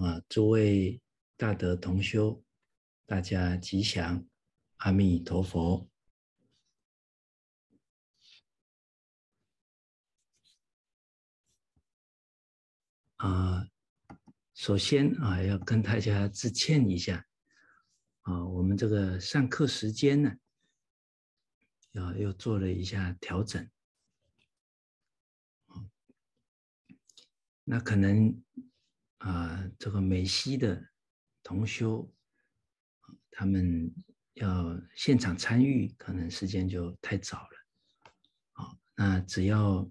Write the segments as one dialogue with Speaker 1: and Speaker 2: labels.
Speaker 1: 啊，诸位大德同修，大家吉祥，阿弥陀佛。啊，首先啊，要跟大家致歉一下啊，我们这个上课时间呢，啊，又做了一下调整。那可能啊，这个美西的同修，他们要现场参与，可能时间就太早了。好，那只要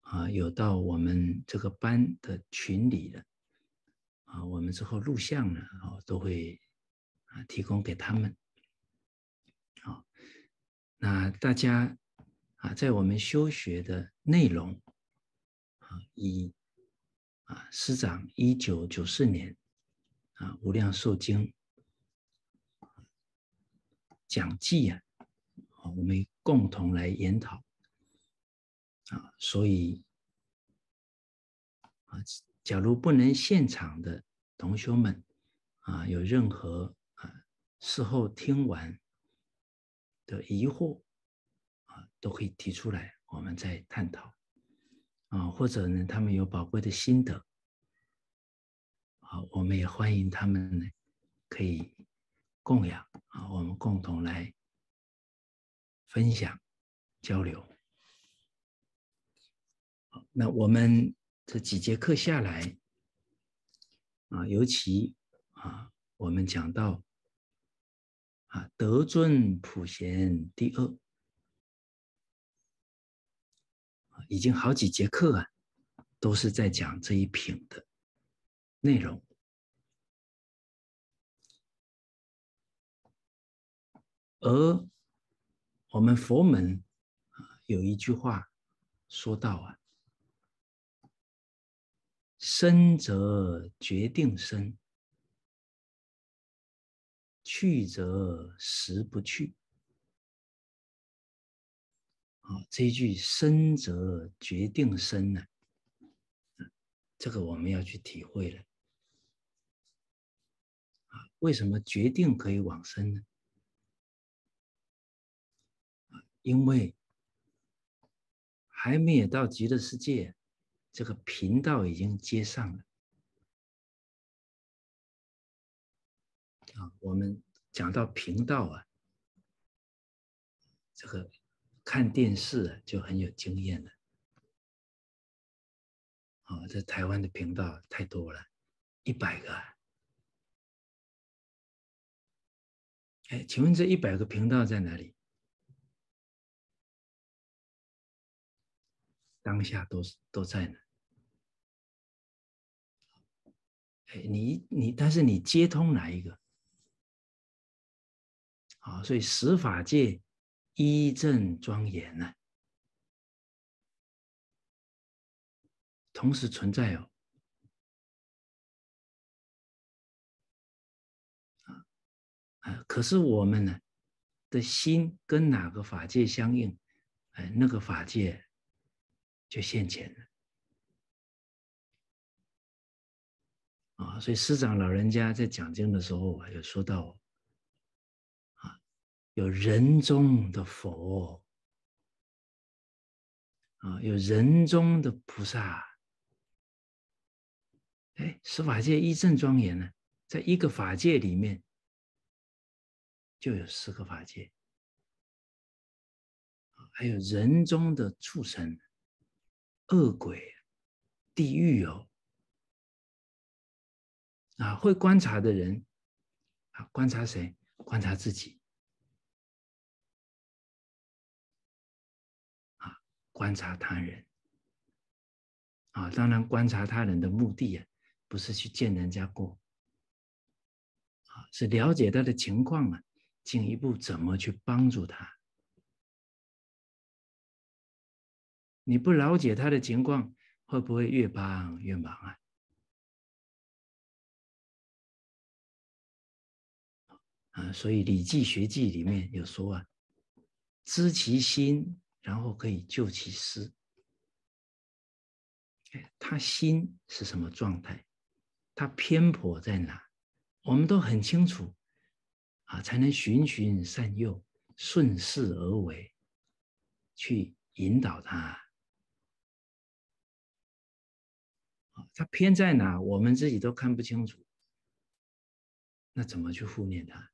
Speaker 1: 啊有到我们这个班的群里了，啊，我们之后录像呢，啊，都会啊提供给他们。好，那大家啊，在我们修学的内容啊，以啊，师长一九九四年啊，《无量寿经》讲记啊，啊，我们共同来研讨啊，所以啊，假如不能现场的同学们啊，有任何啊事后听完的疑惑啊，都可以提出来，我们再探讨。啊，或者呢，他们有宝贵的心得，好，我们也欢迎他们呢，可以供养啊，我们共同来分享交流。好，那我们这几节课下来啊，尤其啊，我们讲到啊，德尊普贤第二。已经好几节课啊，都是在讲这一品的内容。而我们佛门啊，有一句话说到啊：“生则决定生，去则实不去。”啊，这一句“生则决定生”呢，这个我们要去体会了。为什么决定可以往生呢？因为还没有到极乐世界，这个频道已经接上了。啊，我们讲到频道啊，这个。看电视就很有经验了，哦，这台湾的频道太多了，一百个。哎，请问这一百个频道在哪里？当下都都在呢。哎，你你，但是你接通哪一个？啊，所以十法界。一正庄严呢，同时存在哦。啊！可是我们呢的心跟哪个法界相应，哎，那个法界就现前了。啊，所以师长老人家在讲经的时候啊，有说到。有人中的佛啊，有人中的菩萨。哎，十法界一正庄严呢，在一个法界里面就有十个法界还有人中的畜生、恶鬼、地狱哦。啊，会观察的人啊，观察谁？观察自己。观察他人，啊，当然观察他人的目的啊，不是去见人家过，啊，是了解他的情况啊，进一步怎么去帮助他。你不了解他的情况，会不会越帮越忙啊？啊，所以《礼记学记》里面有说啊，知其心。然后可以救其失。他心是什么状态？他偏颇在哪，我们都很清楚啊，才能循循善诱，顺势而为，去引导他。他偏在哪，我们自己都看不清楚，那怎么去护念他？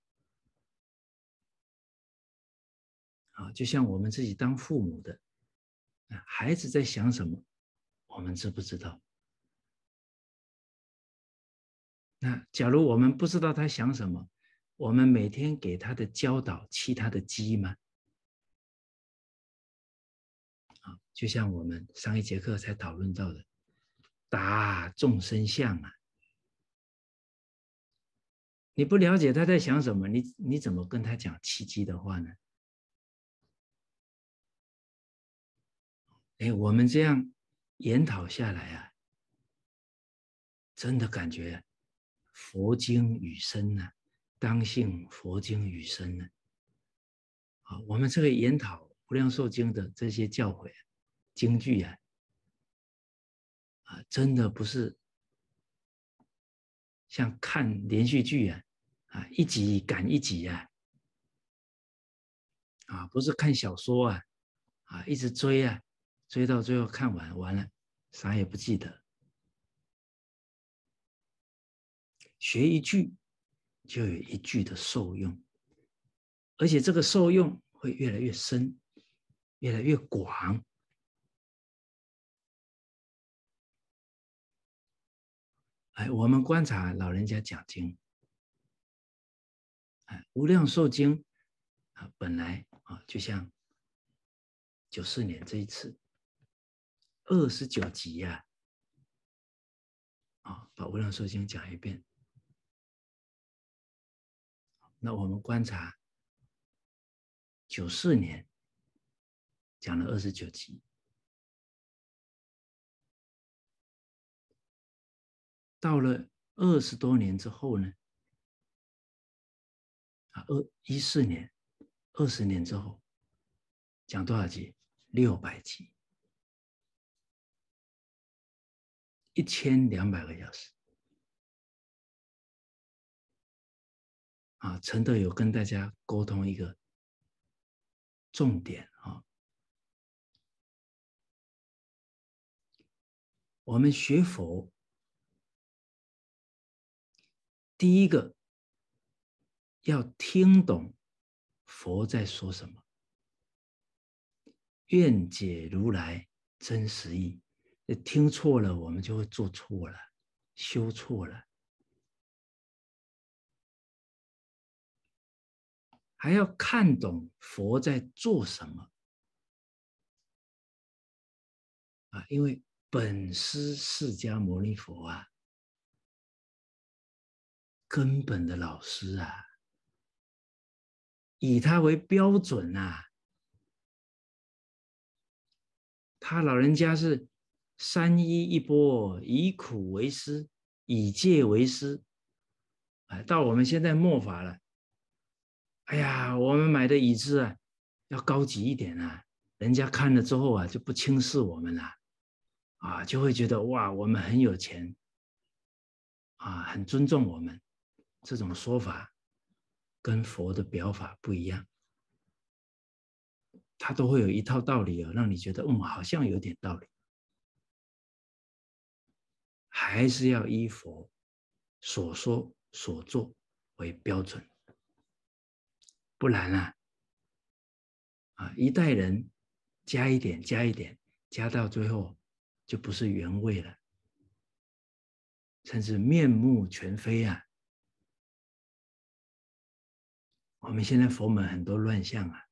Speaker 1: 啊，就像我们自己当父母的，孩子在想什么，我们知不知道？那假如我们不知道他想什么，我们每天给他的教导，气他的机吗？啊，就像我们上一节课才讨论到的，打众生相啊，你不了解他在想什么，你你怎么跟他讲契机的话呢？哎，我们这样研讨下来啊，真的感觉佛经与生呢，当信佛经与生呢。啊，我们这个研讨《无量寿经》的这些教诲、经句啊，啊，真的不是像看连续剧啊，啊，一集赶一集啊，啊，不是看小说啊，啊，一直追啊。追到最后看完，完了啥也不记得。学一句，就有一句的受用，而且这个受用会越来越深，越来越广。哎，我们观察老人家讲经，哎，《无量寿经》啊，本来啊，就像九四年这一次。二十九集呀，啊，把《无量寿经》讲一遍。那我们观察，九四年讲了二十九集，到了二十多年之后呢，啊，二一四年，二十年之后，讲多少集？六百集。一千两百个小时啊！陈德有跟大家沟通一个重点啊，我们学佛第一个要听懂佛在说什么，愿解如来真实意。听错了，我们就会做错了，修错了，还要看懂佛在做什么啊！因为本师释迦牟尼佛啊，根本的老师啊，以他为标准啊，他老人家是。三一一波，以苦为师，以戒为师。哎，到我们现在末法了。哎呀，我们买的椅子啊，要高级一点啊，人家看了之后啊，就不轻视我们了，啊，就会觉得哇，我们很有钱，啊，很尊重我们。这种说法跟佛的表法不一样，他都会有一套道理哦，让你觉得嗯，好像有点道理。还是要依佛所说所做为标准，不然啊，啊一代人加一点加一点，加到最后就不是原味了，甚至面目全非啊！我们现在佛门很多乱象啊，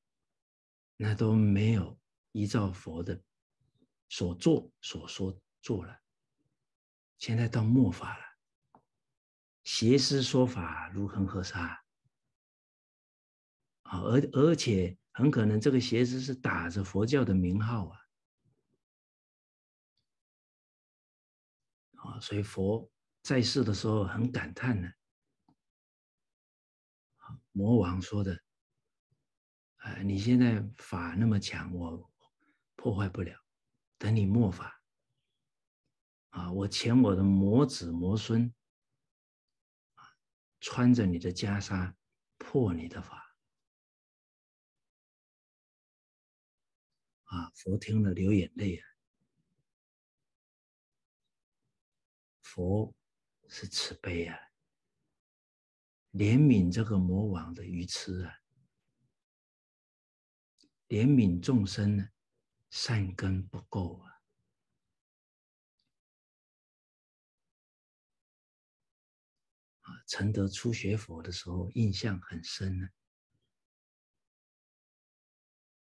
Speaker 1: 那都没有依照佛的所做所说做了。现在到末法了，邪师说法如恒河沙啊，而而且很可能这个邪师是打着佛教的名号啊，啊，所以佛在世的时候很感叹呢。魔王说的，哎，你现在法那么强，我破坏不了，等你末法。啊！我遣我的魔子魔孙穿着你的袈裟破你的法。啊，佛听了流眼泪啊！佛是慈悲啊，怜悯这个魔王的愚痴啊，怜悯众生呢，善根不够啊。承德初学佛的时候，印象很深呢。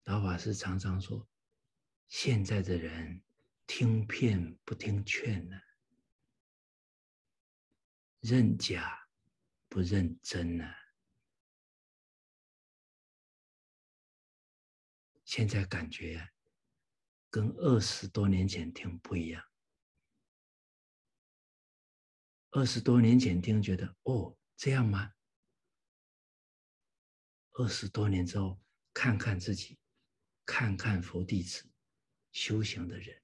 Speaker 1: 老法师常常说：“现在的人听骗不听劝呢，认假不认真呢。现在感觉跟二十多年前听不一样。”二十多年前听，觉得哦这样吗？二十多年之后，看看自己，看看佛弟子，修行的人，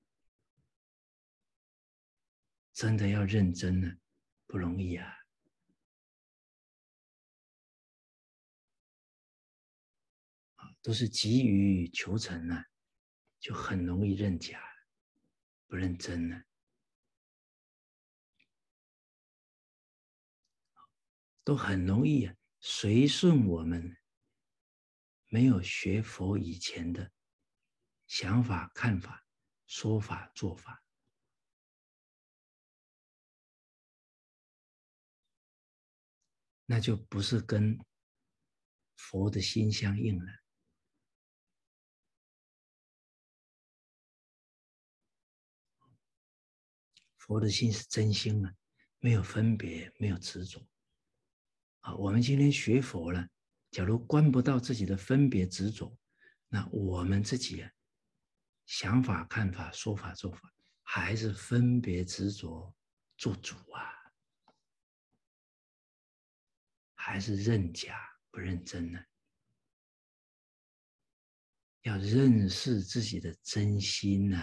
Speaker 1: 真的要认真呢，不容易啊！啊，都是急于求成呢，就很容易认假，不认真呢。都很容易啊，随顺我们没有学佛以前的想法、看法、说法、做法，那就不是跟佛的心相应了。佛的心是真心啊，没有分别，没有执着。啊，我们今天学佛了，假如观不到自己的分别执着，那我们自己啊，想法、看法、说法、做法，还是分别执着做主啊，还是认假不认真呢？要认识自己的真心呐。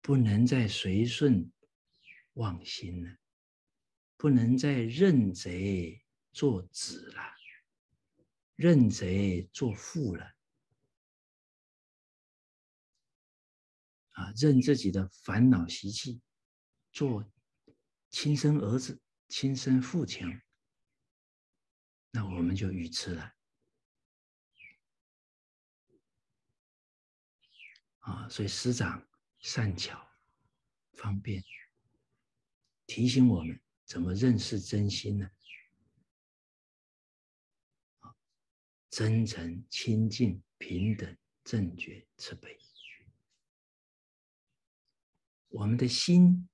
Speaker 1: 不能再随顺。忘心了，不能再认贼作子了，认贼作父了，啊，认自己的烦恼习气做亲生儿子、亲生父亲，那我们就愚痴了，啊，所以师长善巧方便。提醒我们怎么认识真心呢？真诚、清净、平等、正觉、慈悲。我们的心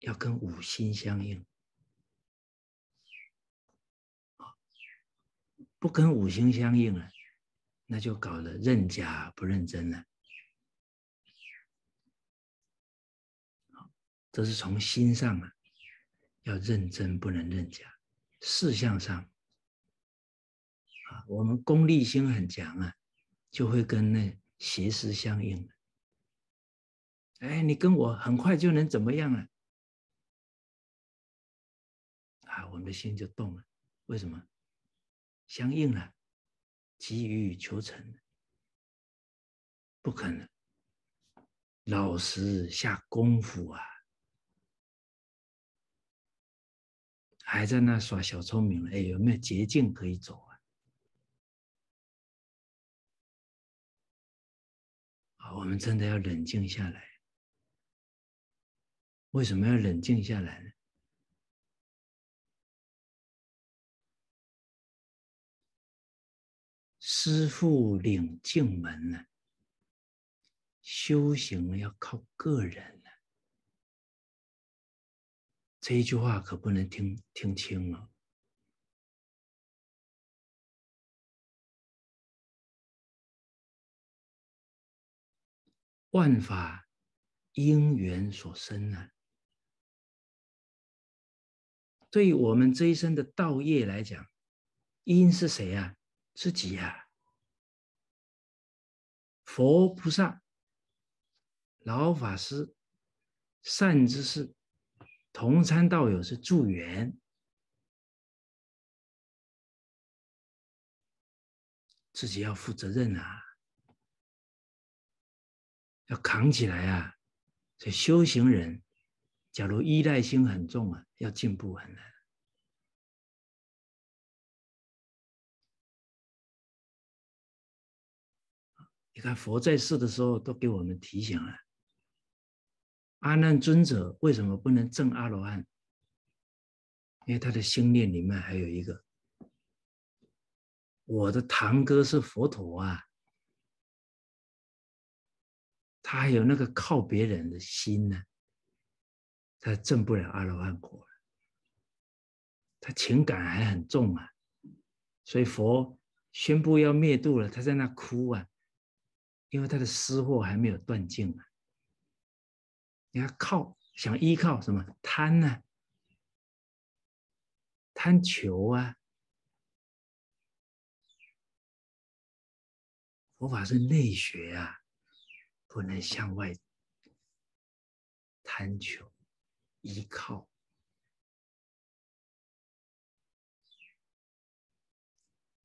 Speaker 1: 要跟五心相应，不跟五行相应了，那就搞得认假不认真了。这是从心上啊，要认真，不能认假；事项上啊，我们功利心很强啊，就会跟那邪思相应哎，你跟我很快就能怎么样了？啊，我们的心就动了。为什么？相应了，急于求成，不可能。老实下功夫啊！还在那耍小聪明了哎，有没有捷径可以走啊？啊，我们真的要冷静下来。为什么要冷静下来呢？师傅领进门呢，修行要靠个人。这一句话可不能听听清了。万法因缘所生啊，对于我们这一生的道业来讲，因是谁啊？自己呀。佛菩萨、老法师、善知识同参道友是助缘，自己要负责任啊，要扛起来啊。所以修行人，假如依赖心很重啊，要进步很难。你看佛在世的时候，都给我们提醒了。阿难尊者为什么不能证阿罗汉？因为他的心念里面还有一个，我的堂哥是佛陀啊，他还有那个靠别人的心呢，他证不了阿罗汉果他情感还很重啊，所以佛宣布要灭度了，他在那哭啊，因为他的私货还没有断尽啊。你要靠想依靠什么贪呢？贪求啊！佛法是内学啊，不能向外贪求依靠，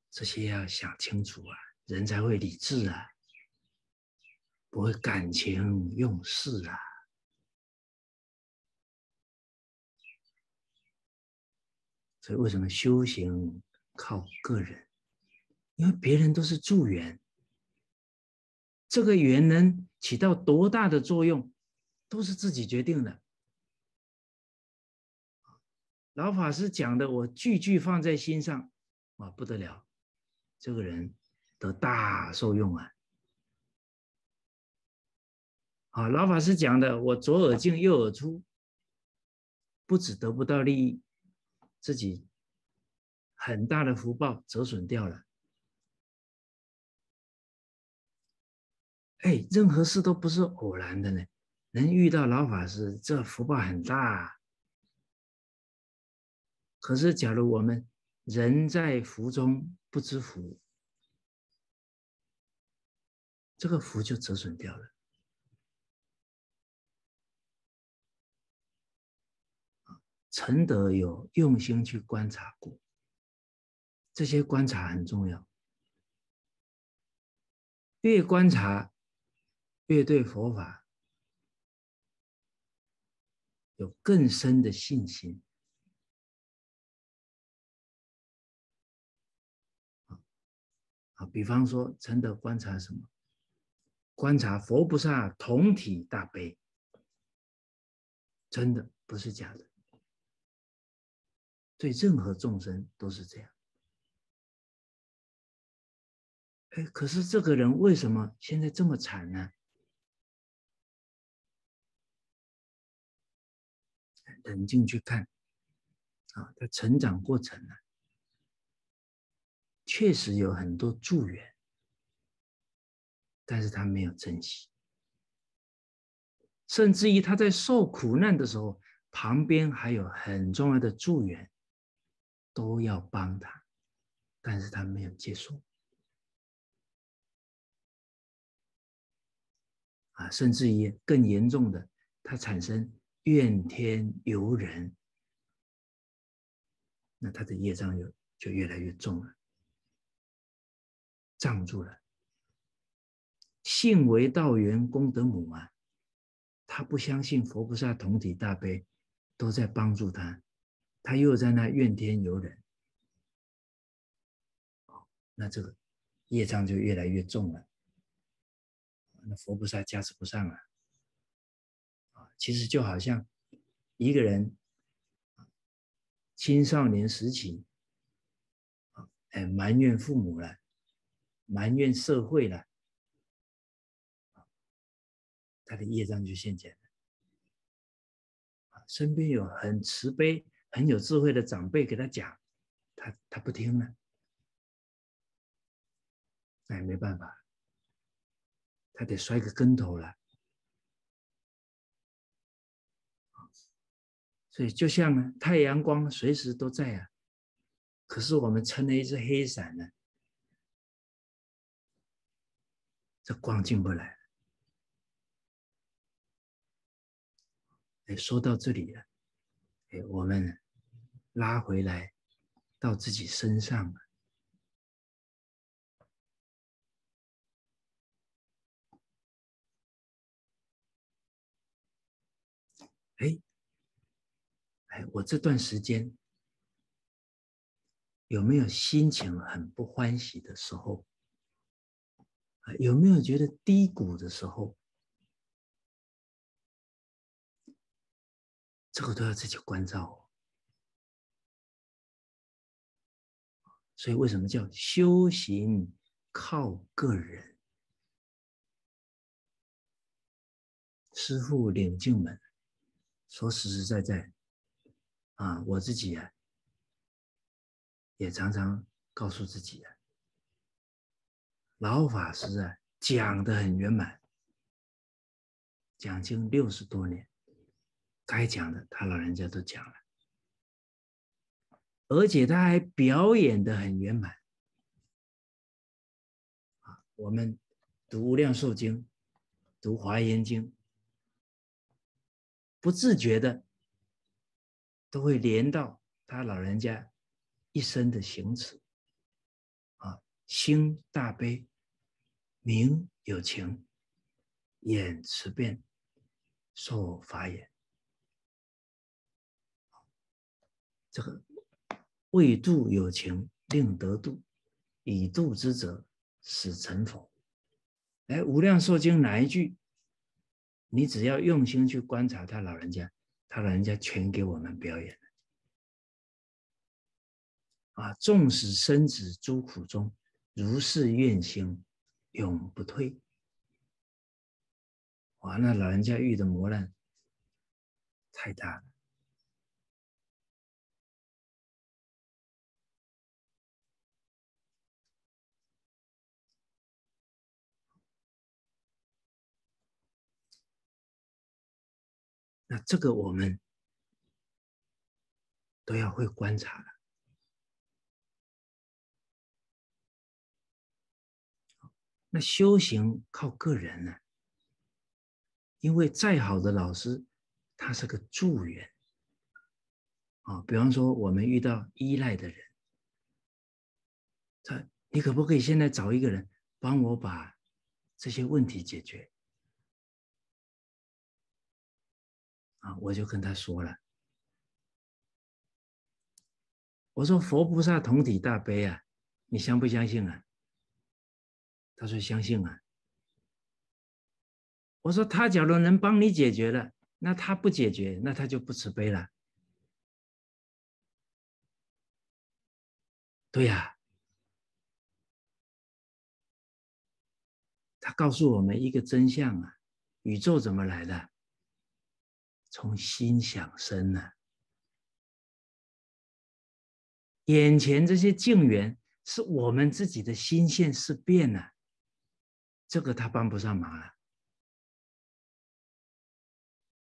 Speaker 1: 这些要想清楚啊，人才会理智啊，不会感情用事啊。所以，为什么修行靠个人？因为别人都是助缘，这个缘能起到多大的作用，都是自己决定的。老法师讲的，我句句放在心上，啊，不得了，这个人得大受用啊！啊，老法师讲的，我左耳进右耳出，不止得不到利益。自己很大的福报折损掉了，哎，任何事都不是偶然的呢。能遇到老法师，这福报很大。可是，假如我们人在福中不知福，这个福就折损掉了。陈德有用心去观察过，这些观察很重要。越观察，越对佛法有更深的信心。啊，比方说，陈德观察什么？观察佛菩萨同体大悲，真的不是假的。对任何众生都是这样。哎，可是这个人为什么现在这么惨呢？冷静去看，啊，他成长过程呢，确实有很多助缘，但是他没有珍惜，甚至于他在受苦难的时候，旁边还有很重要的助缘。都要帮他，但是他没有接受啊，甚至于更严重的，他产生怨天尤人，那他的业障就就越来越重了，障住了。信为道源功德母啊，他不相信佛菩萨同体大悲都在帮助他。他又在那怨天尤人，那这个业障就越来越重了，那佛菩萨加持不上了，其实就好像一个人青少年时期，啊，哎，埋怨父母了，埋怨社会了，他的业障就现前了，身边有很慈悲。很有智慧的长辈给他讲，他他不听了，那也没办法，他得摔个跟头了。所以就像太阳光随时都在啊，可是我们撑了一只黑伞呢，这光进不来。哎，说到这里了，哎，我们拉回来到自己身上了。哎，哎，我这段时间有没有心情很不欢喜的时候？有没有觉得低谷的时候？这个都要自己关照。所以为什么叫修行靠个人？师傅领进门，说实实在在啊，我自己啊，也常常告诉自己啊。老法师啊，讲的很圆满，讲经六十多年，该讲的他老人家都讲了，而且他还表演的很圆满。啊，我们读《无量寿经》，读《华严经》，不自觉的都会连到他老人家一生的行持。心大悲，名有情，眼慈变，受法眼。这个未度有情，令得度；以度之者，使成佛。哎，无量寿经哪一句？你只要用心去观察他老人家，他老人家全给我们表演了。啊，纵使生子诸苦中。如是愿行，永不退。哇，那老人家遇的磨难太大了。那这个我们都要会观察了。那修行靠个人呢，因为再好的老师，他是个助缘啊。比方说，我们遇到依赖的人，他你可不可以现在找一个人帮我把这些问题解决？我就跟他说了，我说佛菩萨同体大悲啊，你相不相信啊？他说：“相信啊。”我说：“他假如能帮你解决了，那他不解决，那他就不慈悲了。”对呀，他告诉我们一个真相啊：宇宙怎么来的？从心想生呢。眼前这些境缘，是我们自己的心现事变了。这个他帮不上忙了，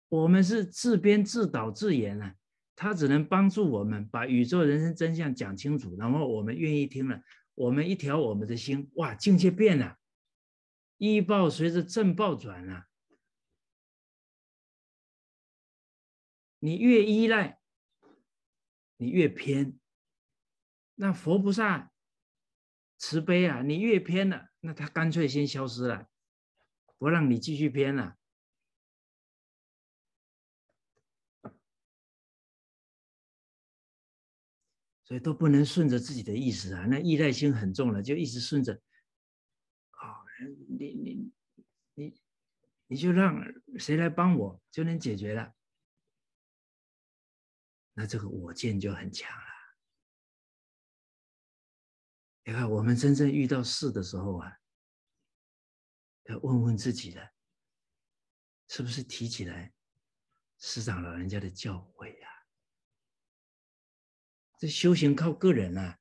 Speaker 1: 我们是自编自导自演啊，他只能帮助我们把宇宙人生真相讲清楚，然后我们愿意听了，我们一调我们的心，哇，境界变了，依报随着正报转了，你越依赖，你越偏，那佛菩萨慈悲啊，你越偏了。那他干脆先消失了，不让你继续偏了，所以都不能顺着自己的意思啊。那依赖心很重了，就一直顺着。啊，你你你你就让谁来帮我就能解决了，那这个我见就很强了。你看，我们真正遇到事的时候啊，要问问自己的，是不是提起来师长老人家的教诲啊？这修行靠个人啊，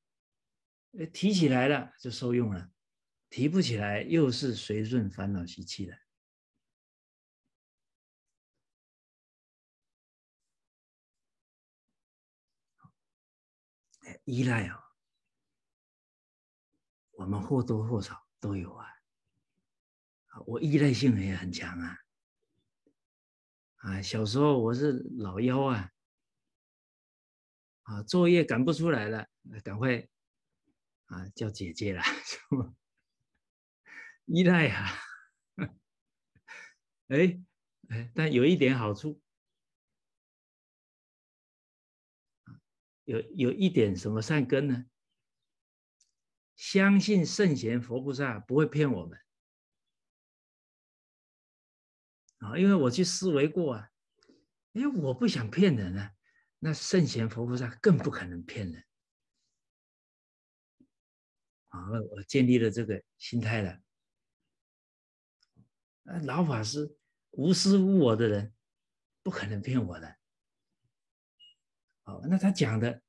Speaker 1: 提起来了就受用了，提不起来又是随顺烦恼习气了，依赖啊。我们或多或少都有啊，我依赖性也很强啊，啊，小时候我是老幺啊，啊，作业赶不出来了，赶快啊叫姐姐了，依赖啊，哎哎，但有一点好处，有有一点什么善根呢？相信圣贤佛菩萨不会骗我们啊，因为我去思维过啊，因为我不想骗人啊，那圣贤佛菩萨更不可能骗人啊，我建立了这个心态了。老法师无私无我的人，不可能骗我的。哦，那他讲的。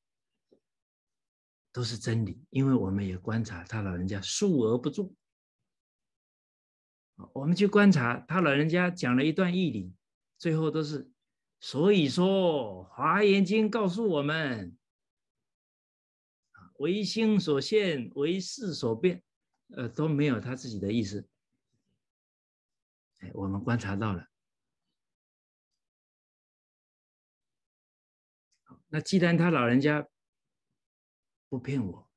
Speaker 1: 都是真理，因为我们也观察他老人家述而不作。我们去观察他老人家讲了一段义理，最后都是，所以说《华严经》告诉我们，唯心所现，唯事所变，呃，都没有他自己的意思。哎，我们观察到了。那既然他老人家。不骗我，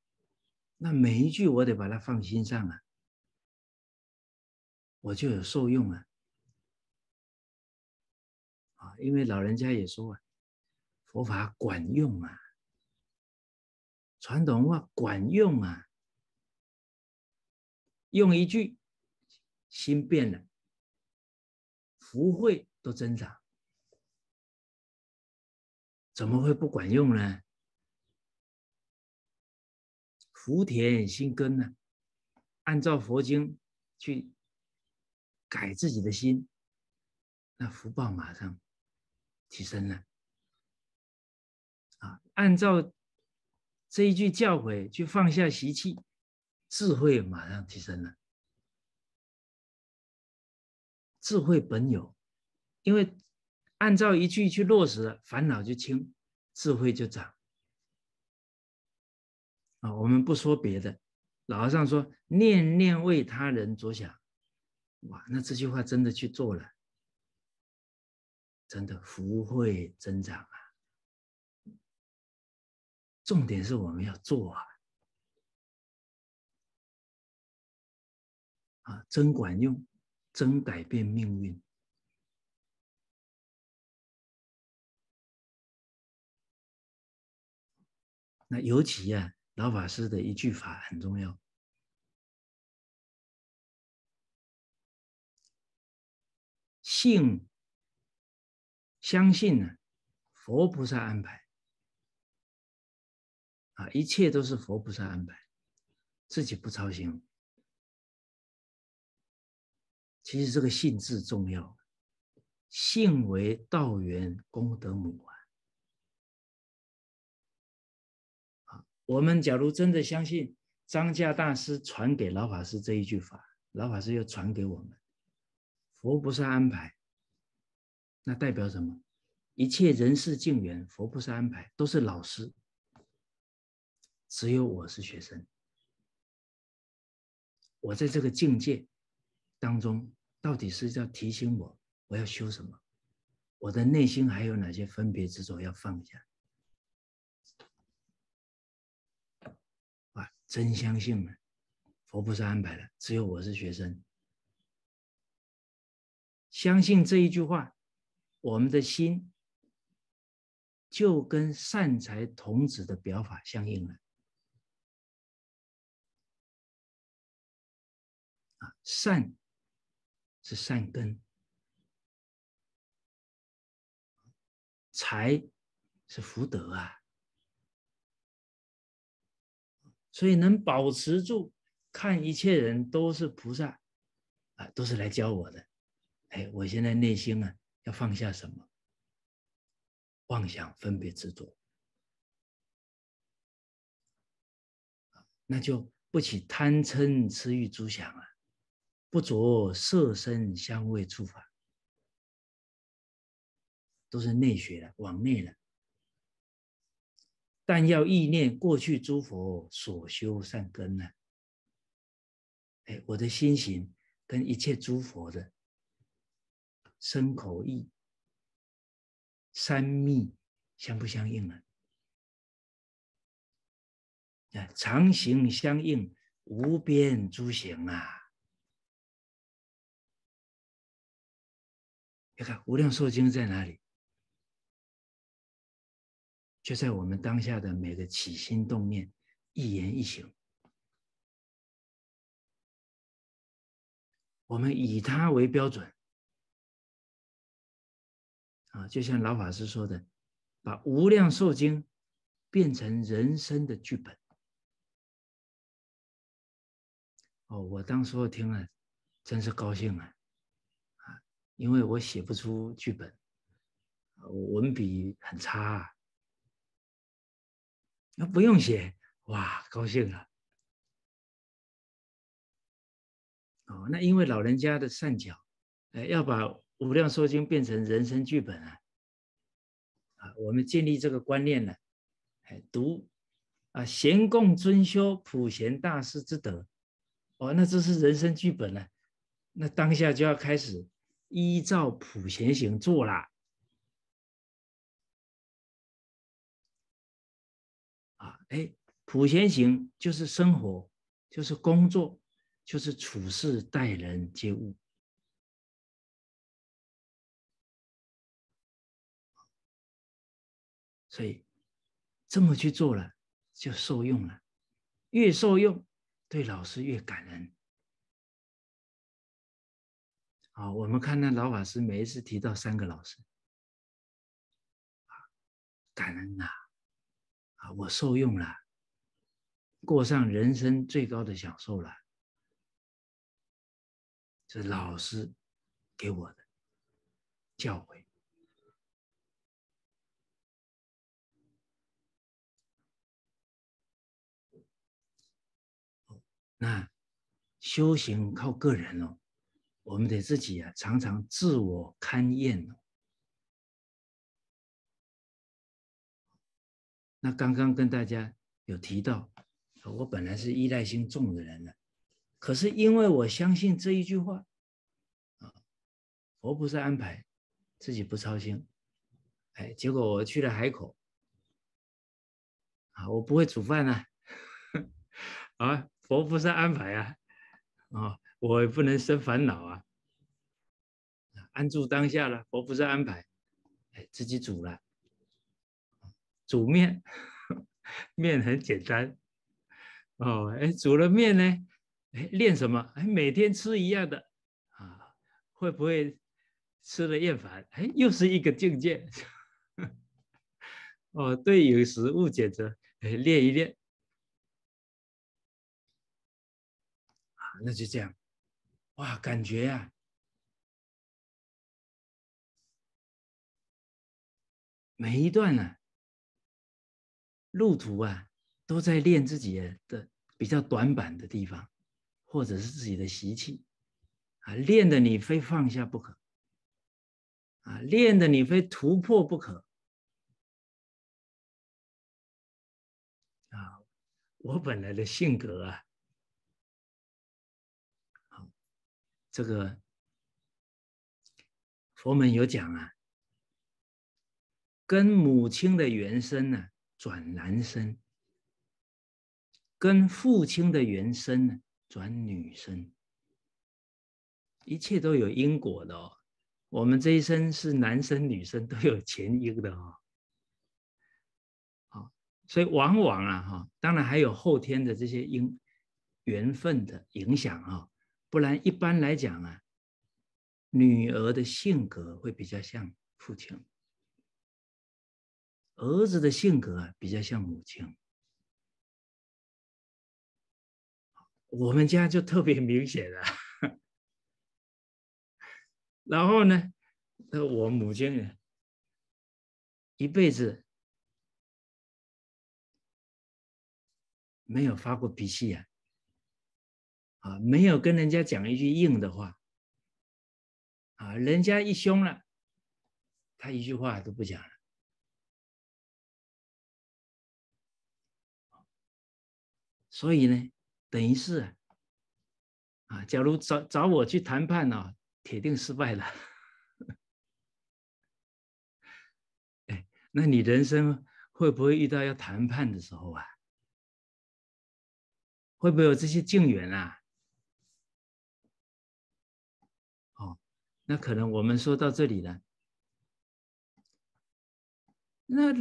Speaker 1: 那每一句我得把它放心上啊，我就有受用啊。啊，因为老人家也说啊，佛法管用啊，传统文化管用啊，用一句，心变了，福慧都增长，怎么会不管用呢？福田心根呢？按照佛经去改自己的心，那福报马上提升了。啊，按照这一句教诲去放下习气，智慧马上提升了。智慧本有，因为按照一句去落实，烦恼就轻，智慧就长。啊，我们不说别的，老和尚说“念念为他人着想”，哇，那这句话真的去做了，真的福慧增长啊！重点是我们要做啊，啊，真管用，真改变命运。那尤其呀。老法师的一句法很重要，信、相信呢，佛菩萨安排啊，一切都是佛菩萨安排，自己不操心。其实这个信字重要，信为道源功德母啊。我们假如真的相信张家大师传给老法师这一句法，老法师又传给我们，佛菩萨安排，那代表什么？一切人事境缘，佛菩萨安排都是老师，只有我是学生。我在这个境界当中，到底是要提醒我，我要修什么？我的内心还有哪些分别执着要放下？真相信了，佛菩萨安排了，只有我是学生。相信这一句话，我们的心就跟善财童子的表法相应了。啊，善是善根，财是福德啊。所以能保持住，看一切人都是菩萨，啊，都是来教我的。哎，我现在内心啊，要放下什么？妄想、分别、执着，那就不起贪嗔痴欲诸想啊，不着色身香味触法，都是内学的，往内了。但要意念过去诸佛所修善根呢？哎，我的心行跟一切诸佛的身口意三密相不相应了？啊，常行相应，无边诸行啊！你看《无量寿经》在哪里？就在我们当下的每个起心动念、一言一行。我们以它为标准啊，就像老法师说的，把《无量寿经》变成人生的剧本。哦，我当时候听了，真是高兴啊！啊，因为我写不出剧本，我文笔很差啊，那不用写，哇，高兴了。哦，那因为老人家的善巧，哎，要把《无量寿经》变成人生剧本啊！啊，我们建立这个观念呢，哎，读啊，贤共尊修普贤大师之德，哦，那这是人生剧本了，那当下就要开始依照普贤行做啦。哎，普贤行就是生活，就是工作。就是处事待人接物，所以这么去做了，就受用了。越受用，对老师越感恩。好，我们看那老法师每一次提到三个老师，感恩呐，啊，我受用了，过上人生最高的享受了。是老师给我的教诲。那修行靠个人哦，我们得自己啊，常常自我勘验哦。那刚刚跟大家有提到，我本来是依赖心重的人了。可是因为我相信这一句话，啊，佛菩萨安排，自己不操心，哎，结果我去了海口，啊，我不会煮饭啊，啊，佛菩萨安排啊，啊，我也不能生烦恼啊，安住当下了，佛菩萨安排，哎，自己煮了，煮面，面很简单，哦，哎，煮了面呢。哎，练什么？哎，每天吃一样的啊，会不会吃了厌烦？哎，又是一个境界。哦，对，有食物解着，哎，练一练啊，那就这样。哇，感觉呀，每一段呢，路途啊，都在练自己的比较短板的地方。或者是自己的习气，啊，练的你非放下不可，啊，练的你非突破不可，啊，我本来的性格啊，好，这个佛门有讲啊，跟母亲的原生呢转男生，跟父亲的原生呢。转女生，一切都有因果的哦。我们这一生是男生女生都有前因的哦。好，所以往往啊哈，当然还有后天的这些因缘分的影响啊，不然一般来讲啊，女儿的性格会比较像父亲，儿子的性格比较像母亲。我们家就特别明显了，然后呢，那我母亲一辈子没有发过脾气啊，啊，没有跟人家讲一句硬的话，啊，人家一凶了，他一句话都不讲了，所以呢。等于是啊，假如找找我去谈判呢，铁定失败了。哎那你人生会不会遇到要谈判的时候啊？会不会有这些境缘啊？哦，那可能我们说到这里了。那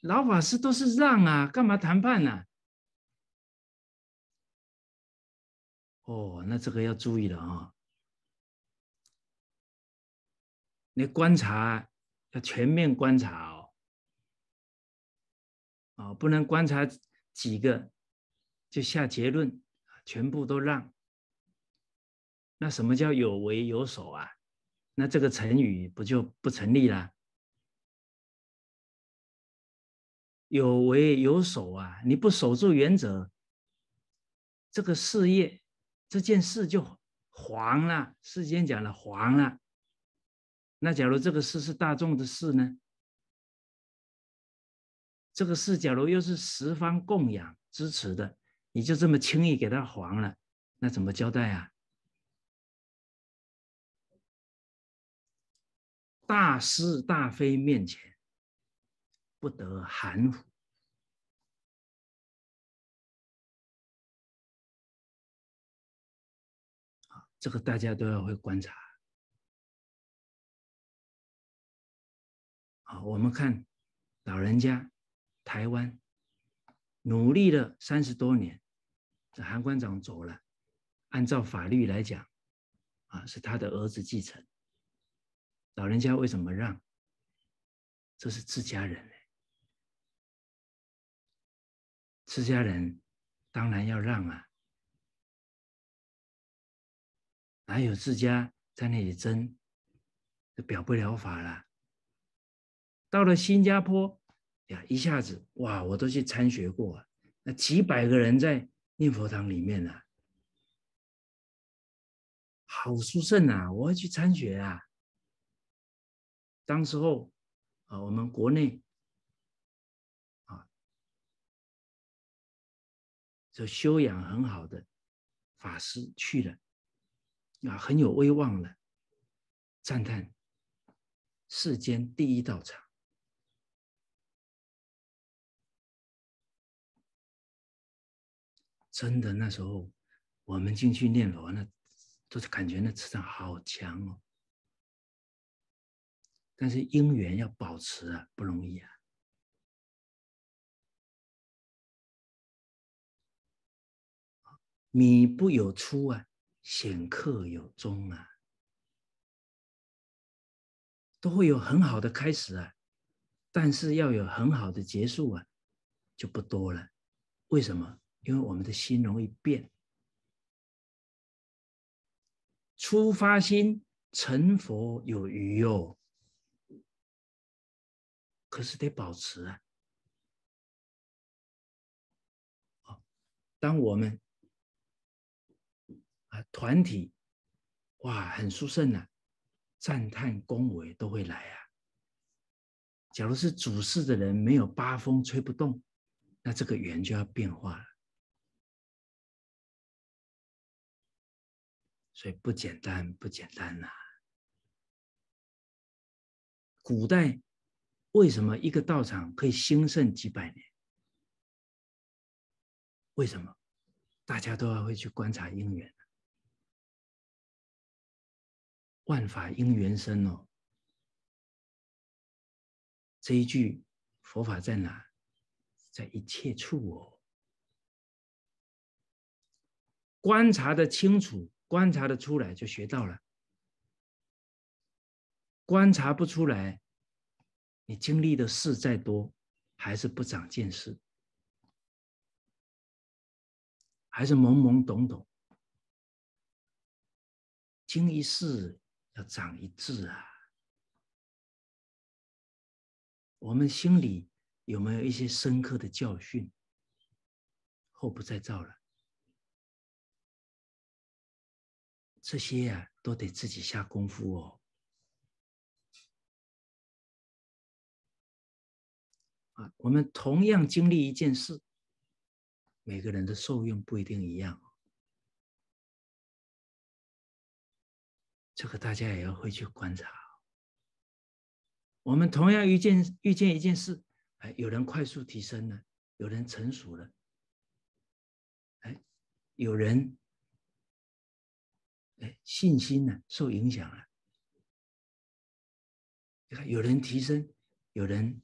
Speaker 1: 老法师都是让啊，干嘛谈判呢？哦，那这个要注意了啊！你观察要全面观察哦，啊，不能观察几个。就下结论，全部都让。那什么叫有为有守啊？那这个成语不就不成立了？有为有守啊，你不守住原则，这个事业这件事就黄了。世间讲了黄了。那假如这个事是大众的事呢？这个事假如又是十方供养支持的？你就这么轻易给他黄了，那怎么交代啊？大是大非面前，不得含糊。这个大家都要会观察。好，我们看老人家，台湾努力了三十多年。这韩馆长走了，按照法律来讲，啊，是他的儿子继承。老人家为什么让？这是自家人自家人当然要让啊，哪有自家在那里争，就表不了法了。到了新加坡呀，一下子哇，我都去参学过，那几百个人在。念佛堂里面呢，好殊胜啊！我要去参学啊。当时候啊，我们国内啊，就修养很好的法师去了，啊，很有威望了，赞叹世间第一道场。真的，那时候我们进去念佛，那都是感觉那磁场好强哦。但是因缘要保持啊，不容易啊。米不有出啊，显客有终啊，都会有很好的开始啊，但是要有很好的结束啊，就不多了。为什么？因为我们的心容易变，出发心成佛有余哦，可是得保持啊。当我们啊团体哇很殊胜啊，赞叹恭维都会来啊。假如是主事的人没有八风吹不动，那这个缘就要变化了。所以不简单，不简单呐！古代为什么一个道场可以兴盛几百年？为什么？大家都要会去观察因缘，万法因缘生哦。这一句佛法在哪？在一切处哦。观察的清楚。观察的出来就学到了，观察不出来，你经历的事再多，还是不长见识，还是懵懵懂懂。经一事要长一智啊！我们心里有没有一些深刻的教训？后不再造了。这些呀，都得自己下功夫哦。啊，我们同样经历一件事，每个人的受用不一定一样，这个大家也要会去观察。我们同样遇见遇见一件事，哎，有人快速提升了，有人成熟了，哎，有人哎信心呢受影响了。你看，有人提升，有人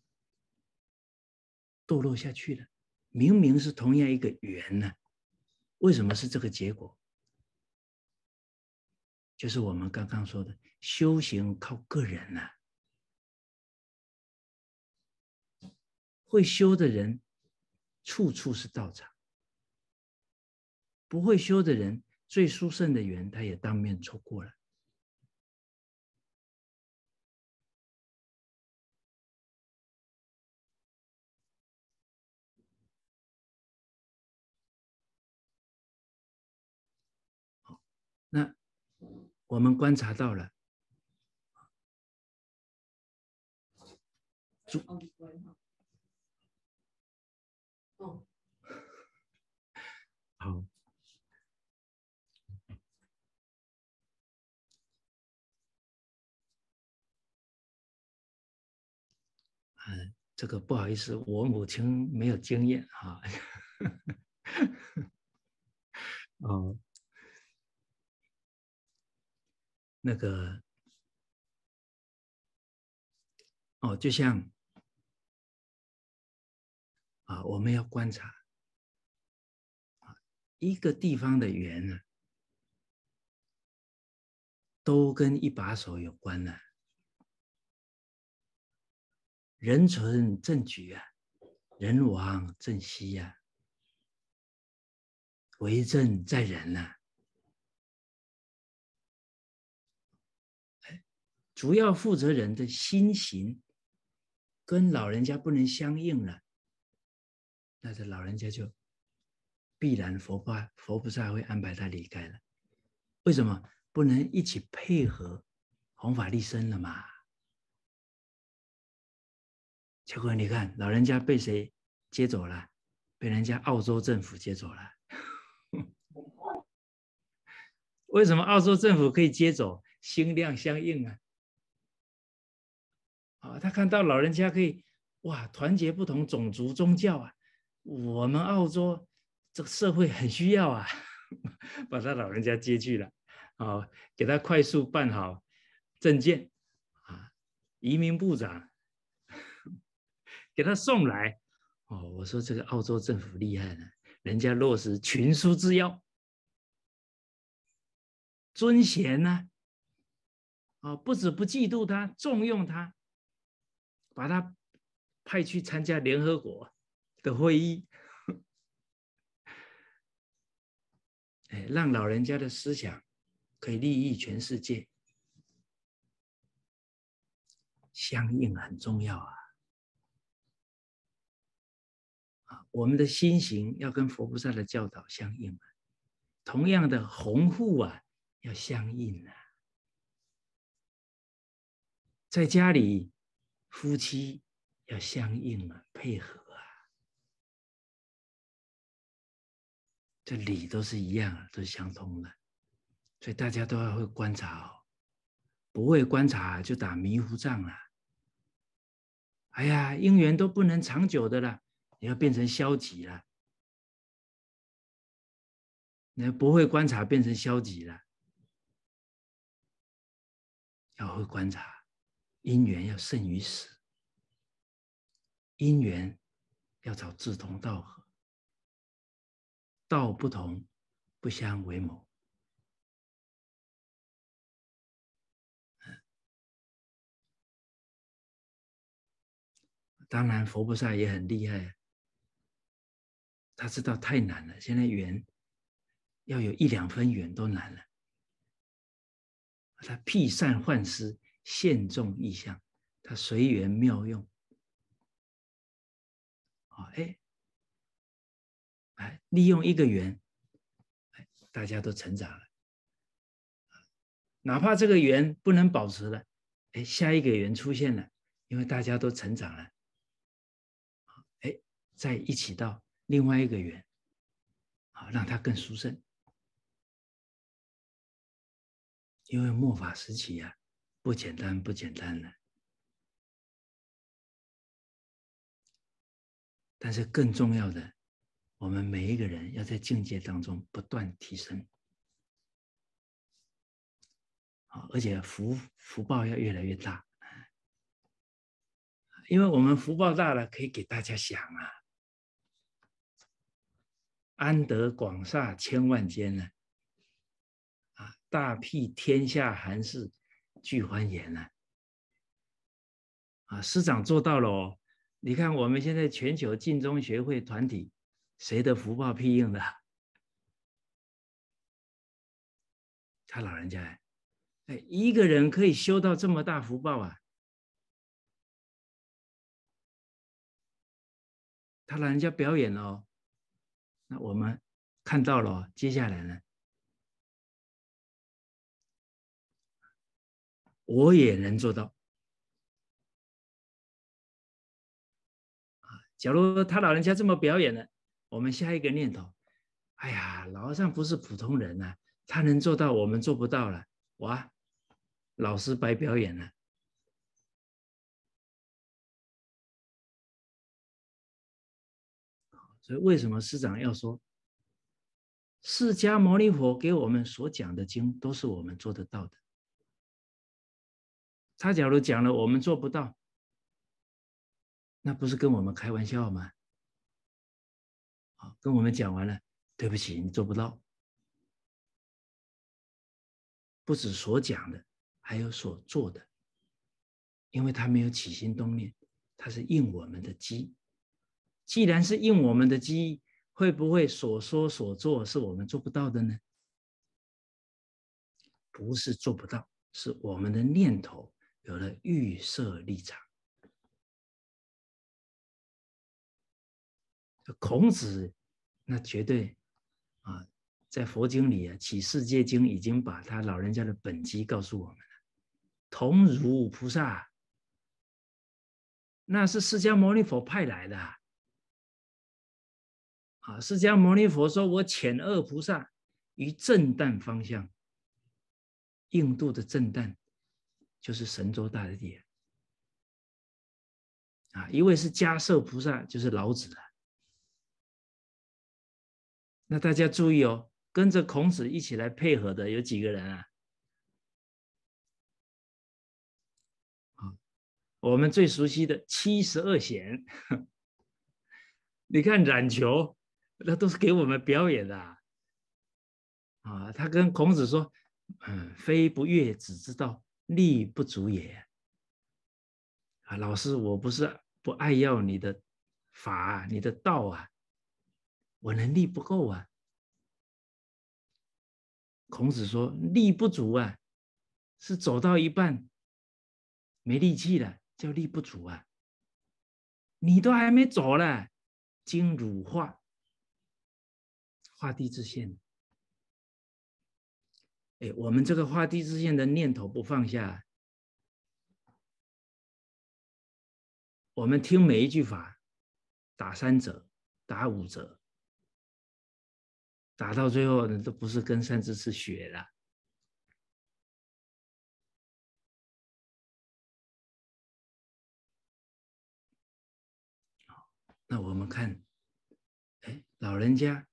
Speaker 1: 堕落下去了。明明是同样一个缘呢，为什么是这个结果？就是我们刚刚说的，修行靠个人呐。会修的人，处处是道场；不会修的人，最殊胜的缘，他也当面错过了。我们观察到了，好，嗯，这个不好意思，我母亲没有经验哈，哦。那个哦，就像啊，我们要观察啊，一个地方的缘呢，都跟一把手有关呢。人存正局啊，人亡正息呀，为政在人呐。主要负责人的心情跟老人家不能相应了，那这老人家就必然佛法佛菩萨会安排他离开了。为什么不能一起配合弘法利生了嘛？结果你看，老人家被谁接走了？被人家澳洲政府接走了。为什么澳洲政府可以接走？心量相应啊！啊，他看到老人家可以哇，团结不同种族宗教啊，我们澳洲这个社会很需要啊，把他老人家接去了，啊，给他快速办好证件啊，移民部长 给他送来，哦，我说这个澳洲政府厉害了，人家落实群书之要，尊贤呢，啊，不止不嫉妒他，重用他。把他派去参加联合国的会议，哎，让老人家的思想可以利益全世界，相应很重要啊！啊，我们的心行要跟佛菩萨的教导相应啊，同样的弘护啊要相应啊，在家里。夫妻要相应啊，配合啊，这理都是一样，都相通的，所以大家都要会观察哦，不会观察就打迷糊仗了。哎呀，姻缘都不能长久的了，你要变成消极了，那不会观察变成消极了，要会观察。因缘要胜于死，因缘要找志同道合，道不同不相为谋。当然，佛菩萨也很厉害，他知道太难了，现在缘要有一两分缘都难了，他辟善换施。现众意象，他随缘妙用，啊，哎，哎，利用一个缘，哎，大家都成长了，哪怕这个缘不能保持了，哎，下一个缘出现了，因为大家都成长了，哎，再一起到另外一个缘，啊，让它更殊胜，因为末法时期呀。不简单，不简单了。但是更重要的，我们每一个人要在境界当中不断提升，好，而且福福报要越来越大。因为我们福报大了，可以给大家想啊，“安得广厦千万间呢？”啊，大庇天下寒士。俱欢颜呢？啊，师长做到了哦。你看，我们现在全球晋中学会团体，谁的福报庇应的？他老人家，哎，一个人可以修到这么大福报啊！他老人家表演哦，那我们看到了，接下来呢，我也能做到。假如他老人家这么表演了，我们下一个念头，哎呀，老和尚不是普通人呐，他能做到，我们做不到了，哇，老师白表演了。所以为什么师长要说，释迦牟尼佛给我们所讲的经都是我们做得到的？他假如讲了，我们做不到。那不是跟我们开玩笑吗？好，跟我们讲完了，对不起，你做不到。不止所讲的，还有所做的，因为他没有起心动念，他是应我们的机。既然是应我们的机，会不会所说所做是我们做不到的呢？不是做不到，是我们的念头有了预设立场。孔子那绝对啊，在佛经里啊，《起世界经》已经把他老人家的本机告诉我们了。同如菩萨，那是释迦牟尼佛派来的啊。释迦牟尼佛说：“我遣恶菩萨于正旦方向。”印度的正旦就是神州大地啊。一位是迦摄菩萨，就是老子啊。那大家注意哦，跟着孔子一起来配合的有几个人啊？啊，我们最熟悉的七十二贤，你看冉求，那都是给我们表演的啊啊。他跟孔子说：“嗯，非不悦子之道，力不足也。”啊，老师，我不是不爱要你的法，你的道啊。我能力不够啊！孔子说力不足啊，是走到一半没力气了，叫力不足啊。你都还没走呢，经乳化，画地自限。哎，我们这个画地自限的念头不放下，我们听每一句法，打三折，打五折。打到最后呢，都不是跟三只是学了。那我们看，哎，老人家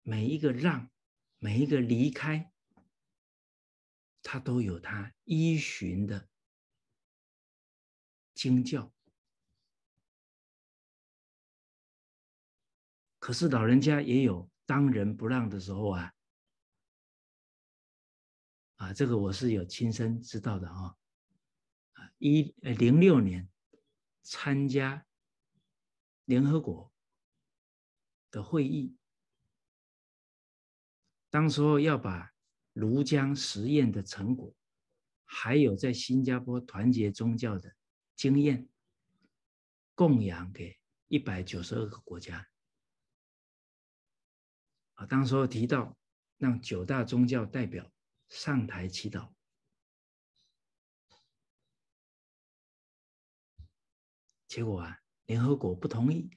Speaker 1: 每一个让，每一个离开，他都有他依循的经教。可是老人家也有当仁不让的时候啊，啊，这个我是有亲身知道的啊，啊，一呃零六年参加联合国的会议，当时候要把庐江实验的成果，还有在新加坡团结宗教的经验，供养给一百九十二个国家。啊，当时候提到让九大宗教代表上台祈祷，结果啊，联合国不同意。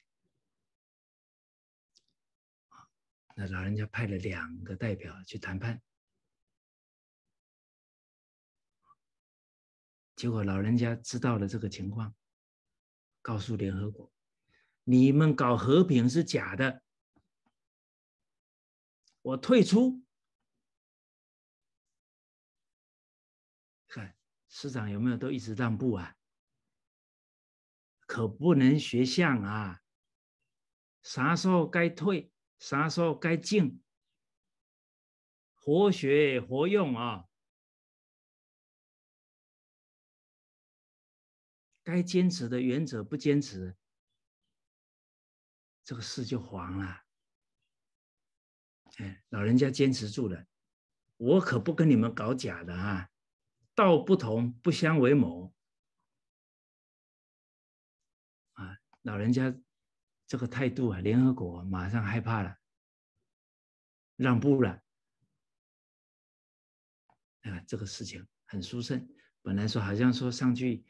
Speaker 1: 那老人家派了两个代表去谈判，结果老人家知道了这个情况，告诉联合国：你们搞和平是假的，我退出。看市长有没有都一直让步啊？可不能学象啊！啥时候该退，啥时候该静，活学活用啊！该坚持的原则不坚持，这个事就黄了。哎，老人家坚持住了，我可不跟你们搞假的啊！道不同不相为谋啊！老人家这个态度啊，联合国马上害怕了，让步了。啊，这个事情很殊胜。本来说好像说上去。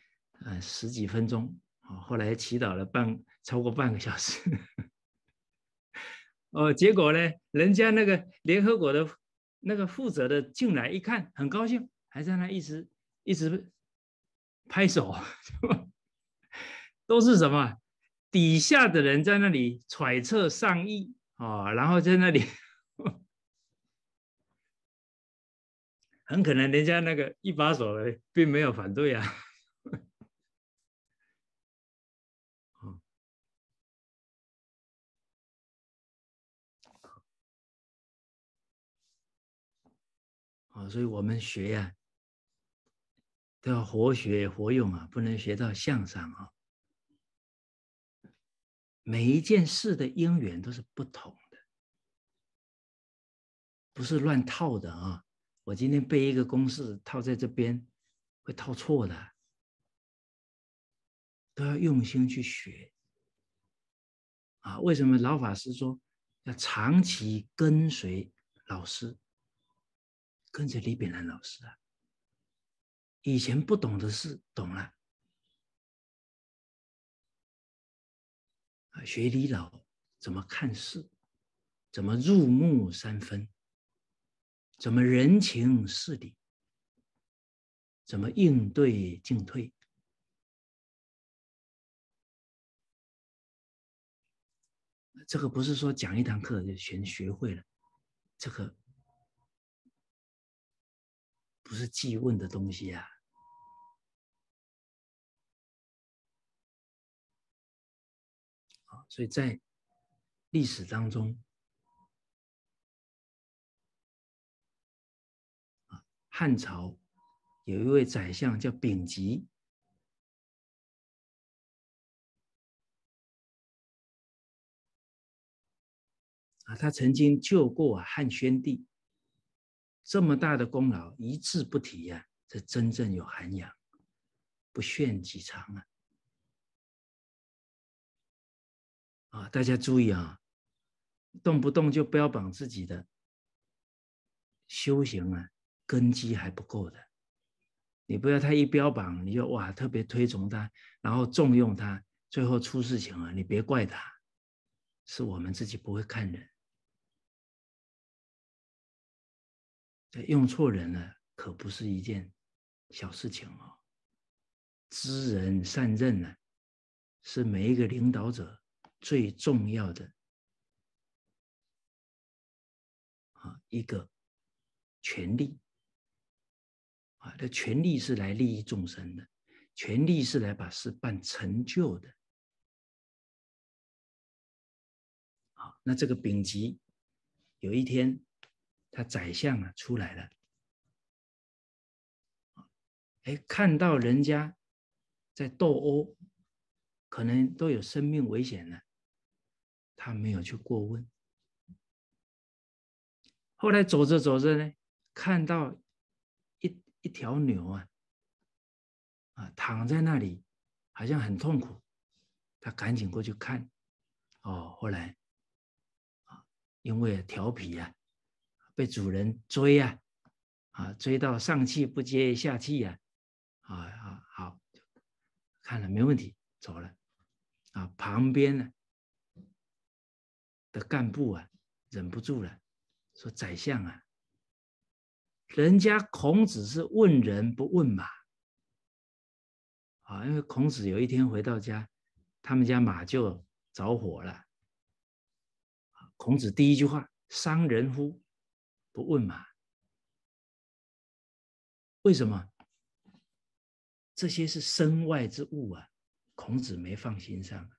Speaker 1: 呃，十几分钟啊，后来祈祷了半超过半个小时，哦，结果呢，人家那个联合国的那个负责的进来一看，很高兴，还在那一直一直拍手，都是什么底下的人在那里揣测上意啊，然后在那里，很可能人家那个一把手并没有反对啊。啊，所以我们学呀，都要活学活用啊，不能学到相上啊。每一件事的因缘都是不同的，不是乱套的啊。我今天背一个公式套在这边，会套错的，都要用心去学。啊，为什么老法师说要长期跟随老师？跟着李炳南老师啊，以前不懂的事懂了学李老怎么看事，怎么入木三分，怎么人情事理，怎么应对进退，这个不是说讲一堂课就全学会了，这个。不是记问的东西啊！所以在历史当中，啊，汉朝有一位宰相叫丙吉，啊，他曾经救过汉宣帝。这么大的功劳一字不提呀，这真正有涵养，不炫己长啊！啊，大家注意啊，动不动就标榜自己的修行啊，根基还不够的。你不要他一标榜，你就哇特别推崇他，然后重用他，最后出事情了，你别怪他，是我们自己不会看人。这用错人了，可不是一件小事情哦。知人善任呢，是每一个领导者最重要的啊一个权利啊。这权利是来利益众生的，权利是来把事办成就的。好，那这个丙级有一天。他宰相啊出来了，哎，看到人家在斗殴，可能都有生命危险了，他没有去过问。后来走着走着呢，看到一一条牛啊，啊躺在那里，好像很痛苦，他赶紧过去看。哦，后来啊，因为调皮啊。被主人追啊，啊，追到上气不接下气呀，啊啊好，看了没问题，走了，啊，旁边呢的干部啊忍不住了，说宰相啊，人家孔子是问人不问马，啊，因为孔子有一天回到家，他们家马就着火了。孔子第一句话：“伤人乎？不问马。”为什么？这些是身外之物啊，孔子没放心上。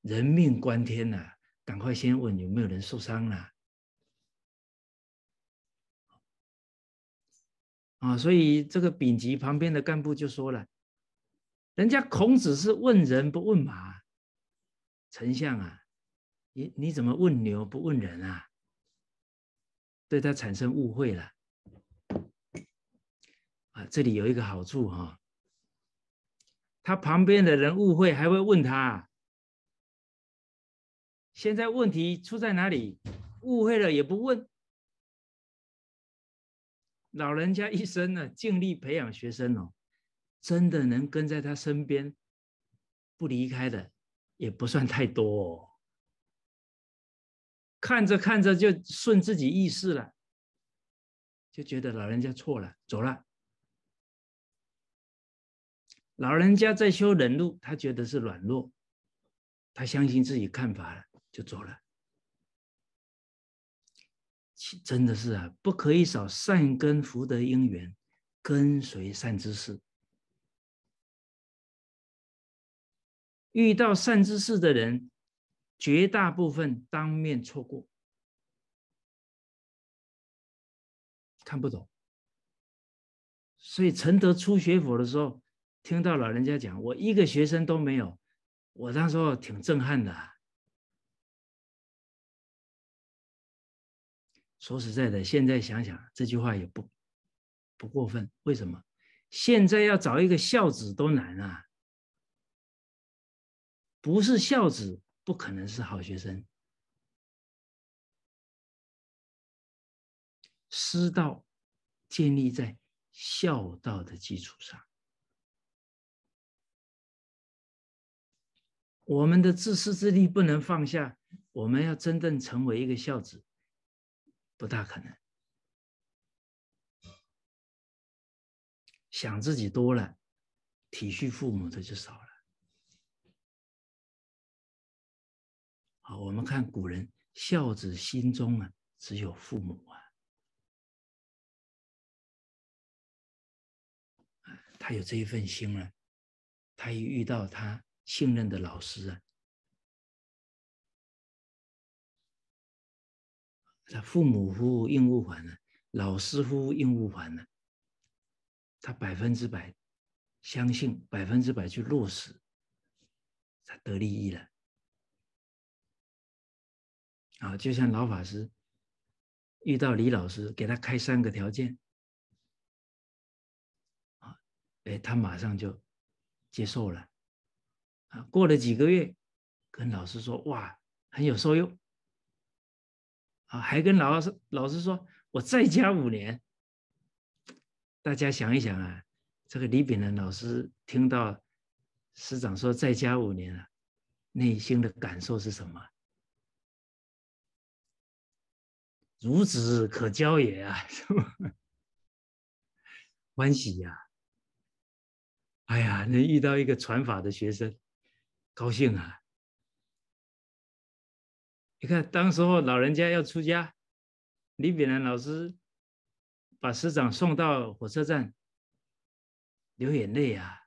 Speaker 1: 人命关天呐，赶快先问有没有人受伤了。啊，所以这个丙级旁边的干部就说了：“人家孔子是问人不问马，丞相啊，你你怎么问牛不问人啊？对他产生误会了。啊，这里有一个好处哈，他旁边的人误会还会问他。现在问题出在哪里？误会了也不问。”老人家一生呢，尽力培养学生哦，真的能跟在他身边不离开的，也不算太多。哦。看着看着就顺自己意思了，就觉得老人家错了，走了。老人家在修忍路，他觉得是软弱，他相信自己看法了，就走了。真的是啊，不可以少善根福德因缘，跟随善知识。遇到善知识的人，绝大部分当面错过，看不懂。所以承德初学佛的时候，听到老人家讲，我一个学生都没有，我那时候挺震撼的。说实在的，现在想想这句话也不不过分。为什么？现在要找一个孝子都难啊！不是孝子，不可能是好学生。师道建立在孝道的基础上，我们的自私自利不能放下。我们要真正成为一个孝子。不大可能，想自己多了，体恤父母的就少了。好，我们看古人，孝子心中啊，只有父母啊，他有这一份心啊，他一遇到他信任的老师啊。他父母呼应勿还呢，老师呼应勿还呢。他百分之百相信，百分之百去落实，才得利益了。啊，就像老法师遇到李老师，给他开三个条件，啊，哎，他马上就接受了。啊，过了几个月，跟老师说：“哇，很有受用。”啊，还跟老师老师说，我再加五年。大家想一想啊，这个李炳南老师听到师长说再加五年了，内心的感受是什么？孺子可教也啊，是吧？欢喜呀！哎呀，能遇到一个传法的学生，高兴啊！你看，当时候老人家要出家，李炳南老师把师长送到火车站，流眼泪啊！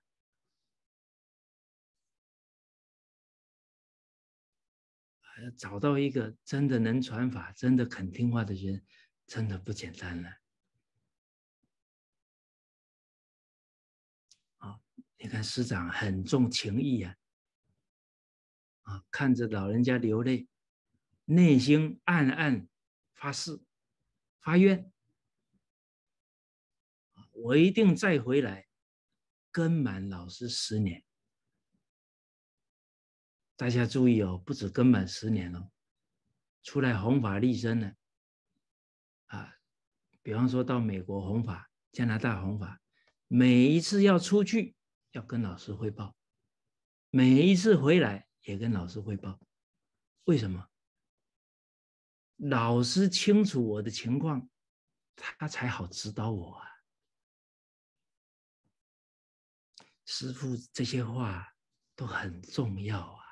Speaker 1: 找到一个真的能传法、真的肯听话的人，真的不简单了。啊，你看师长很重情义啊！啊，看着老人家流泪。内心暗暗发誓、发愿，我一定再回来跟满老师十年。大家注意哦，不止跟满十年哦，出来弘法立身呢。啊，比方说到美国弘法、加拿大弘法，每一次要出去要跟老师汇报，每一次回来也跟老师汇报，为什么？老师清楚我的情况他才好指导我啊。师傅这些话都很重要啊。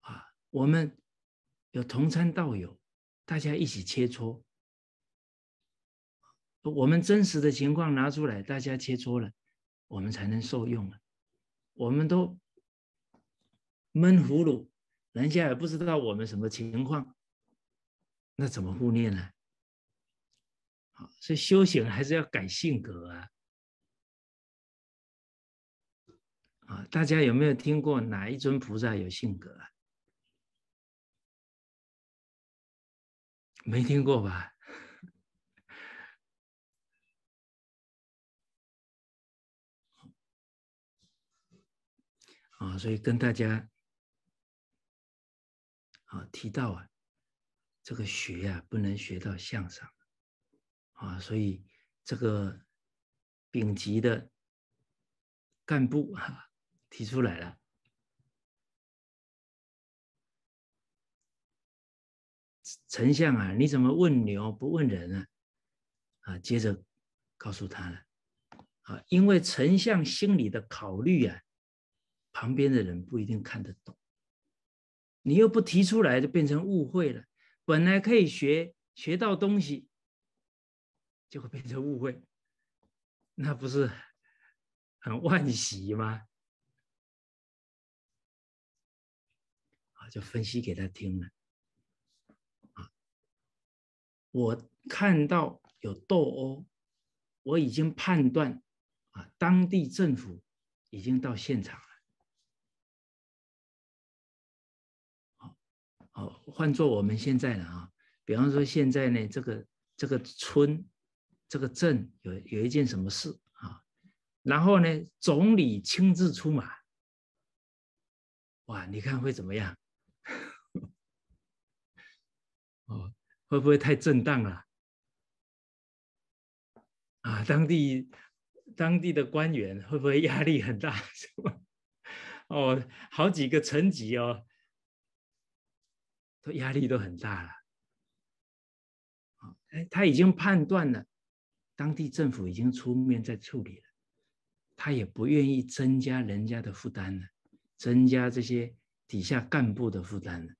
Speaker 1: 啊我们有同参道友大家一起切磋。我们真实的情况拿出来大家切磋了我们才能受用啊。我们都闷葫芦，人家也不知道我们什么情况，那怎么护念呢？好，所以修行还是要改性格啊。啊，大家有没有听过哪一尊菩萨有性格啊？没听过吧？啊，所以跟大家啊提到啊，这个学呀不能学到相上啊，所以这个丙级的干部啊提出来了。丞相啊，你怎么问牛不问人呢？啊，接着告诉他了，啊，因为丞相心里的考虑啊，旁边的人不一定看得懂，你又不提出来，就变成误会了。本来可以学学到东西，就会变成误会，那不是很惋惜吗？啊，就分析给他听了。啊我看到有斗殴，我已经判断，啊，当地政府已经到现场了。哦，换做我们现在呢啊，比方说现在呢，这个这个村，这个镇有有一件什么事啊，然后呢，总理亲自出马，哇，你看会怎么样？哦。会不会太震荡了？啊，当地当地的官员会不会压力很大？哦，好几个层级哦，都压力都很大了。哎，他已经判断了，当地政府已经出面在处理了，他也不愿意增加人家的负担了，增加这些底下干部的负担了，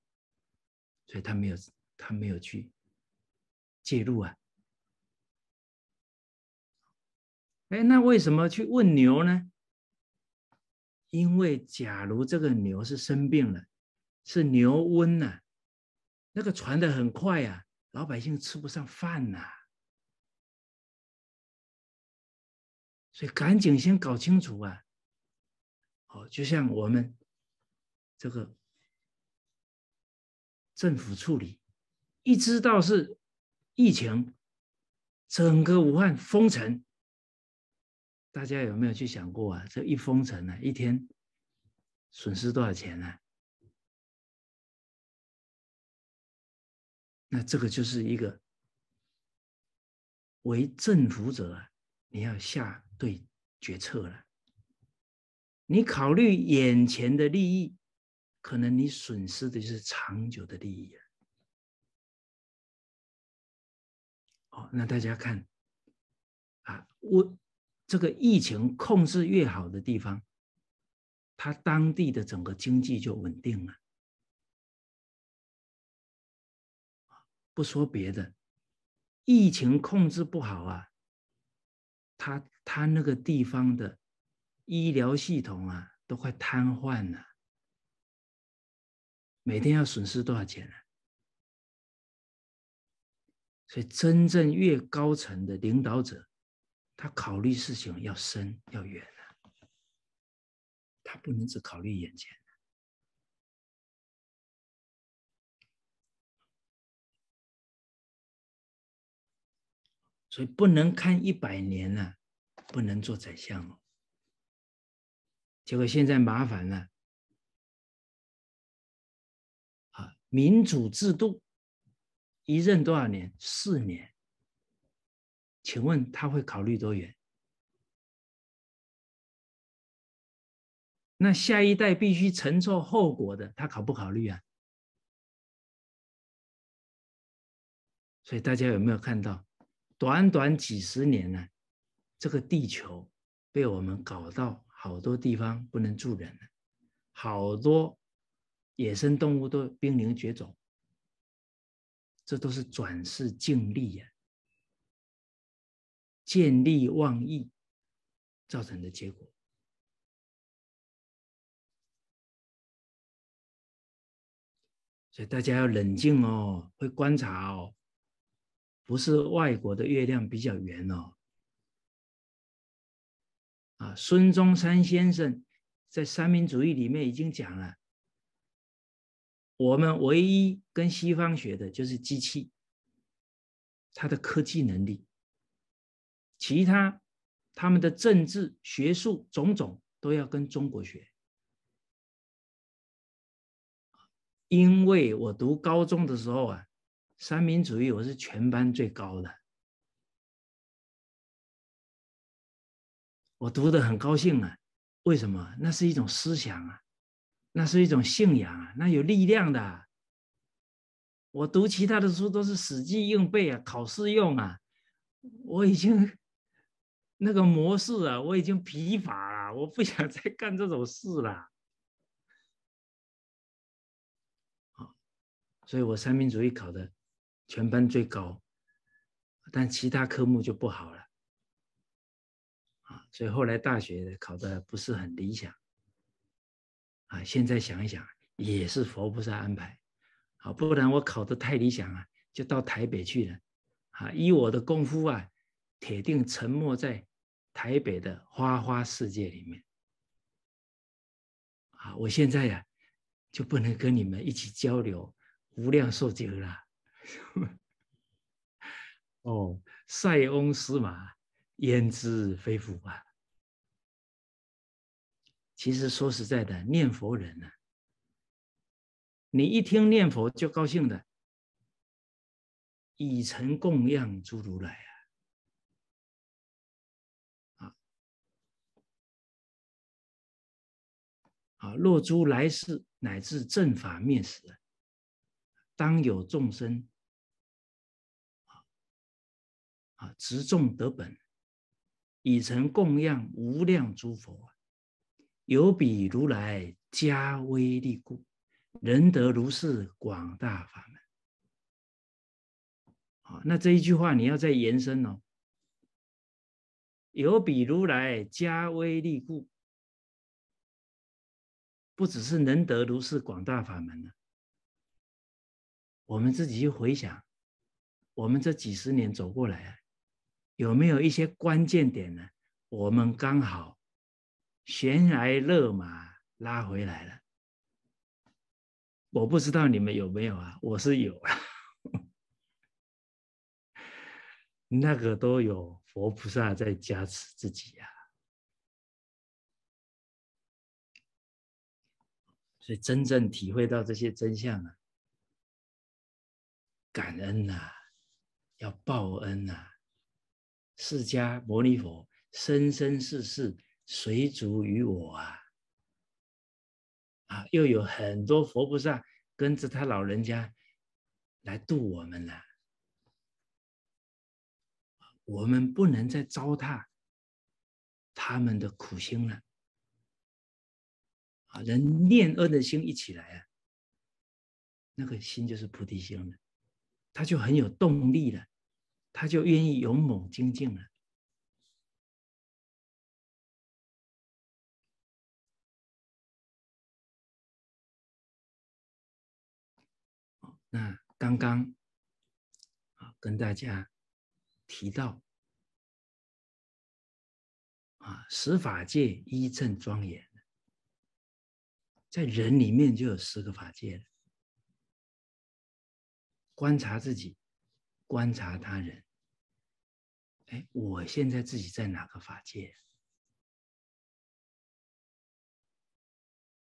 Speaker 1: 所以他没有，他没有去。介入啊！哎，那为什么去问牛呢？因为假如这个牛是生病了，是牛瘟呐，那个传的很快呀，老百姓吃不上饭呐，所以赶紧先搞清楚啊！哦，就像我们这个政府处理，一知道是。疫情，整个武汉封城，大家有没有去想过啊？这一封城呢，一天损失多少钱呢？那这个就是一个为政府者，你要下对决策了。你考虑眼前的利益，可能你损失的就是长久的利益啊。哦，那大家看，啊，我这个疫情控制越好的地方，它当地的整个经济就稳定了。不说别的，疫情控制不好啊，他他那个地方的医疗系统啊，都快瘫痪了，每天要损失多少钱呢？所以，真正越高层的领导者，他考虑事情要深要远啊，他不能只考虑眼前所以不能看一百年了，不能做宰相哦。结果现在麻烦了，啊，民主制度。一任多少年？四年。请问他会考虑多远？那下一代必须承受后果的，他考不考虑啊？所以大家有没有看到，短短几十年呢？这个地球被我们搞到好多地方不能住人了，好多野生动物都濒临绝种，这都是转世尽力呀，见利忘义造成的结果。所以大家要冷静哦，会观察哦，不是外国的月亮比较圆哦。啊，孙中山先生在三民主义里面已经讲了，我们唯一跟西方学的就是机器，它的科技能力，其他他们的政治、学术种种都要跟中国学。因为我读高中的时候啊，三民主义我是全班最高的。我读的很高兴啊，为什么？那是一种思想啊，那是一种信仰啊，那有力量的。我读其他的书都是死记硬背啊，考试用啊，我已经 那个模式啊，我已经疲乏了，我不想再干这种事了。所以我三民主义考的全班最高，但其他科目就不好了。啊，所以后来大学考的不是很理想，啊，现在想一想也是佛菩萨安排，啊，不然我考的太理想啊，就到台北去了，啊，以我的功夫啊，铁定沉没在台北的花花世界里面，啊，我现在呀就不能跟你们一起交流无量寿经了，哦，塞翁失马。焉知非福啊！其实说实在的，念佛人呢，你一听念佛就高兴的，以诚供养诸如来啊！啊啊！若诸来世乃至正法灭时，当有众生啊，执众得本。以成供养无量诸佛，有比如来加威力故，能得如是广大法门。好，那这一句话你要再延伸哦。有比如来加威力故，不只是能得如是广大法门了。我们自己去回想，我们这几十年走过来啊。有没有一些关键点呢？我们刚好悬崖勒马拉回来了。我不知道你们有没有啊？我是有啊，那个都有佛菩萨在加持自己呀。所以真正体会到这些真相啊，感恩呐，要报恩呐。释迦牟尼佛生生世世随逐于我啊！啊，又有很多佛菩萨跟着他老人家来度我们了。我们不能再糟蹋他们的苦心了。啊，人念恩的心一起来啊，那个心就是菩提心了，他就很有动力了。他就愿意勇猛精进了。那刚刚啊，跟大家提到啊，十法界一正庄严，在人里面就有十个法界了。观察自己，观察他人。哎，我现在自己在哪个法界？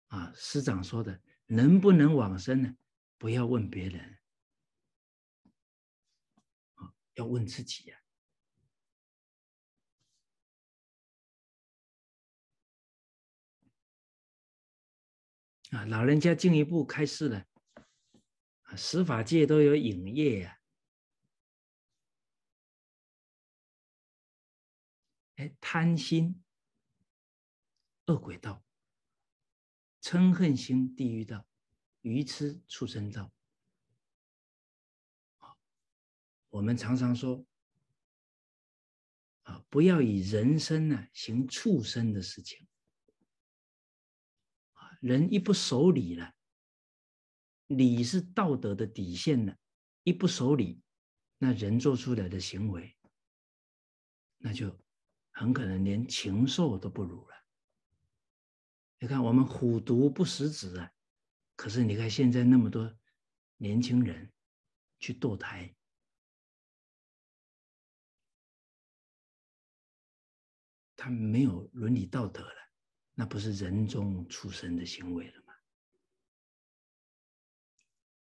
Speaker 1: 啊，师长说的，能不能往生呢？不要问别人，啊，要问自己呀。啊，老人家进一步开示了，啊，十法界都有影业呀。哎，贪心、恶鬼道；嗔恨心，地狱道；愚痴畜生道。我们常常说，啊，不要以人生呢行畜生的事情。人一不守礼了，礼是道德的底线了，一不守礼，那人做出来的行为，那就很可能连禽兽都不如了。你看，我们虎毒不食子啊，可是你看现在那么多年轻人去堕胎。他没有伦理道德了，那不是人中畜生的行为了吗？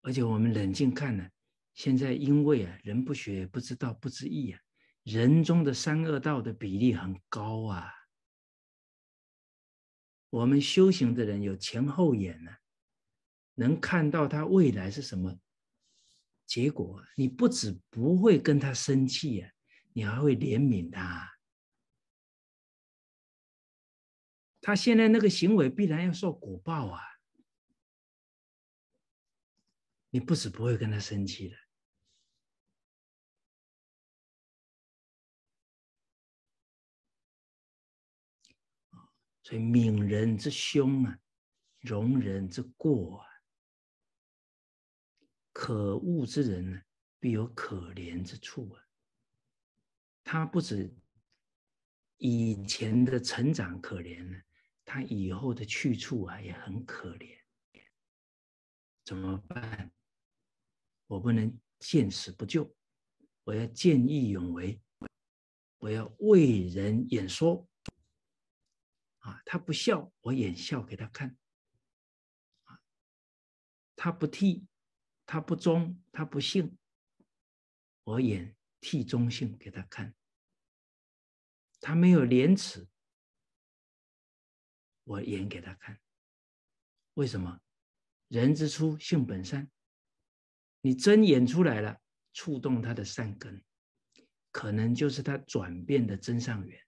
Speaker 1: 而且我们冷静看呢，现在因为啊，人不学不知道不知义啊，人中的三恶道的比例很高啊。我们修行的人有前后眼呢，能看到他未来是什么结果。你不止不会跟他生气呀，你还会怜悯他。他现在那个行为必然要受果报啊！你不止不会跟他生气的，所以悯人之凶啊，容人之过啊，可恶之人呢，必有可怜之处啊。他不止以前的成长可怜呢。他以后的去处啊，也很可怜，怎么办？我不能见死不救，我要见义勇为，我要为人演说。啊，他不孝，我演孝给他看。啊，他不替，他不忠，他不信，我演替忠信给他看。他没有廉耻。我演给他看，为什么？人之初，性本善。你真演出来了，触动他的善根，可能就是他转变的真上缘。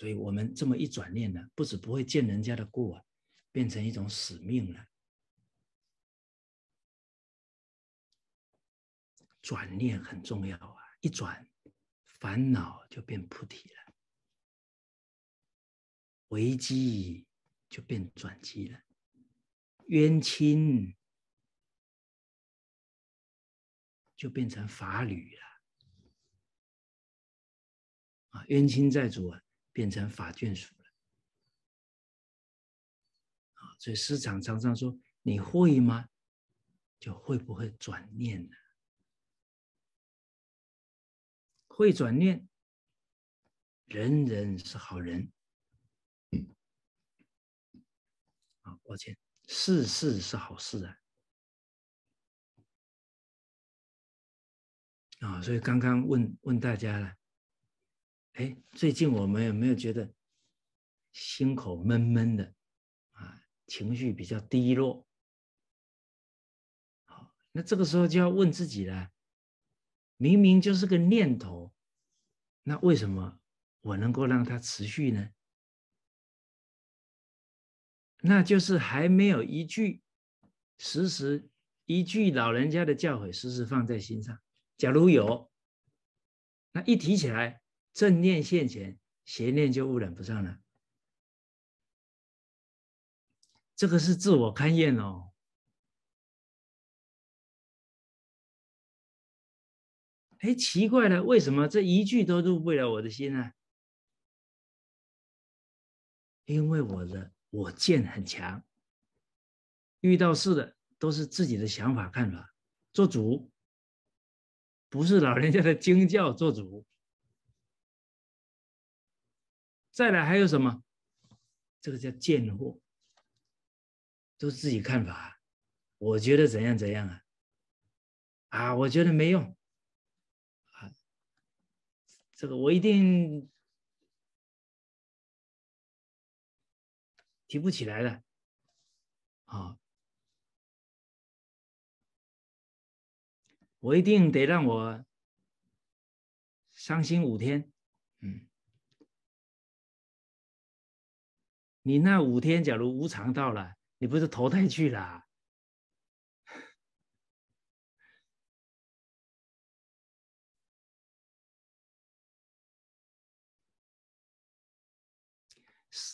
Speaker 1: 所以，我们这么一转念呢，不止不会见人家的过啊，变成一种使命了。转念很重要啊，一转。烦恼就变菩提了，危机就变转机了，冤亲就变成法侣了，啊，冤亲债主啊变成法眷属了，啊，所以师长常常说：“你会吗？就会不会转念呢？”会转念，人人是好人。啊，抱歉，事事是好事啊。啊，所以刚刚问问大家了，哎，最近我们有没有觉得心口闷闷的啊？情绪比较低落。好，那这个时候就要问自己了。明明就是个念头，那为什么我能够让它持续呢？那就是还没有一句时时一句老人家的教诲时时放在心上。假如有，那一提起来，正念现前，邪念就污染不上了。这个是自我勘验哦。哎，奇怪了，为什么这一句都入不了我的心呢？因为我的我见很强，遇到事的都是自己的想法看法做主，不是老人家的经教做主。再来还有什么？这个叫贱货，都自己看法。我觉得怎样怎样啊？啊，我觉得没用啊。这个我一定提不起来了，啊！我一定得让我伤心五天，你那五天假如无常到了，你不是投胎去了？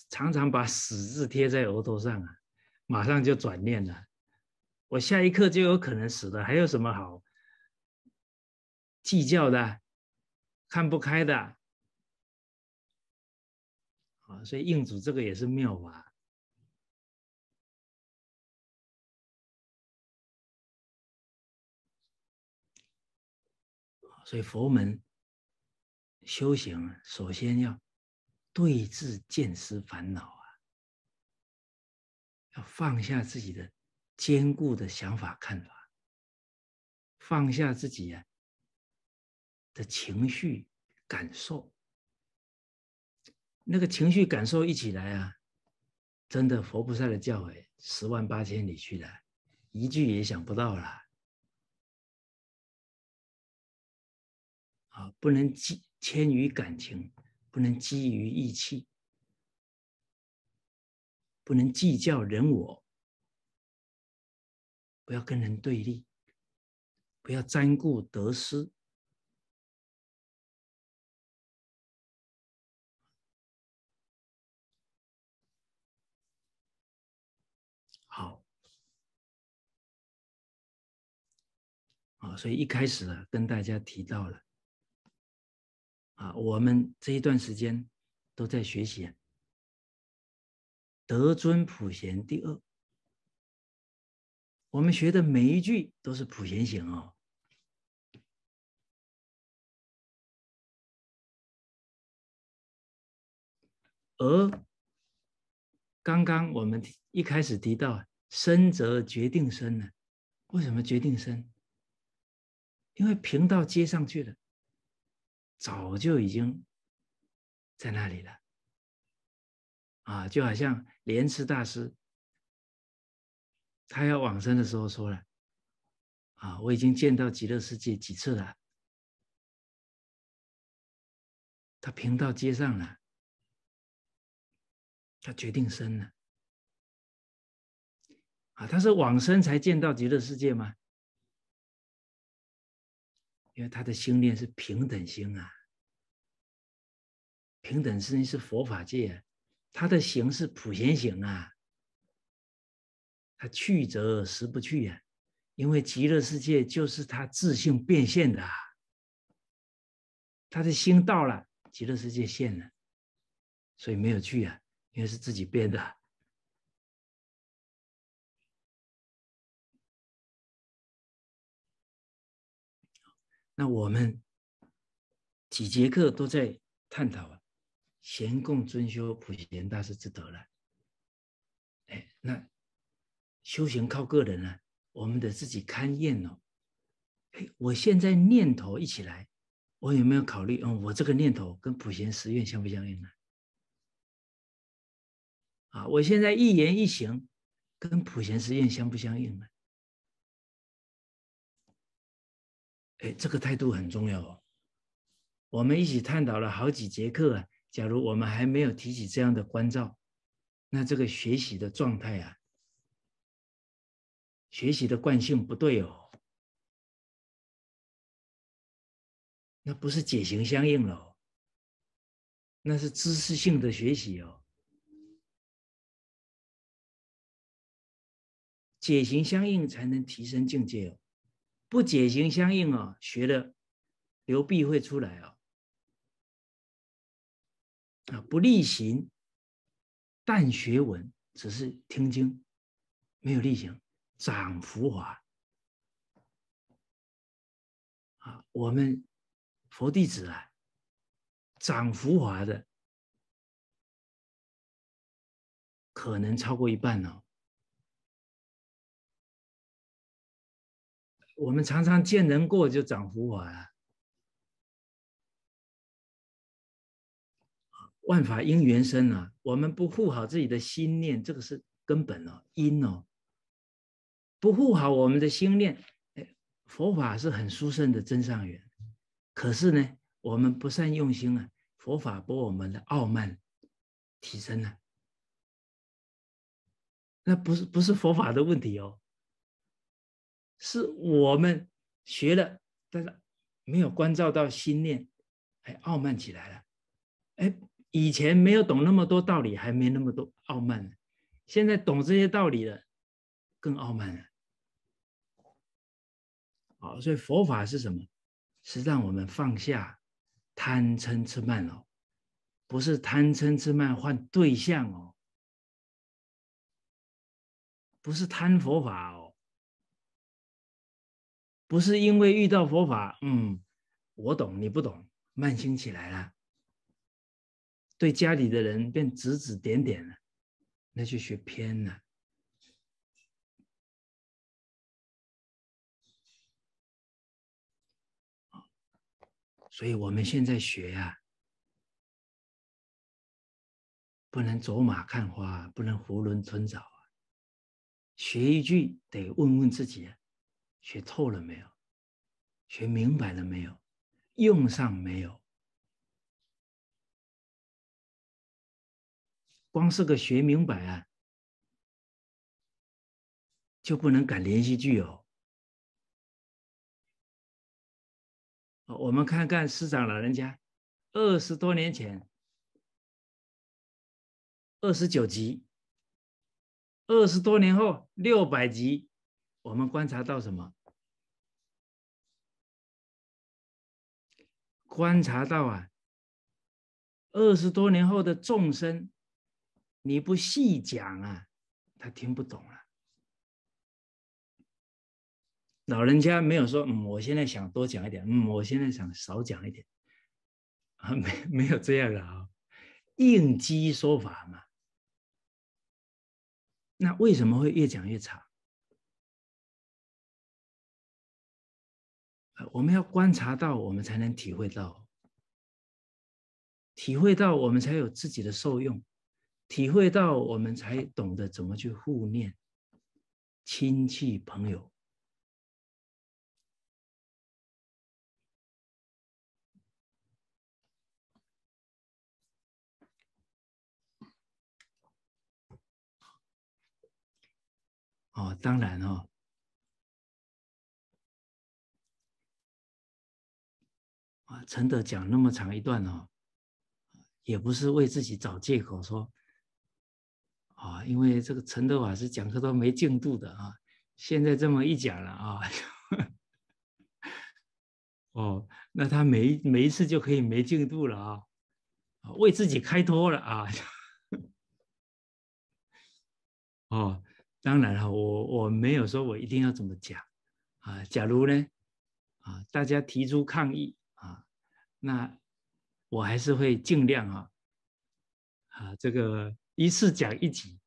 Speaker 1: 常常把死字贴在额头上啊，马上就转念了。我下一刻就有可能死了，还有什么好计较的、看不开的？啊，所以应主这个也是妙法。所以佛门修行，首先要对治见思烦恼啊，要放下自己的坚固的想法看法，放下自己呀的情绪感受。那个情绪感受一起来啊，真的佛菩萨的教诲十万八千里去了，一句也想不到了。啊，不能基迁于感情，不能基于义气，不能计较人我，不要跟人对立，不要沾顾得失。好，所以一开始啊，跟大家提到了，啊，我们这一段时间都在学习德尊普贤第二，我们学的每一句都是普贤行哦，而刚刚我们一开始提到生则决定生呢，为什么决定生？因为平道接上去了，早就已经在那里了。啊，就好像莲池大师，他要往生的时候说了：“啊，我已经见到极乐世界几次了。”他平道接上了。他决定生了啊！他是往生才见到极乐世界吗？因为他的心念是平等心啊，平等心是佛法界，他的行是普贤行啊。他去则实不去呀，因为极乐世界就是他自性变现的，他的心到了极乐世界现了，所以没有去啊。因为是自己变的，那我们几节课都在探讨啊，贤共尊修普贤大师之德了。哎，那修行靠个人呢，我们得自己勘验哦。哎，我现在念头一起来，我有没有考虑？嗯，我这个念头跟普贤十愿相不相应呢？啊！我现在一言一行跟普贤实验相不相应呢？哎，这个态度很重要哦。我们一起探讨了好几节课啊。假如我们还没有提起这样的关照，那这个学习的状态啊，学习的惯性不对哦。那不是解行相应了，那是知识性的学习哦。解行相应才能提升境界哦，不解行相应哦，学的流弊会出来哦。啊，不力行，但学文，只是听经，没有力行，长浮华。啊，我们佛弟子啊，长浮华的可能超过一半哦。我们常常见人过就长福法啊，万法因缘生啊！我们不护好自己的心念，这个是根本哦，因哦。不护好我们的心念，哎，佛法是很殊胜的真上缘。可是呢，我们不善用心啊，佛法把我们的傲慢提升了，那不是不是佛法的问题哦，是我们学了，但是没有关照到心念，哎，傲慢起来了。哎，以前没有懂那么多道理，还没那么多傲慢呢。现在懂这些道理了，更傲慢了。好，所以佛法是什么？是让我们放下贪嗔痴慢哦，不是贪嗔痴慢换对象哦。不是贪佛法哦，不是因为遇到佛法，嗯，我懂你不懂，慢心起来了，对家里的人便指指点点了，那就学偏了。所以我们现在学呀，不能走马看花，不能囫囵吞枣啊。学一句得问问自己，学透了没有？学明白了没有？用上没有？光是个学明白啊，就不能改连续剧哦。我们看看师长老人家，二十多年前，二十九集。二十多年后，六百集，我们观察到什么？观察到啊，二十多年后的众生，你不细讲啊，他听不懂了。老人家没有说，嗯，我现在想多讲一点，嗯，我现在想少讲一点，啊，没没有这样的啊，应机说法嘛。那为什么会越讲越长？我们要观察到，我们才能体会到，体会到我们才有自己的受用，体会到我们才懂得怎么去护念亲戚朋友。哦，当然哦，啊，陈德讲那么长一段哦，也不是为自己找借口说，啊，因为这个陈德法师讲课都没进度的啊，现在这么一讲了啊，哦，那他每每一次就可以没进度了啊，为自己开脱了啊，哦。当然了，我我没有说我一定要怎么讲啊。假如呢，啊，大家提出抗议，那我还是会尽量啊，啊，这个一次讲一集。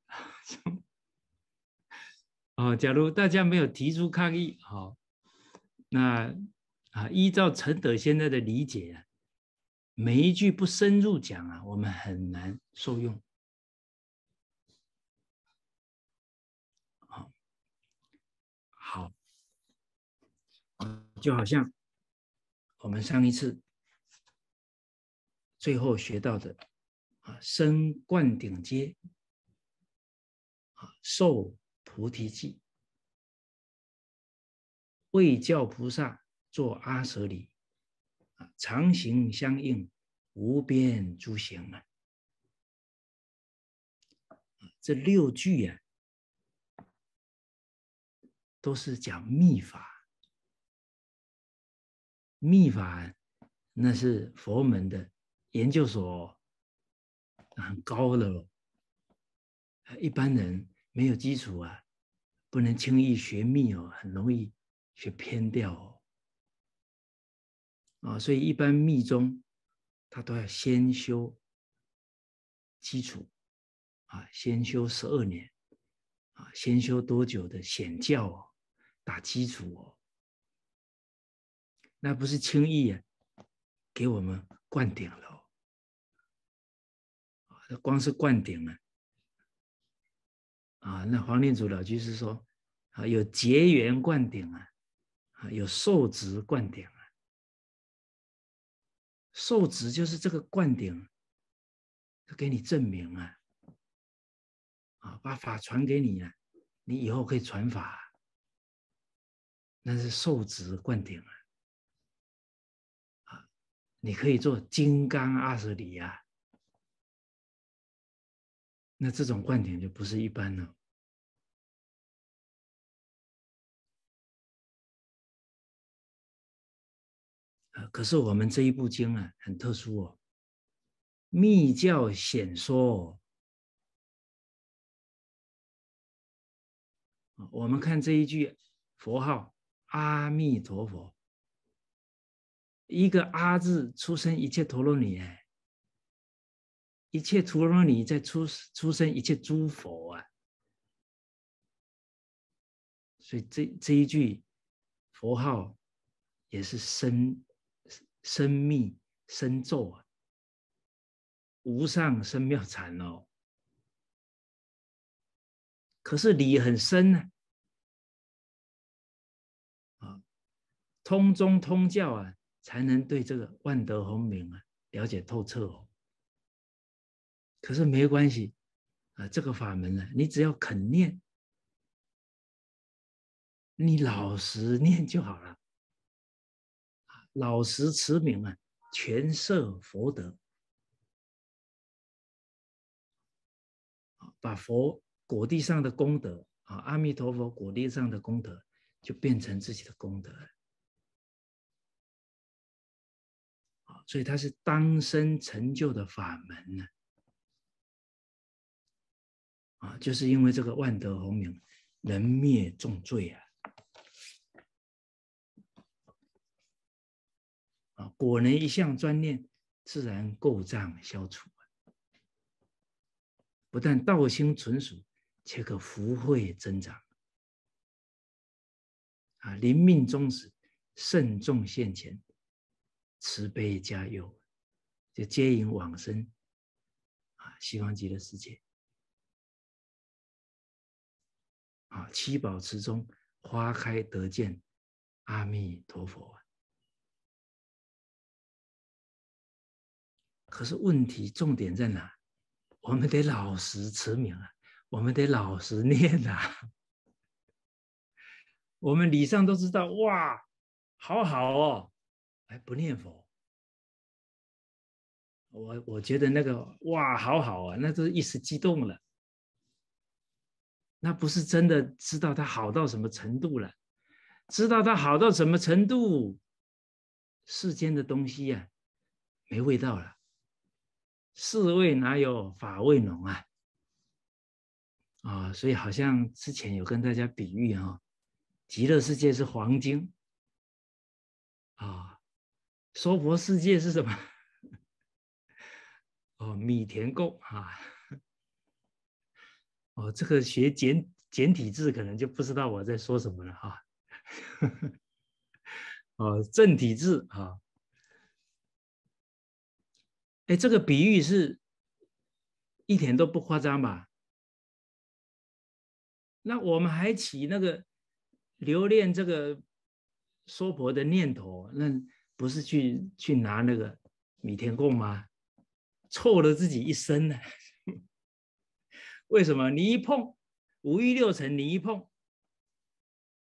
Speaker 1: 哦，假如大家没有提出抗议，好，那啊，依照陈德现在的理解啊，每一句不深入讲啊，我们很难受用。好好，就好像我们上一次最后学到的啊，升灌顶阶啊，受菩提记，为教菩萨做阿舍里啊，常行相应，无边诸行啊，这六句呀。都是讲秘法，秘法那是佛门的研究所，很高的喽。一般人没有基础啊，不能轻易学密哦，很容易学偏掉哦。啊，所以一般密宗他都要先修基础啊，先修十二年啊，先修多久的显教哦。打基础哦，那不是轻易啊，给我们灌顶了！光是灌顶了啊！那黄念祖老居士说啊，有结缘灌顶啊，啊，有受值灌顶啊。受值就是这个灌顶，给你证明啊，啊，把法传给你啊，你以后可以传法，那是受值灌顶啊，啊，你可以做金刚阿舍里呀，那这种观点就不是一般了。可是我们这一部经啊，很特殊哦，密教显说。我们看这一句佛号阿弥陀佛，一个阿字出生一切陀罗尼，哎，一切陀罗尼在出出生一切诸佛啊，所以这这一句佛号也是深。深密深咒啊，无上深妙禅哦。可是理很深呢，啊，通中通教啊，才能对这个万德洪明啊了解透彻哦。可是没关系啊，这个法门呢，你只要肯念，你老实念就好了。老实持名啊，全摄佛德。把佛果地上的功德啊，阿弥陀佛果地上的功德，就变成自己的功德啊，所以它是当生成就的法门呢，啊就是因为这个万德洪名，人灭重罪啊。啊，果能一向专念，自然垢障消除。不但道心纯熟，且可福慧增长。啊，临命终时，慎重现前，慈悲加佑，就接引往生。啊，西方极乐世界。啊，七宝池中花开得见阿弥陀佛。可是问题重点在哪？我们得老实持名啊，我们得老实念啊。我们礼上都知道，哇，好好哦，哎，不念佛。我我觉得那个哇，好好啊，那都是一时激动了，那不是真的知道它好到什么程度了，知道它好到什么程度，世间的东西呀，没味道了。四味哪有法味浓啊？啊，所以好像之前有跟大家比喻啊，极乐世界是黄金啊，娑婆世界是什么？哦，米田共啊。哦，这个学简简体字可能就不知道我在说什么了哈。哦，正体字啊。哎，这个比喻是一点都不夸张吧？那我们还起那个留恋这个娑婆的念头，那不是去去拿那个米田共吗？臭了自己一身呢？为什么？你一碰五欲六尘，你一碰，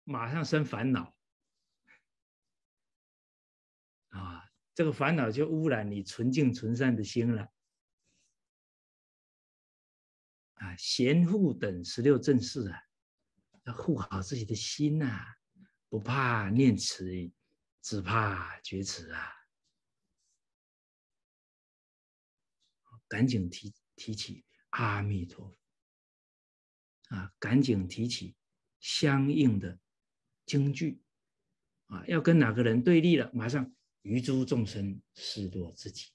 Speaker 1: 马上生烦恼啊！这个烦恼就污染你纯净纯善的心了啊！贤护等十六正事啊，要护好自己的心呐，不怕念慈，只怕觉慈啊！赶紧提提起阿弥陀佛啊！赶紧提起相应的经句啊！要跟哪个人对立了，马上。于诸众生视若自己，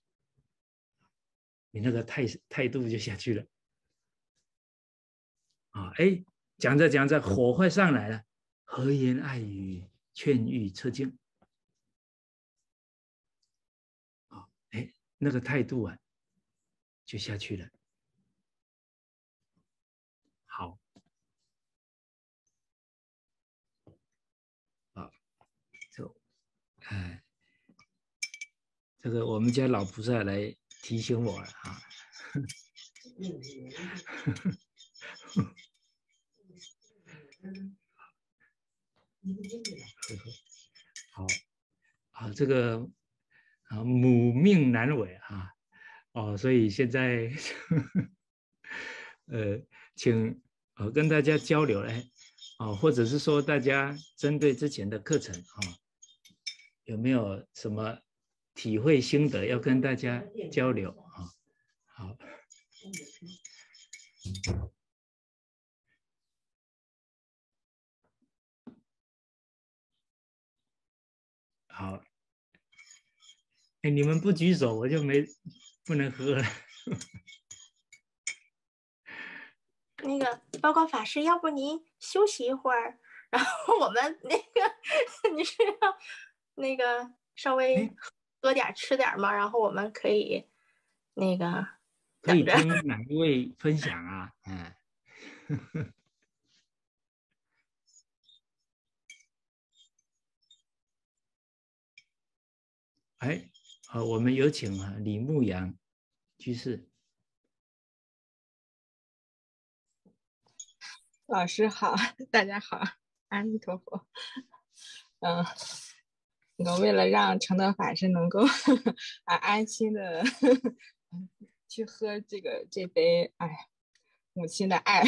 Speaker 1: 你那个态态度就下去了啊！哎，讲着讲着，火快上来了，和言爱语，劝喻车经啊！哎，那个态度啊，就下去了。好，啊，就哎。这个我们家老菩萨来提醒我了啊！好，好，这个啊，母命难违啊，哦，所以现在，呃，请呃跟大家交流嘞，哦，或者是说大家针对之前的课程啊，有没有什么体会心得要跟大家交流啊？好。好，哎，你们不举手，我就没不能喝了。
Speaker 2: 那个报告法师，要不您休息一会儿，然后我们那个 你是要那个稍微喝点吃点嘛？然后我们可以那个
Speaker 1: 可以听 哪一位分享啊？嗯。哎，好，我们有请啊，李牧阳居士。
Speaker 3: 老师好，大家好，阿弥陀佛。嗯，我为了让承德法师能够啊安心的去喝这个这杯，哎，母亲的爱，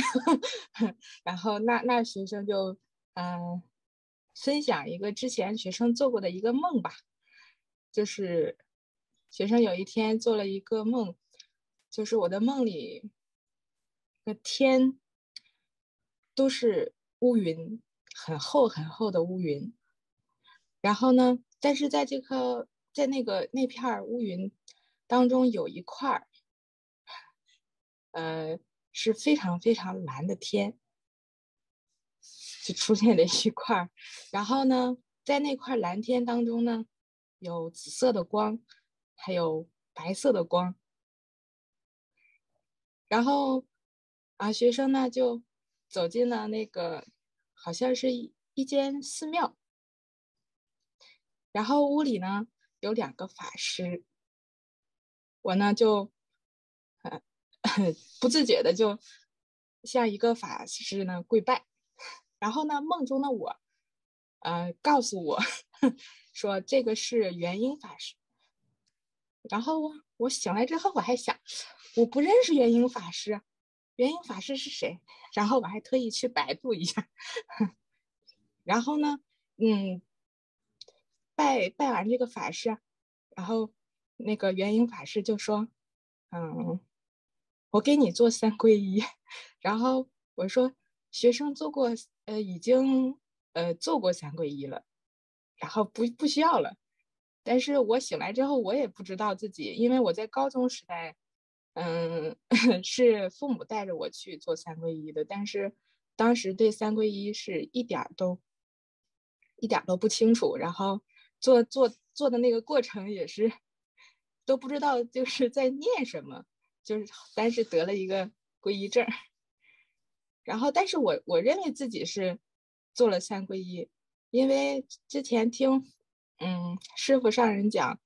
Speaker 3: 然后那那学生就嗯分享一个之前学生做过的一个梦吧。就是学生有一天做了一个梦，就是我的梦里的天都是乌云，很厚很厚的乌云。然后呢，但是在这个在那个那片乌云当中有一块儿，呃，是非常非常蓝的天，就出现了一块儿。然后呢，在那块蓝天当中呢。有紫色的光，还有白色的光。然后啊，学生呢就走进了那个，好像是一一间寺庙。然后屋里呢有两个法师，我呢就呃 不自觉的就向一个法师呢跪拜。然后呢，梦中的我，呃，告诉我。说这个是元婴法师，然后我我醒来之后我还想，我不认识元婴法师，元婴法师是谁？然后我还特意去百度一下，然后呢，嗯，拜拜完这个法师，然后那个元婴法师就说，嗯，我给你做三皈依，然后我说学生做过，呃，已经呃做过三皈依了。然后不不需要了，但是我醒来之后，我也不知道自己，因为我在高中时代，嗯，是父母带着我去做三皈依的，但是当时对三皈依是一点都，一点都不清楚，然后做做做的那个过程也是都不知道就是在念什么，就是但是得了一个皈依证，然后但是我我认为自己是做了三皈依。因为之前听，嗯，师傅上人讲，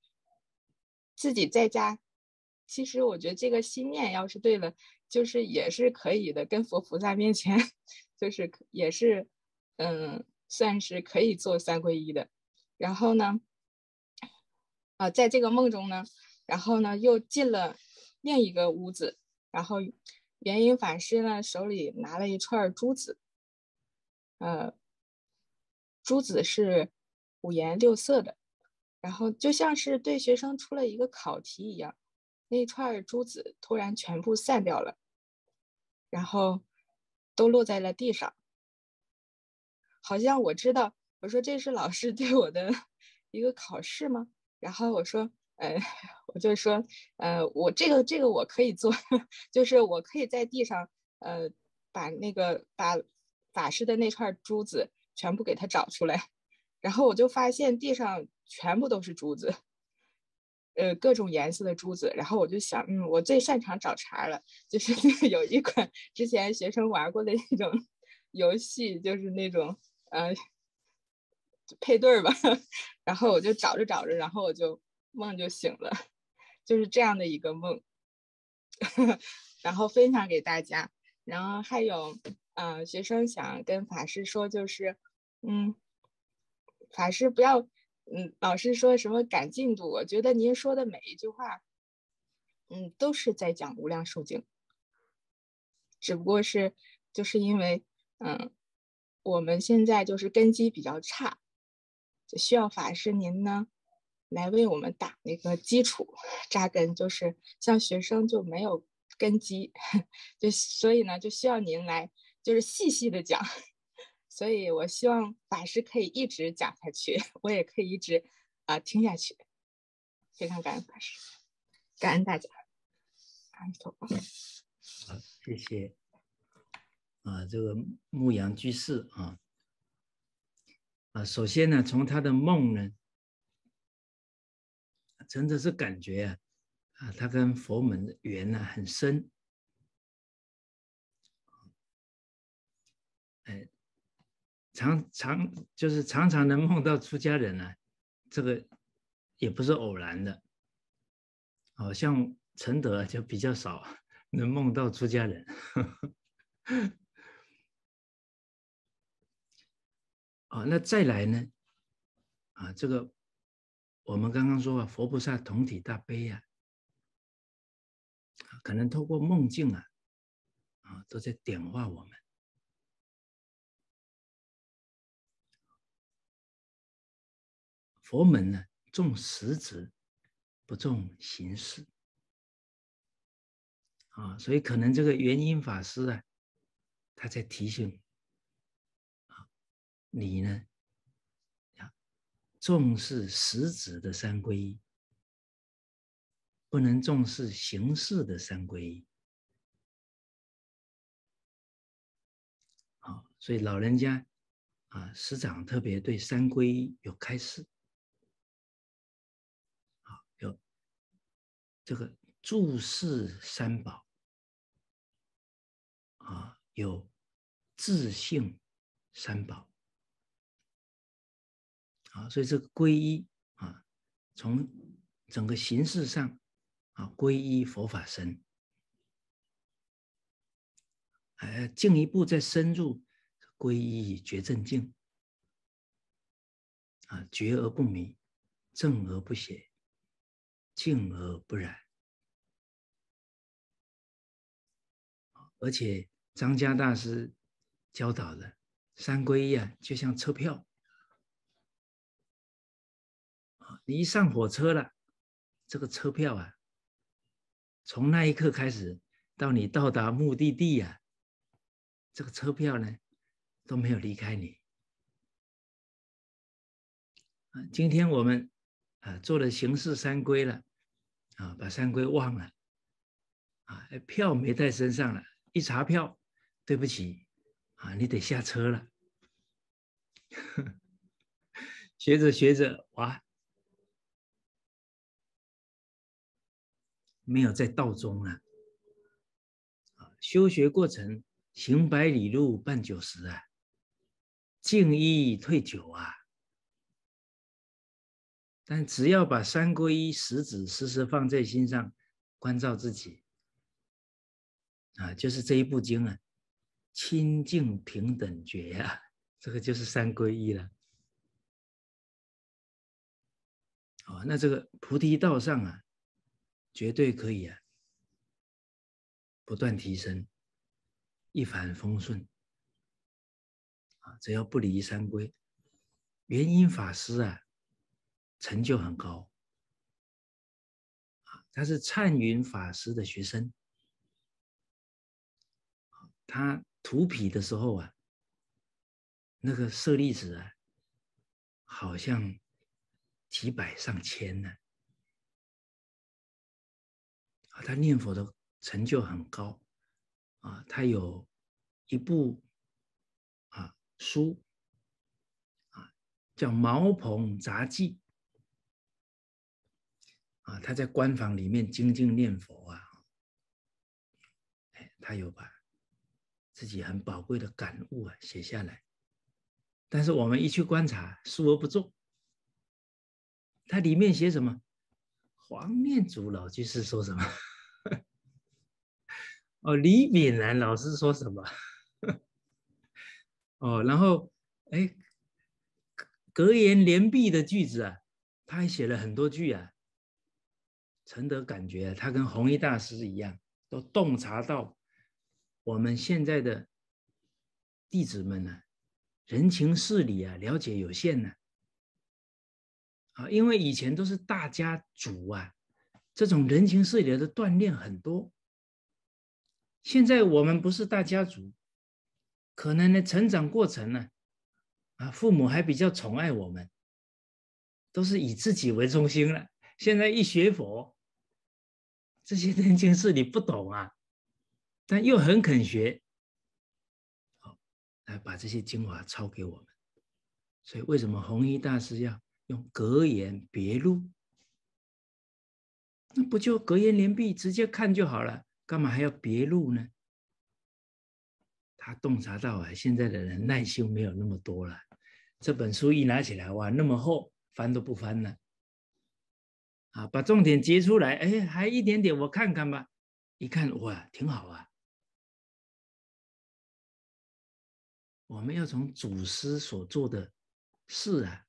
Speaker 3: 自己在家，其实我觉得这个心念要是对了，就是也是可以的，跟佛菩萨面前，就是也是，嗯，算是可以做三皈依的。然后呢，啊，在这个梦中呢，然后呢又进了另一个屋子，然后元婴法师呢手里拿了一串珠子，呃。珠子是五颜六色的，然后就像是对学生出了一个考题一样，那串珠子突然全部散掉了，然后都落在了地上。好像我知道，我说这是老师对我的一个考试吗？然后我说，呃，我就说，呃，我这个这个我可以做，就是我可以在地上，呃，把那个把法师的那串珠子。全部给他找出来，然后我就发现地上全部都是珠子，呃，各种颜色的珠子。然后我就想，嗯，我最擅长找茬了，就是有一款之前学生玩过的那种游戏，就是那种呃配对儿吧。然后我就找着找着，然后我就梦就醒了，就是这样的一个梦，然后分享给大家。然后还有，呃，学生想跟法师说，就是，嗯，法师不要，嗯，老师说什么赶进度，我觉得您说的每一句话，嗯，都是在讲无量寿经，只不过是，就是因为，嗯，我们现在就是根基比较差，就需要法师您呢。来为我们打那个基础扎根，就是像学生就没有根基，就所以呢就需要您来，就是细细的讲。所以我希望法师可以一直讲下去，我也可以一直啊听下去。非常感恩法师，感恩大家。阿弥陀佛。
Speaker 1: 好，谢谢。啊，这个牧羊居士啊，啊，首先呢，从他的梦呢。真的是感觉啊，啊，他跟佛门缘呢很深，哎，常常就是常常能梦到出家人呢，这个也不是偶然的，好像承德就比较少 能梦到出家人，啊，那再来呢，啊，这个。我们刚刚说啊，佛菩萨同体大悲啊，可能透过梦境啊，啊，都在点化我们。佛门呢，重实质，不重形式啊，所以可能这个元音法师啊，他在提醒，你呢？重视实质的三皈依，不能重视形式的三皈依。好，所以老人家啊，师长特别对三皈依有开示。好，有这个注释三宝，啊，有自性三宝。啊，所以这个皈依啊，从整个形式上啊，皈依佛法僧，哎，进一步再深入皈依觉正境啊，觉而不迷，正而不邪，静而不染。而且张家大师教导的三皈依啊，就像车票。你一上火车了，这个车票啊，从那一刻开始到你到达目的地啊，这个车票呢都没有离开你。啊，今天我们啊做了形式三规了，啊把三规忘了，啊票没带身上了，一查票，对不起，啊你得下车了。学着学着，哇！没有在道中啊，啊，修学过程行百里路半九十啊，敬一退九啊。但只要把三皈依实指时时放在心上，关照自己啊，就是这一部经啊，清净平等觉啊，这个就是三皈依了。哦，那这个菩提道上啊。绝对可以啊，不断提升，一帆风顺啊！只要不离三规，元音法师啊，成就很高啊！他是灿云法师的学生，他涂皮的时候啊，那个舍利子啊，好像几百上千呢。他念佛的成就很高，啊，他有一部啊书，啊叫《茅棚杂记》，啊，他在官房里面精进念佛啊，哎，他有把自己很宝贵的感悟啊写下来，但是我们一去观察，书而不重，他里面写什么？黄念祖老居士说什么？哦，李炳南老师说什么？哦，然后哎，格言联璧的句子啊，他还写了很多句啊。陈德感觉他跟弘一大师一样，都洞察到我们现在的弟子们呢，人情事理啊，了解有限呢。啊，因为以前都是大家族啊，这种人情世理的锻炼很多。现在我们不是大家族，可能呢成长过程呢，啊，父母还比较宠爱我们，都是以自己为中心了。现在一学佛，这些人情事你不懂啊，但又很肯学，好，来把这些精华抄给我们。所以为什么弘一大师要？用格言别录，那不就格言连璧，直接看就好了，干嘛还要别录呢？他洞察到啊，现在的人耐心没有那么多了。这本书一拿起来，哇，那么厚，翻都不翻了。啊，把重点截出来，哎，还一点点，我看看吧。一看，哇，挺好啊。我们要从祖师所做的事啊。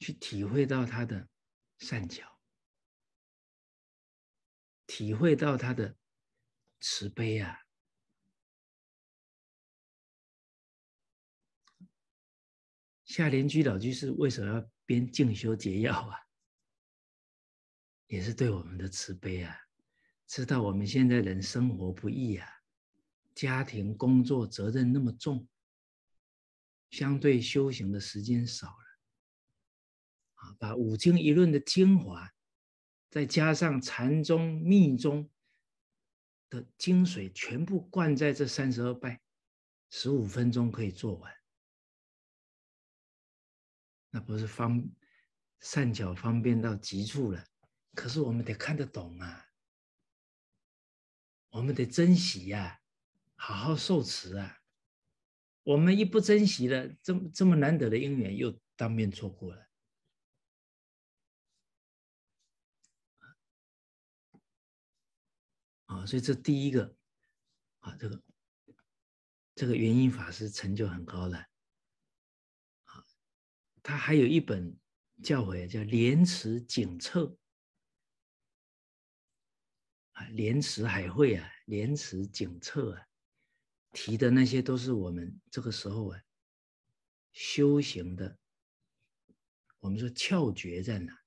Speaker 1: 去体会到他的善巧，体会到他的慈悲啊！夏莲居老居士为什么要编静修解要啊？也是对我们的慈悲啊！知道我们现在人生活不易啊，家庭工作责任那么重，相对修行的时间少了。啊，把五经一论的精华，再加上禅宗密宗的精髓，全部灌在这三十二拜，十五分钟可以做完，那不是方善巧方便到极处了？可是我们得看得懂啊，我们得珍惜呀，好好受持啊。我们一不珍惜了，这么这么难得的因缘，又当面错过了。啊，所以这第一个啊，这个这个元音法师成就很高的啊，他还有一本教诲叫《莲池景册》啊，《莲池海会》啊，《莲池景册》啊，提的那些都是我们这个时候啊修行的，我们说窍诀在哪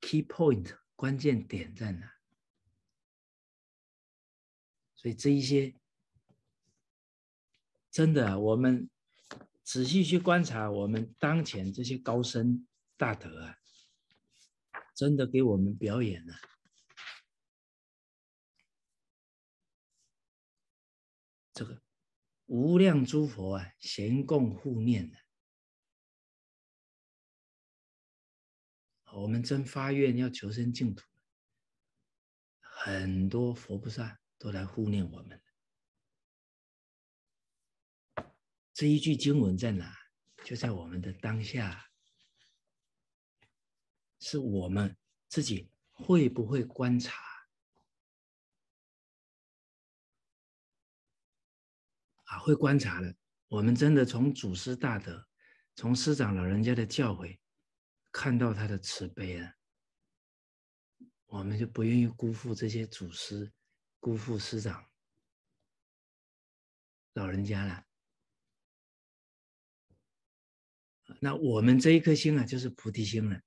Speaker 1: ？Key point 关键点在哪？所以这一些真的，我们仔细去观察，我们当前这些高僧大德啊，真的给我们表演了这个无量诸佛啊，咸共护念的。我们真发愿要求生净土，很多佛菩萨。都来护念我们这一句经文在哪？就在我们的当下，是我们自己会不会观察啊？会观察了，我们真的从祖师大德、从师长老人家的教诲，看到他的慈悲了，我们就不愿意辜负这些祖师。辜负师长、老人家了，那我们这一颗心啊，就是菩提心了，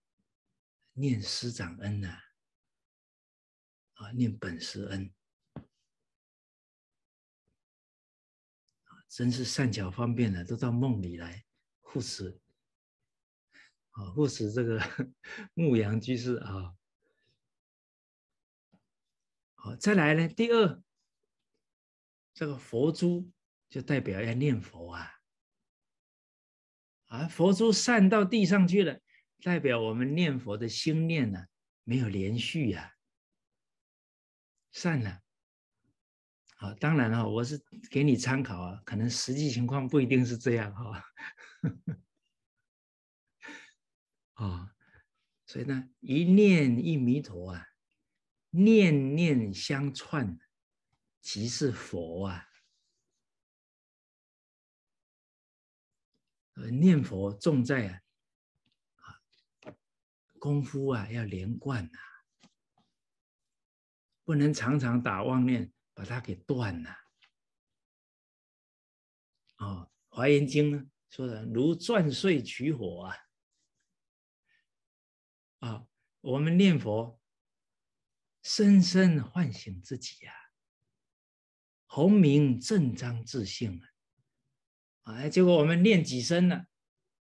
Speaker 1: 念师长恩呐，啊，念本师恩，真是善巧方便的，都到梦里来护持，啊，护持这个 牧羊居士啊。再来呢？第二，这个佛珠就代表要念佛啊，啊，佛珠散到地上去了，代表我们念佛的心念呢没有连续呀，散了。好，当然了，我是给你参考啊，可能实际情况不一定是这样哈。啊，所以呢，一念一弥陀啊。念念相串，即是佛啊。念佛重在啊，功夫啊要连贯呐，不能常常打妄念，把它给断了。哦，《华严经》呢说的如钻碎取火啊，啊，我们念佛，深深唤醒自己呀，弘明正章自性啊。啊！结果我们念几声了，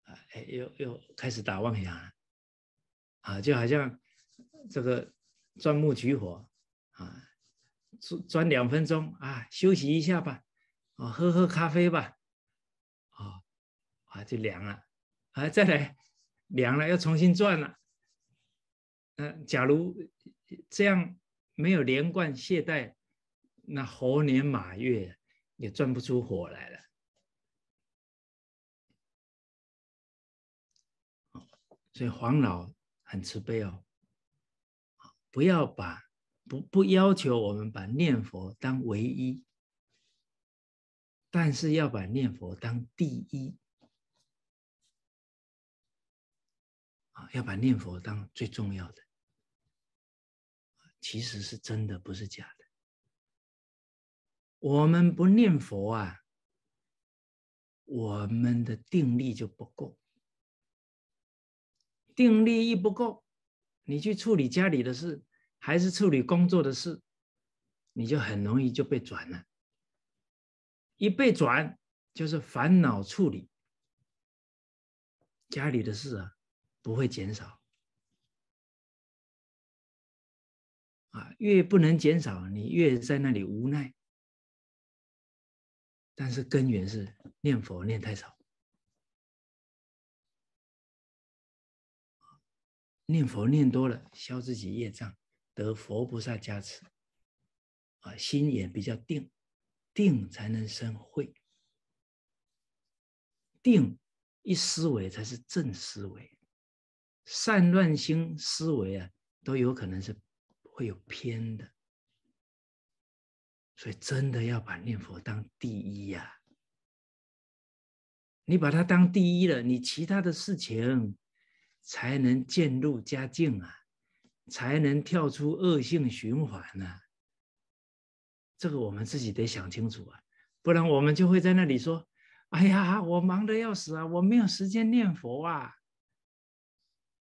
Speaker 1: 啊，哎，又又开始打妄想了，啊，就好像这个钻木取火，啊，钻钻两分钟啊，休息一下吧，啊，喝喝咖啡吧，啊，啊，就凉了，啊，再来凉了，要重新钻了。嗯，假如这样没有连贯懈怠，那猴年马月也转不出火来了。所以黄老很慈悲哦，不要把不不要求我们把念佛当唯一，但是要把念佛当第一啊，要把念佛当最重要的，其实是真的，不是假的。我们不念佛啊，我们的定力就不够。定力一不够，你去处理家里的事，还是处理工作的事，你就很容易就被转了。一被转，就是烦恼处理，家里的事啊不会减少，啊越不能减少，你越在那里无奈。但是根源是念佛念太少。念佛念多了，消自己业障，得佛菩萨加持，啊，心也比较定，定才能生慧，定一思维才是正思维，善乱心思维啊，都有可能是会有偏的，所以真的要把念佛当第一呀，你把它当第一了，你其他的事情。才能渐入佳境啊，才能跳出恶性循环呢。这个我们自己得想清楚啊，不然我们就会在那里说：“哎呀，我忙得要死啊，我没有时间念佛啊。”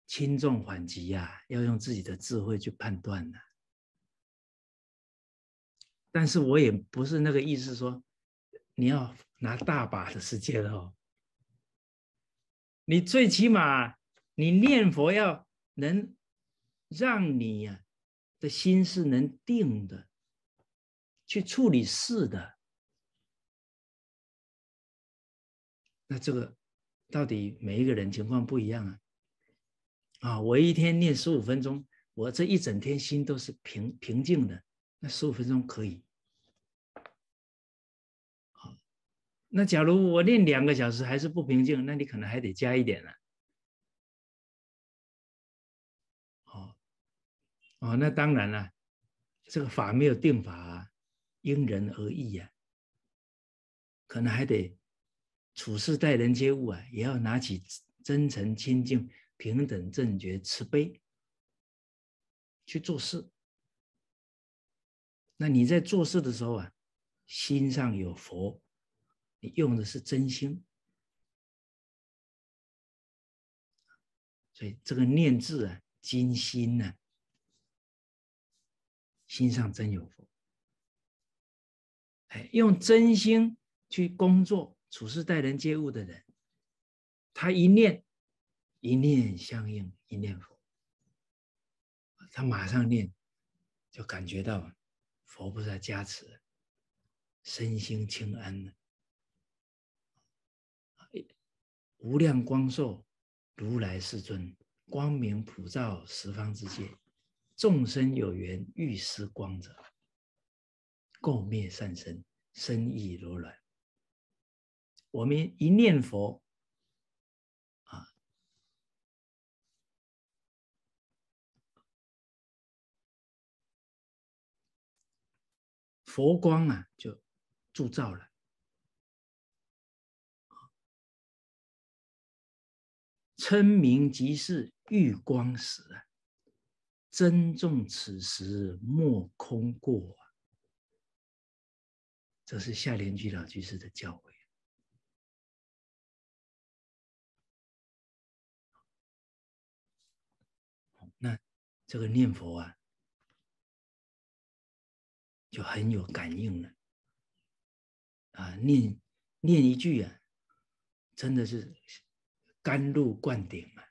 Speaker 1: 轻重缓急呀，要用自己的智慧去判断的。但是我也不是那个意思，说你要拿大把的时间哦，你最起码。你念佛要能让你呀的心是能定的，去处理事的。那这个到底每一个人情况不一样啊？啊，我一天念十五分钟，我这一整天心都是平平静的，那十五分钟可以。好，那假如我念两个小时还是不平静，那你可能还得加一点了。哦，那当然了，这个法没有定法啊，因人而异呀。可能还得处事待人接物啊，也要拿起真诚、清净、平等、正觉、慈悲去做事。那你在做事的时候啊，心上有佛，你用的是真心，所以这个念字啊，精心呢。心上真有佛，哎，用真心去工作、处事、待人接物的人，他一念一念相应一念佛，他马上念，就感觉到佛菩萨加持，身心清安了。无量光寿如来世尊，光明普照十方之界。众生有缘欲施光者，垢灭善身，身意柔软。我们一念佛，佛光啊就铸造了。称名即是玉光时啊，珍重此时莫空过啊。这是夏莲居老居士的教诲。那这个念佛啊，就很有感应了啊！念念一句啊，真的是。甘露灌顶啊！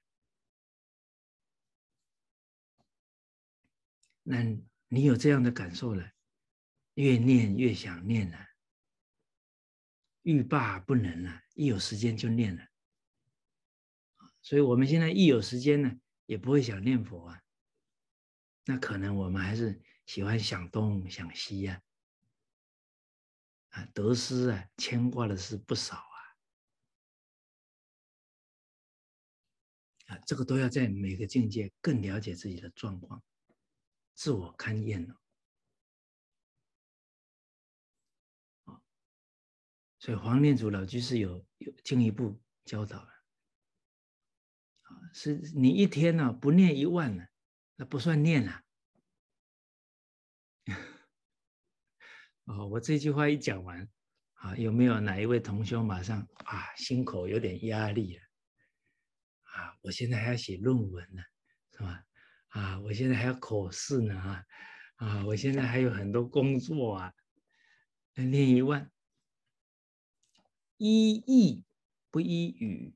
Speaker 1: 那你有这样的感受了？越念越想念了，欲罢不能了，一有时间就念了。所以我们现在一有时间呢，也不会想念佛啊。那可能我们还是喜欢想东想西呀，啊，得失啊，牵挂的事不少啊，啊。这个都要在每个境界更了解自己的状况，自我勘验了。所以黄念祖老居士有有进一步教导了，啊，是你一天呢不念一万呢，那不算念了。哦，我这句话一讲完，啊，有没有哪一位同修马上啊心口有点压力了？啊，我现在还要写论文呢，是吧？啊，我现在还要考试呢，啊，啊，我现在还有很多工作啊，念一万，依义不依语。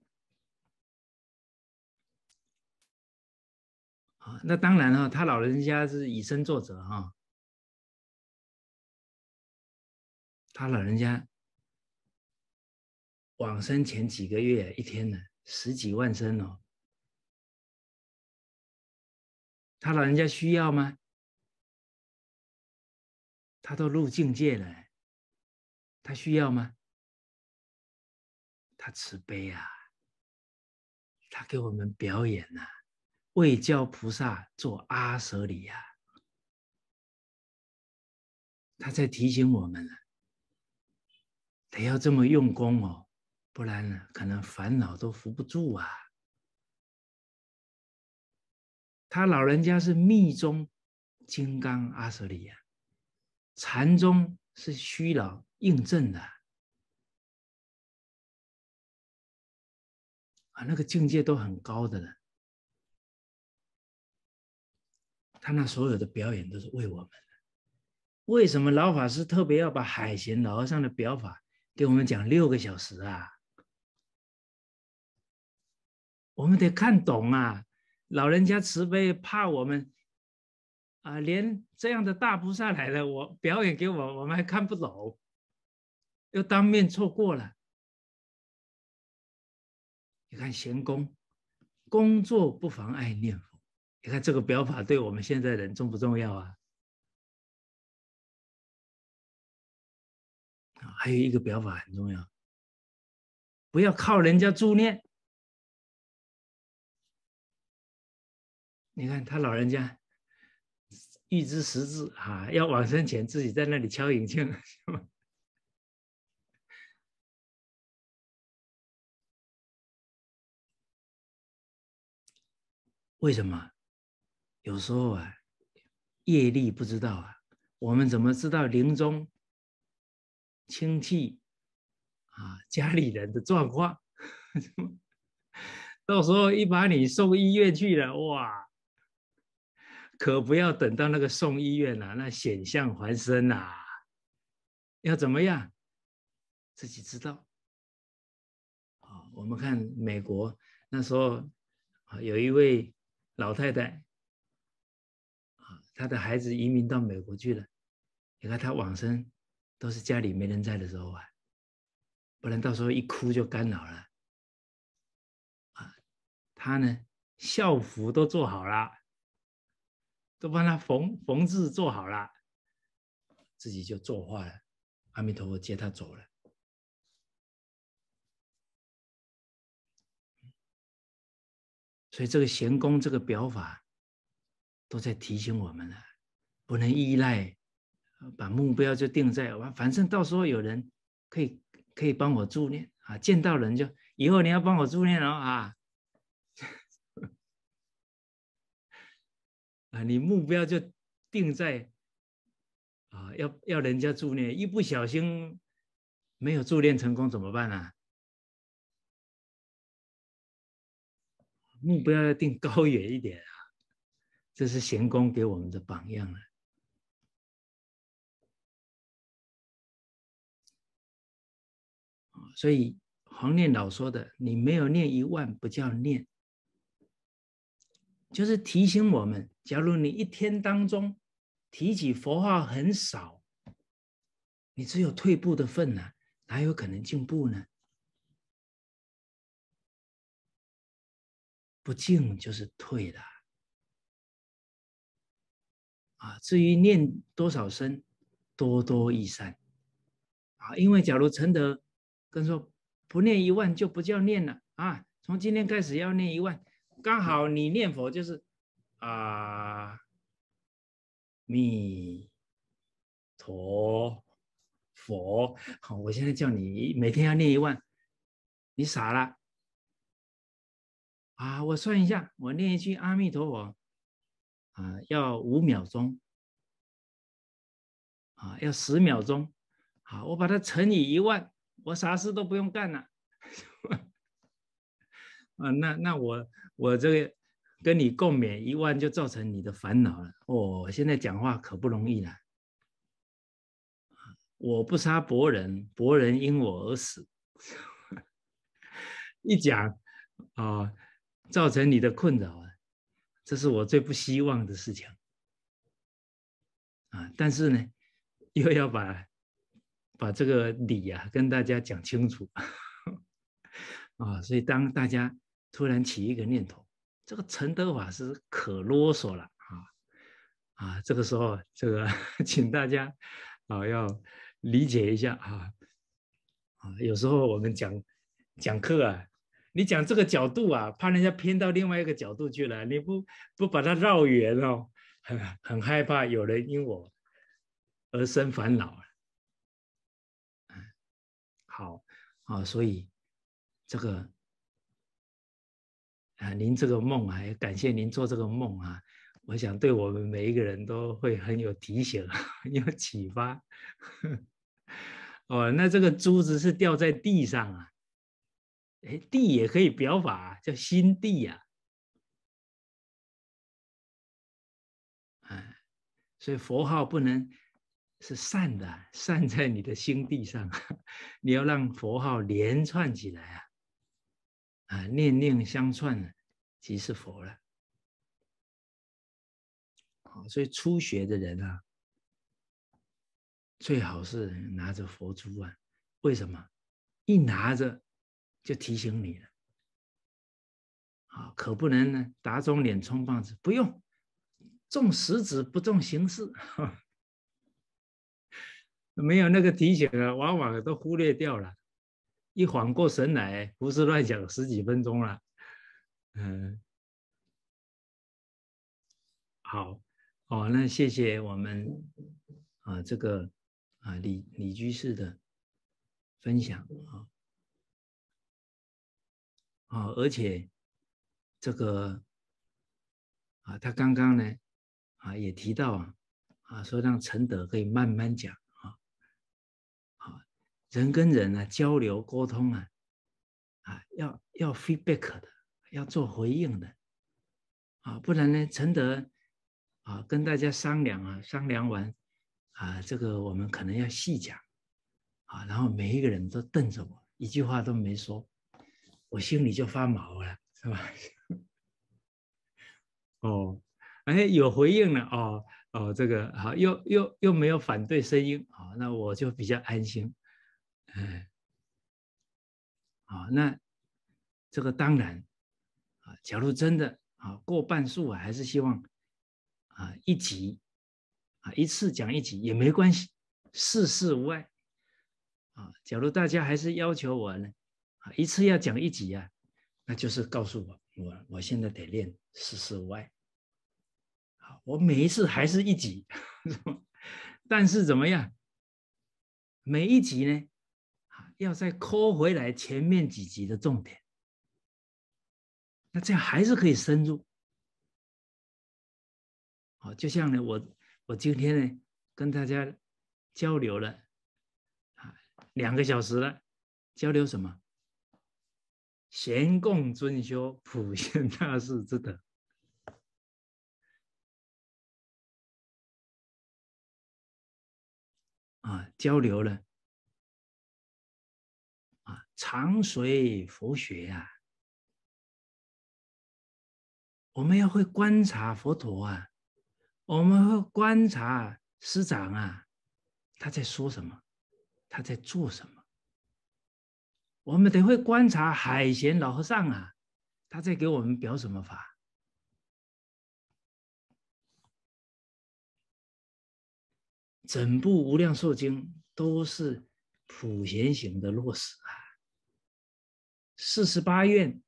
Speaker 1: 啊，那当然了，他老人家是以身作则哈，他老人家往生前几个月一天呢。十几万生哦，他老人家需要吗？他都入境界了，他需要吗？他慈悲啊，他给我们表演呐，为教菩萨做阿舍里呀，他在提醒我们了，得要这么用功哦。不然呢，可能烦恼都扶不住啊。他老人家是密宗金刚阿舍利呀，禅宗是虚老印证的啊，那个境界都很高的了。他那所有的表演都是为我们的。为什么老法师特别要把海贤老和尚的表法给我们讲六个小时啊？我们得看懂啊！老人家慈悲，怕我们啊，连这样的大菩萨来了，我表演给我，我们还看不懂，又当面错过了。你看闲工，工作不妨碍念佛。你看这个表法对我们现在人重不重要啊？还有一个表法很重要，不要靠人家助念。你看他老人家预知时至啊，要往生前自己在那里敲引磬，为什么？有时候啊，业力不知道啊，我们怎么知道临终亲戚啊家里人的状况？到时候一把你送医院去了，哇！可不要等到那个送医院了，那险象环生呐！要怎么样？自己知道。啊，我们看美国那时候啊，有一位老太太啊，她的孩子移民到美国去了。你看她往生，都是家里没人在的时候啊，不然到时候一哭就干扰了。啊，他呢，校服都做好了。都帮他缝缝制做好了，自己就作画了。阿弥陀佛接他走了。所以这个贤公这个表法，都在提醒我们了，不能依赖把目标就定在完，反正到时候有人可以可以帮我助念啊，见到人就以后你要帮我助念哦啊，啊，你目标就定在啊，要要人家助念，一不小心没有助念成功怎么办啊？目标要定高远一点啊，这是贤公给我们的榜样了。所以黄念老说的，你没有念一万不叫念，就是提醒我们，假如你一天当中提起佛号很少，你只有退步的份呢，哪有可能进步呢？不进就是退了啊！至于念多少声，多多益善啊！因为假如承德。跟说不念一万就不叫念了啊！从今天开始要念一万，刚好你念佛就是啊弥陀佛。好，我现在叫你每天要念一万，你傻了啊！我算一下，我念一句阿弥陀佛啊，要五秒钟啊，要十秒钟。好，我把它乘以一万。我啥事都不用干了，啊，那那我我这个跟你共勉一万就造成你的烦恼了哦。现在讲话可不容易了，我不杀伯仁，伯仁因我而死，一讲啊，造成你的困扰啊，这是我最不希望的事情啊。但是呢，又要把。把这个理啊跟大家讲清楚啊，所以当大家突然起一个念头，这个陈德法师可啰嗦了啊啊，这个时候这个 请大家啊要理解一下啊啊，有时候我们讲讲课啊，你讲这个角度啊，怕人家偏到另外一个角度去了，你不不把它绕远哦，很很害怕有人因我而生烦恼。好，啊，所以这个啊，您这个梦啊，也感谢您做这个梦啊，我想对我们每一个人都会很有提醒，很有启发。哦，那这个珠子是掉在地上啊，哎，地也可以表法，叫心地呀，哎，所以佛号不能。是善的，善在你的心地上，你要让佛号连串起来啊，啊，念念相串，即是佛了。好，所以初学的人啊，最好是拿着佛珠啊，为什么？一拿着就提醒你了，啊，可不能呢，打肿脸充胖子，不用，重实质不重形式。没有那个提醒啊，往往都忽略掉了。一缓过神来，胡思乱想十几分钟了。嗯，好，哦，那谢谢我们啊，这个啊李李居士的分享啊，啊，而且这个啊，他刚刚呢啊也提到啊啊，说让陈德可以慢慢讲。人跟人啊交流沟通啊，啊要要 feedback 的，要做回应的，啊不然呢，陈德啊跟大家商量啊，商量完啊，这个我们可能要细讲啊，然后每一个人都瞪着我，一句话都没说，我心里就发毛了，是吧？哦，哎有回应了哦哦，这个好又又又没有反对声音啊，那我就比较安心。哎，好，那这个当然啊，假如真的啊过半数啊，还是希望啊一集啊一次讲一集也没关系，事事无碍啊。假如大家还是要求我呢啊一次要讲一集啊，那就是告诉我我我现在得练事事无碍。好，我每一次还是一集，但是怎么样？每一集呢，要再抠回来前面几集的重点，那这样还是可以深入。好，就像呢，我我今天呢跟大家交流了啊两个小时了，交流什么？贤共尊修，普贤大士之德。啊，交流了，常随佛学呀，我们要会观察佛陀啊，我们会观察师长啊，他在说什么，他在做什么，我们得会观察海贤老和尚啊，他在给我们表什么法。整部《无量寿经》都是普贤行的落实啊，四十八愿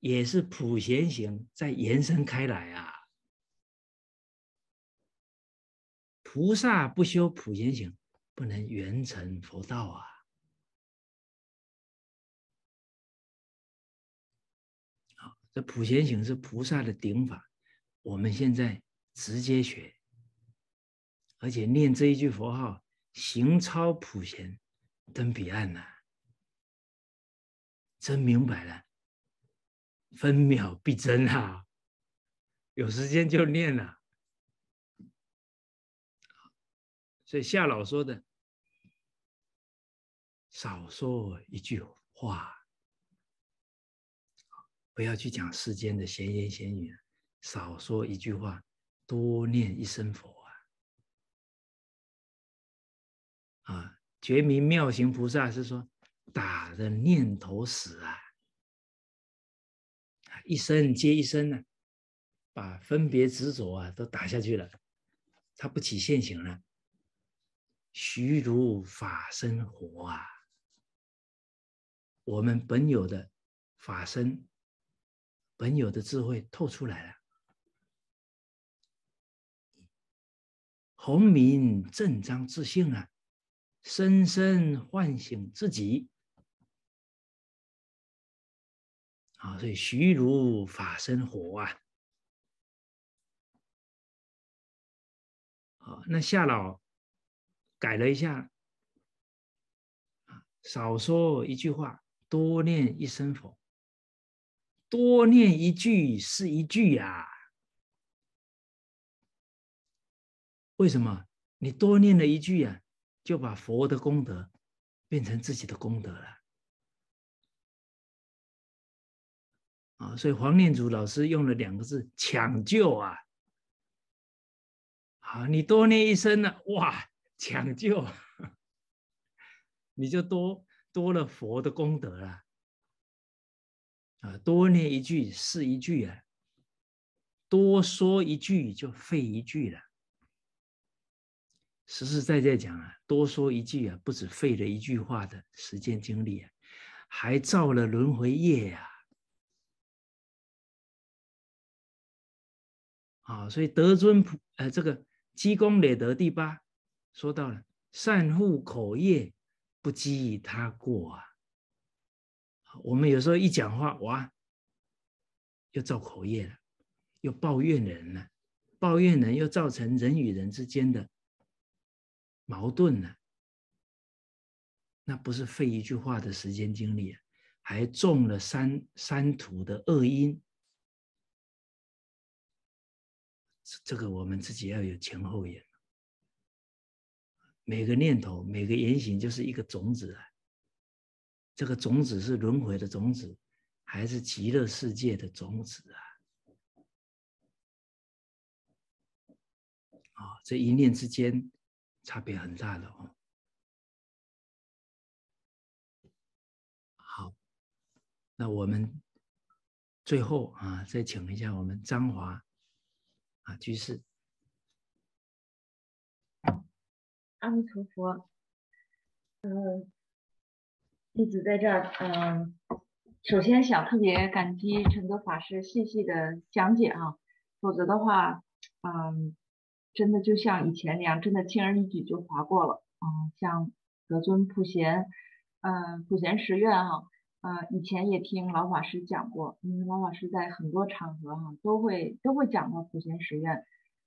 Speaker 1: 也是普贤行在延伸开来啊。菩萨不修普贤行，不能圆成佛道啊。好，这普贤行是菩萨的顶法，我们现在直接学。而且念这一句佛号，行超普贤，登彼岸呐，真明白了，分秒必争啊！有时间就念了。所以夏老说的，少说一句话，不要去讲世间的闲言闲语，少说一句话，多念一声佛。啊，觉明妙行菩萨是说打的念头死啊，一声接一声呢，把分别执着啊都打下去了，他不起现行了。虚如法身活啊，我们本有的法身，本有的智慧透出来了，弘明正章自性啊。深深唤醒自己，啊，所以虚如法身活啊，好，那夏老改了一下，少说一句话，多念一声佛，多念一句是一句呀。为什么？你多念了一句呀？就把佛的功德变成自己的功德了啊！所以黄念祖老师用了两个字“抢救”啊，啊，你多念一声呢，哇，抢救，你就多多了佛的功德了啊！多念一句是一句啊，多说一句就废一句了。实实在在讲啊，多说一句啊，不止费了一句话的时间精力啊，还造了轮回业呀！啊，啊所以德尊普呃，这个积功累德第八说到了善护口业，不积以他过啊。我们有时候一讲话哇，又造口业了，又抱怨人了，抱怨人又造成人与人之间的。矛盾了？那不是费一句话的时间精力，还中了三三途的恶因。这个我们自己要有前后眼。每个念头、每个言行，就是一个种子啊。这个种子是轮回的种子，还是极乐世界的种子啊？啊，这一念之间。差别很大的哦。好，那我们最后啊，再请一下我们张华啊居士。
Speaker 4: 阿弥陀佛，嗯，弟子在这儿，嗯，首先想特别感激陈德法师细细的讲解啊，否则的话，嗯。真的就像以前那样，真的轻而易举就划过了。嗯，像德尊普贤，嗯，普贤十愿哈，呃，以前也听老法师讲过，因为老法师在很多场合哈都会都会讲到普贤十愿，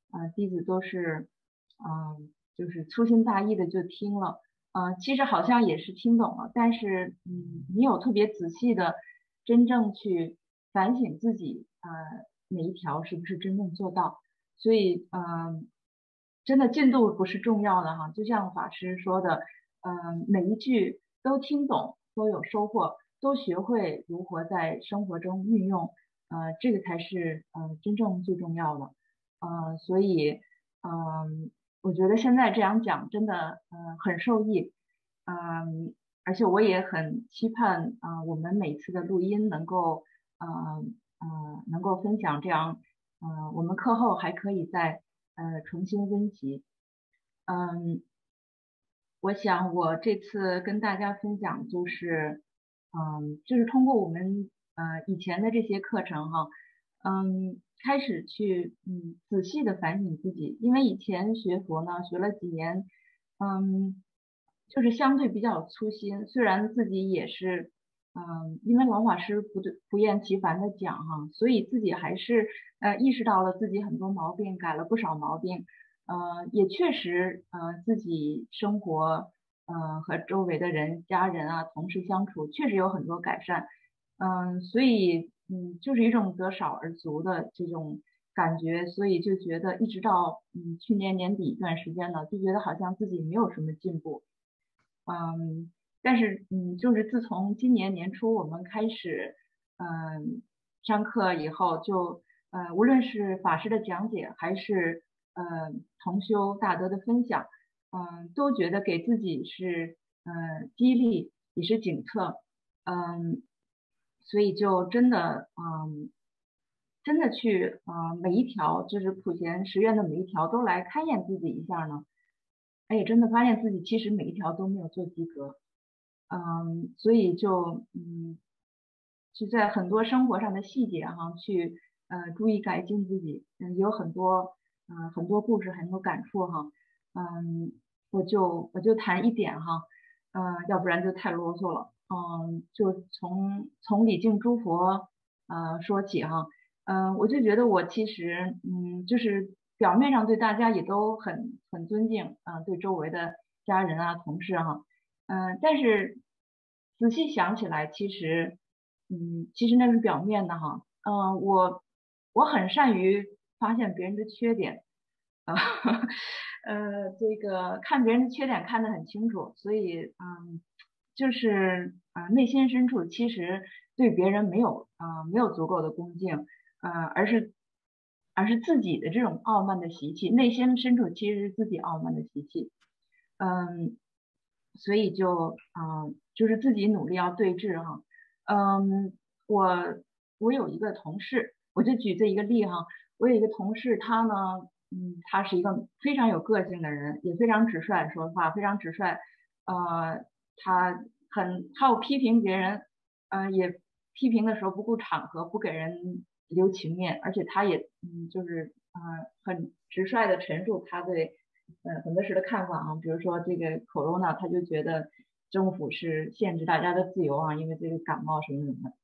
Speaker 4: 啊，弟子都是，嗯，就是粗心大意的就听了，呃，其实好像也是听懂了，但是，嗯，你有特别仔细的真正去反省自己，呃，每一条是不是真正做到，所以，嗯。真的进度不是重要的哈，就像法师说的，嗯，每一句都听懂，都有收获，都学会如何在生活中运用，呃，这个才是呃真正最重要的，呃，所以，嗯，我觉得现在这样讲真的，呃，很受益，嗯，而且我也很期盼，啊，我们每次的录音能够，嗯嗯，能够分享这样，嗯，我们课后还可以再。呃，重新温习。嗯，我想我这次跟大家分享就是，嗯，就是通过我们呃以前的这些课程哈，嗯，开始去嗯仔细的反省自己，因为以前学佛呢学了几年，嗯，就是相对比较粗心，虽然自己也是。嗯，因为老法师不对不厌其烦的讲哈，所以自己还是呃意识到了自己很多毛病，改了不少毛病，呃，也确实呃自己生活呃和周围的人、家人啊、同事相处确实有很多改善，嗯，所以嗯就是一种得少而足的这种感觉，所以就觉得一直到嗯去年年底一段时间呢，就觉得好像自己没有什么进步，嗯。但是，嗯，就是自从今年年初我们开始，嗯，上课以后，就，呃，无论是法师的讲解，还是，呃，同修大德的分享，嗯，都觉得给自己是，嗯，激励也是警策，嗯，所以就真的，嗯，真的去，嗯，每一条就是普贤十愿的每一条都来勘验自己一下呢，哎，真的发现自己其实每一条都没有做及格。嗯，所以就嗯，就在很多生活上的细节哈，去呃注意改进自己，嗯，有很多嗯很多故事，很多感触哈，嗯，我就我就谈一点哈，嗯，要不然就太啰嗦了，嗯，就从从礼敬诸佛呃说起哈，嗯，我就觉得我其实嗯就是表面上对大家也都很很尊敬啊，对周围的家人啊同事哈。嗯，但是仔细想起来，其实，嗯，其实那是表面的哈。嗯，我我很善于发现别人的缺点，啊，呃，这个看别人的缺点看得很清楚，所以，嗯，就是啊，内心深处其实对别人没有啊没有足够的恭敬，呃，而是而是自己的这种傲慢的习气，内心深处其实是自己傲慢的习气，嗯。所以就嗯，就是自己努力要对峙哈，嗯，我我有一个同事，我就举这一个例哈，我有一个同事，他呢，嗯，他是一个非常有个性的人，也非常直率，说话非常直率，呃，他很他有批评别人，呃，也批评的时候不顾场合，不给人留情面，而且他也嗯，就是嗯，很直率的陈述他对。嗯，很多事的看法啊，比如说这个 corona，他就觉得政府是限制大家的自由啊，因为这个感冒什么什么的。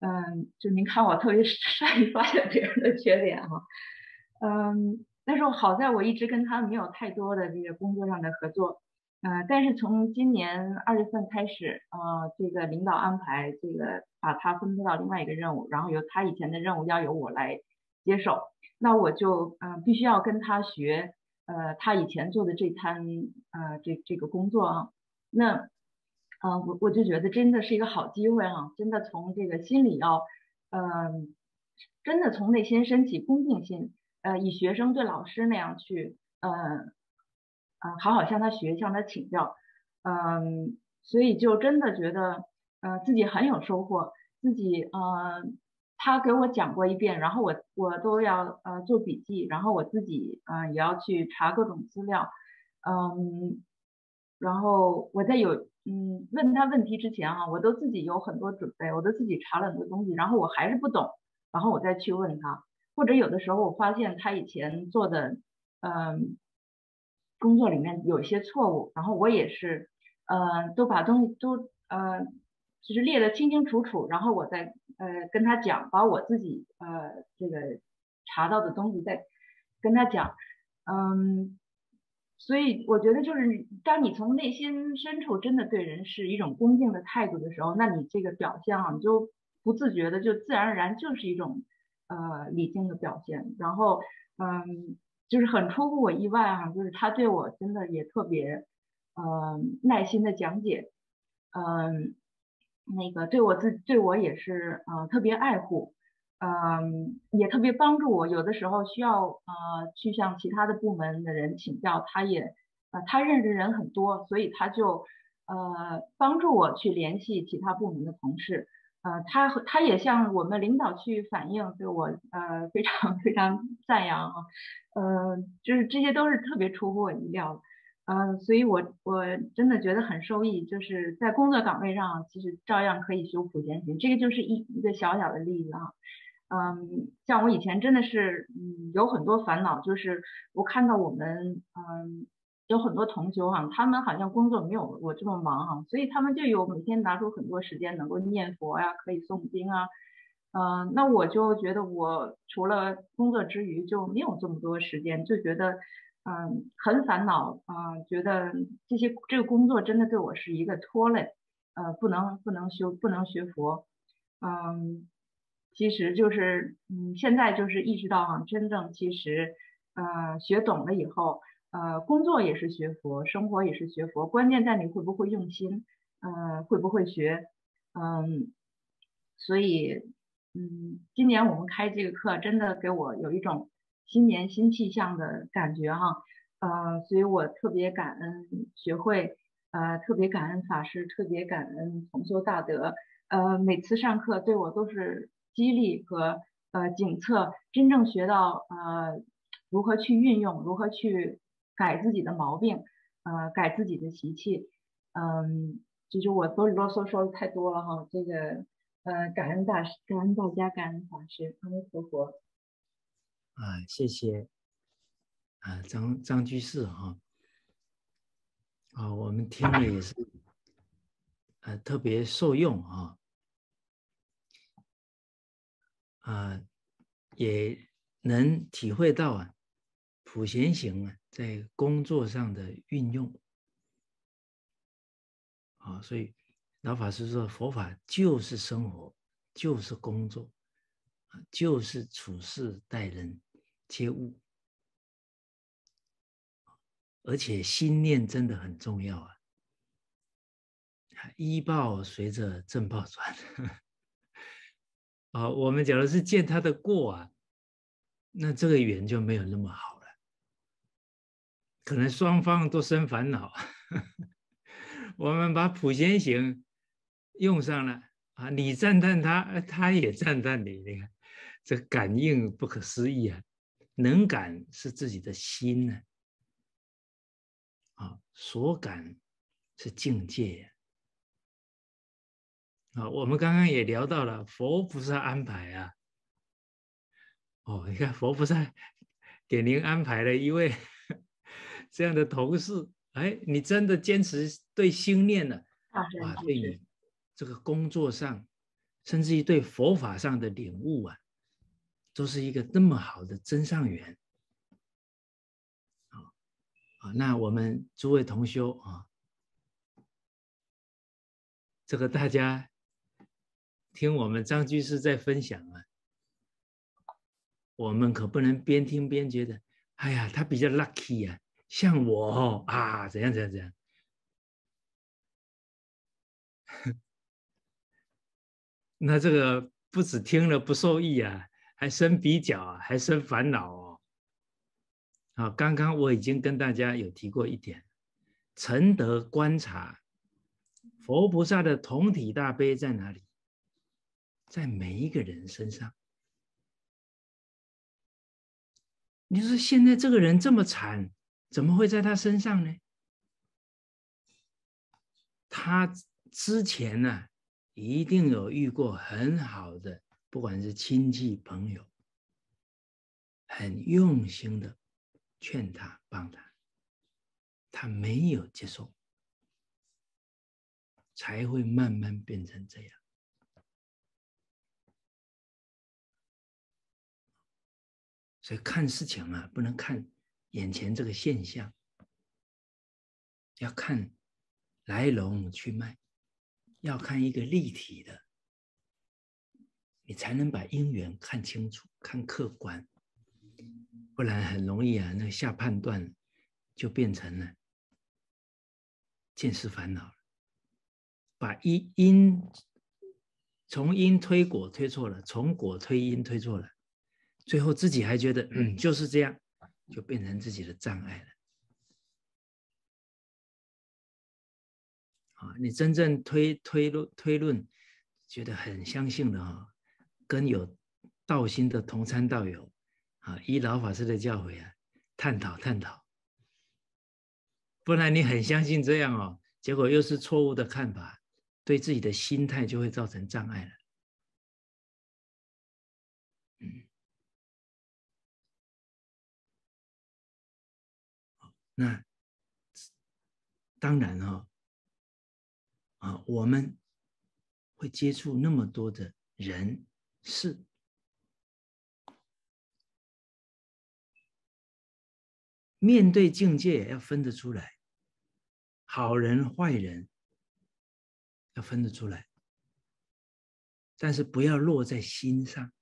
Speaker 4: 嗯，就您看我特别 善于发现别人的缺点哈。嗯，但是好在我一直跟他没有太多的这个工作上的合作。嗯，但是从今年二月份开始，呃，这个领导安排这个把他分配到另外一个任务，然后由他以前的任务要由我来接手，那我就嗯必须要跟他学。呃，他以前做的这摊呃这这个工作啊，那呃我我就觉得真的是一个好机会啊，真的从这个心里要，嗯，真的从内心升起恭敬心，呃，以学生对老师那样去，呃，嗯，好好向他学，向他请教，嗯，所以就真的觉得，呃，自己很有收获，自己呃。他给我讲过一遍，然后我我都要呃做笔记，然后我自己嗯也要去查各种资料，嗯，然后我在有嗯问他问题之前哈，我都自己有很多准备，我都自己查了很多东西，然后我还是不懂，然后我再去问他，或者有的时候我发现他以前做的嗯，工作里面有一些错误，然后我也是，呃，都把东西都呃，就是列的清清楚楚，然后我再呃跟他讲，把我自己呃这个查到的东西再跟他讲，嗯。所以我觉得，就是当你从内心深处真的对人是一种恭敬的态度的时候，那你这个表现啊，你就不自觉的就自然而然就是一种呃理性的表现。然后嗯，就是很出乎我意外啊，就是他对我真的也特别呃耐心的讲解，嗯，那个对我自对我也是呃特别爱护。嗯，也特别帮助我。有的时候需要呃去向其他的部门的人请教，他也呃他认识人很多，所以他就呃帮助我去联系其他部门的同事。呃，他他也向我们领导去反映，对我呃非常 非常赞扬啊。呃，就是这些都是特别出乎我意料。嗯，所以我我真的觉得很受益，就是在工作岗位上其实照样可以修普贤行。这个就是一一个小小的例子啊。嗯，像我以前真的是，嗯，有很多烦恼，就是我看到我们，嗯，有很多同修哈，他们好像工作没有我这么忙哈，所以他们就有每天拿出很多时间能够念佛呀，可以诵经啊，嗯，那我就觉得我除了工作之余就没有这么多时间，就觉得，嗯，很烦恼啊，觉得这些这个工作真的对我是一个拖累，呃，不能不能修不能学佛，嗯。其实就是，嗯，现在就是意识到哈，真正其实，呃，学懂了以后，呃，工作也是学佛，生活也是学佛，关键在你会不会用心，呃，会不会学，嗯，所以，嗯，今年我们开这个课，真的给我有一种新年新气象的感觉哈，呃，所以我特别感恩学会，呃，特别感恩法师，特别感恩同修大德，呃，每次上课对我都是。激励和呃警策，真正学到呃如何去运用，如何去改自己的毛病，呃改自己的习气，嗯，就是我啰里啰嗦说的太多了哈，这个呃感恩大师，感恩大家，感恩法师，阿弥陀佛。
Speaker 1: 啊，谢谢啊张张居士哈，啊我们听了也是呃特别受用啊。啊，也能体会到啊，普贤行啊，在工作上的运用。啊，所以老法师说，佛法就是生活，就是工作，啊，就是处事待人接物，而且心念真的很重要啊。医报随着正报转。啊，我们假如是见他的过啊，那这个缘就没有那么好，可能双方都生烦恼。我们把普贤行用上了啊，你赞叹他，他也赞叹你，你看这感应不可思议啊！能感是自己的心呢，啊，所感是境界呀。啊，我们刚刚也聊到了佛菩萨安排啊。哦，你看佛菩萨 给您安排了一位这样的同事，哎，你真的坚持对心念了，哇，对你这个工作上，甚至于对佛法上的领悟啊，都是一个那么好的真上缘。那我们诸位同修啊，这个大家。听我们张居士在分享啊，我们可不能边听边觉得，哎呀，他比较 lucky 啊，像我哦啊，怎样怎样怎样。那这个不止听了不受益啊，还生比较啊，还生烦恼哦。好，刚刚我已经跟大家有提过一点，诚德观察佛菩萨的同体大悲在哪里？在每一个人身上，你说现在这个人这么惨，怎么会在他身上呢？他之前呢，一定有遇过很好的，不管是亲戚朋友，很用心的劝他帮他，他没有接受，才会慢慢变成这样。所以看事情啊，不能看眼前这个现象，要看来龙去脉，要看一个立体的，你才能把因缘看清楚、看客观，不然很容易啊，那下判断就变成了见识烦恼了，把因因从因推果推错了，从果推因推错了。最后自己还觉得，嗯，就是这样，就变成自己的障碍了。啊，你真正推推论推论，觉得很相信的哈，跟有道心的同参道友啊，依老法师的教诲啊，探讨探讨。不然你很相信这样哦，结果又是错误的看法，对自己的心态就会造成障碍了。那当然哈，啊，我们会接触那么多的人事，面对境界要分得出来，好人坏人要分得出来，但是不要落在心上。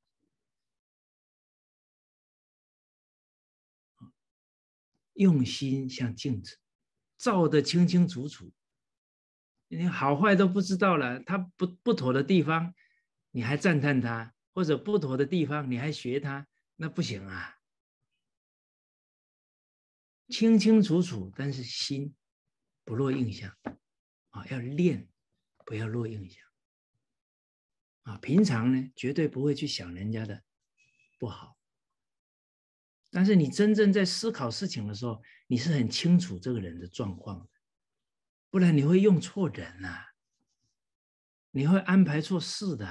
Speaker 1: 用心像镜子，照得清清楚楚。你好坏都不知道了，他不不妥的地方，你还赞叹他；或者不妥的地方，你还学他，那不行啊。清清楚楚，但是心不落印象啊，要练，不要落印象啊。平常呢，绝对不会去想人家的不好。但是你真正在思考事情的时候，你是很清楚这个人的状况的，不然你会用错人啊，你会安排错事的。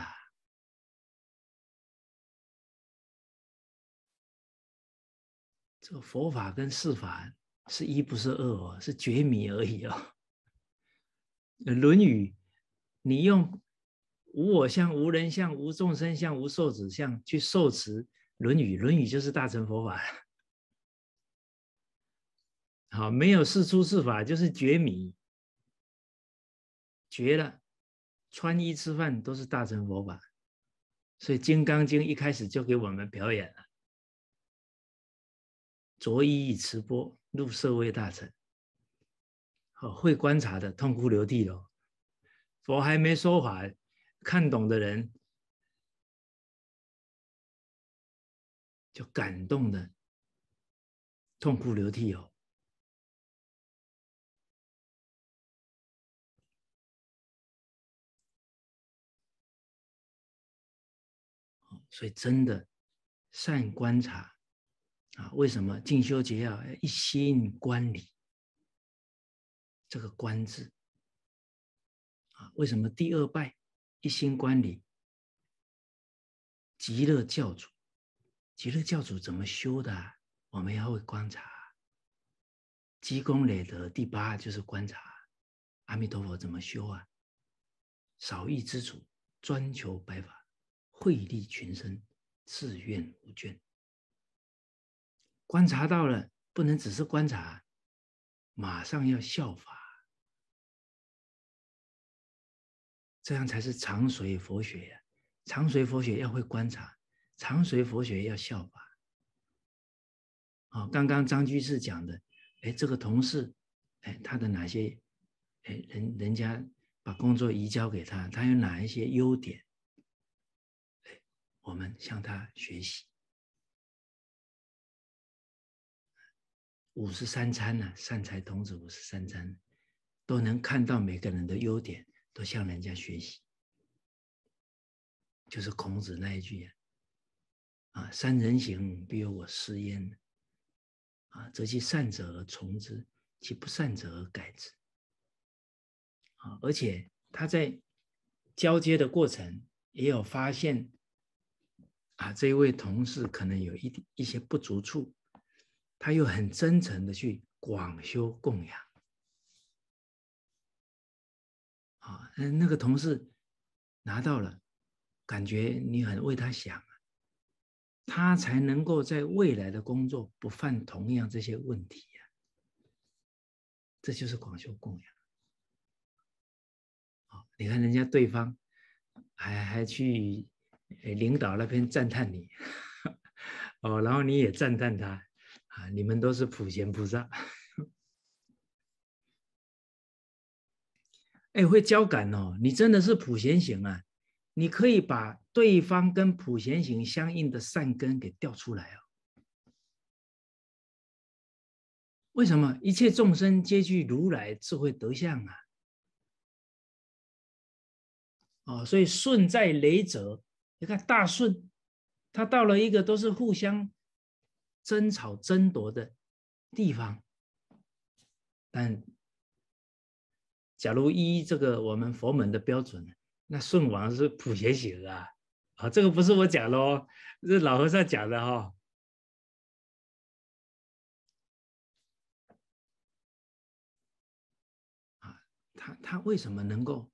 Speaker 1: 这个佛法跟世法是一不是二哦，是绝迷而已哦。《论语》，你用无我相、无人相、无众生相、无寿子相去受持。《论语》，《论语》就是大乘佛法。好，没有事出事法，就是绝迷，绝了。穿衣吃饭都是大乘佛法，所以《金刚经》一开始就给我们表演了：着衣以持钵，入社会大乘。好，会观察的痛哭流涕了。佛还没说法，看懂的人。就感动的痛哭流涕哦，所以真的善观察啊！为什么进修节要一心观理？这个“观”字啊，为什么第二拜一心观理？极乐教主。极乐教主怎么修的？我们要会观察。积功累德，第八就是观察。阿弥陀佛怎么修啊？少欲知足，专求白法，惠利群生，自愿无倦。观察到了，不能只是观察，马上要效法，这样才是长随佛学呀。长随佛学要会观察。常随佛学要效法。哦，刚刚张居士讲的，哎，这个同事，哎，他的哪些，哎，人人家把工作移交给他，他有哪一些优点？哎，我们向他学习。五十三餐呢，善财童子五十三餐，都能看到每个人的优点，都向人家学习。就是孔子那一句呀。啊，三人行，必有我师焉。啊，则其善者而从之，其不善者而改之。啊，而且他在交接的过程也有发现，啊，这一位同事可能有一一些不足处，他又很真诚的去广修供养。啊，那个同事拿到了，感觉你很为他想。他才能够在未来的工作不犯同样这些问题呀，这就是广修供养。好，你看人家对方还还去领导那边赞叹你，哦，然后你也赞叹他，啊，你们都是普贤菩萨，哎，会交感哦，你真的是普贤行啊。你可以把对方跟普贤行相应的善根给调出来哦。为什么一切众生皆具如来智慧德相啊？哦，所以顺在雷者，你看大顺，他到了一个都是互相争吵争夺的地方，但假如依这个我们佛门的标准。那舜王是普贤行啊，啊，这个不是我讲的哦，是老和尚讲的哈。啊，他他为什么能够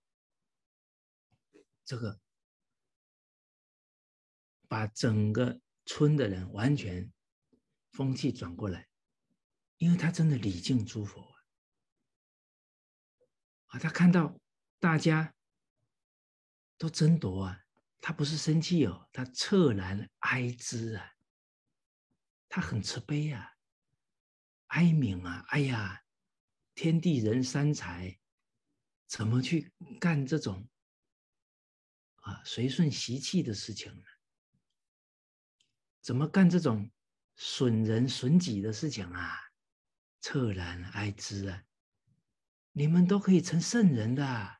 Speaker 1: 这个把整个村的人完全风气转过来？因为他真的礼敬诸佛，啊，他看到大家。都争夺啊！他不是生气哦，他恻然哀之啊，他很慈悲啊，哀悯啊！哎呀，天地人三才怎么去干这种啊随顺习气的事情呢？怎么干这种损人损己的事情啊？恻然哀之啊！你们都可以成圣人的。啊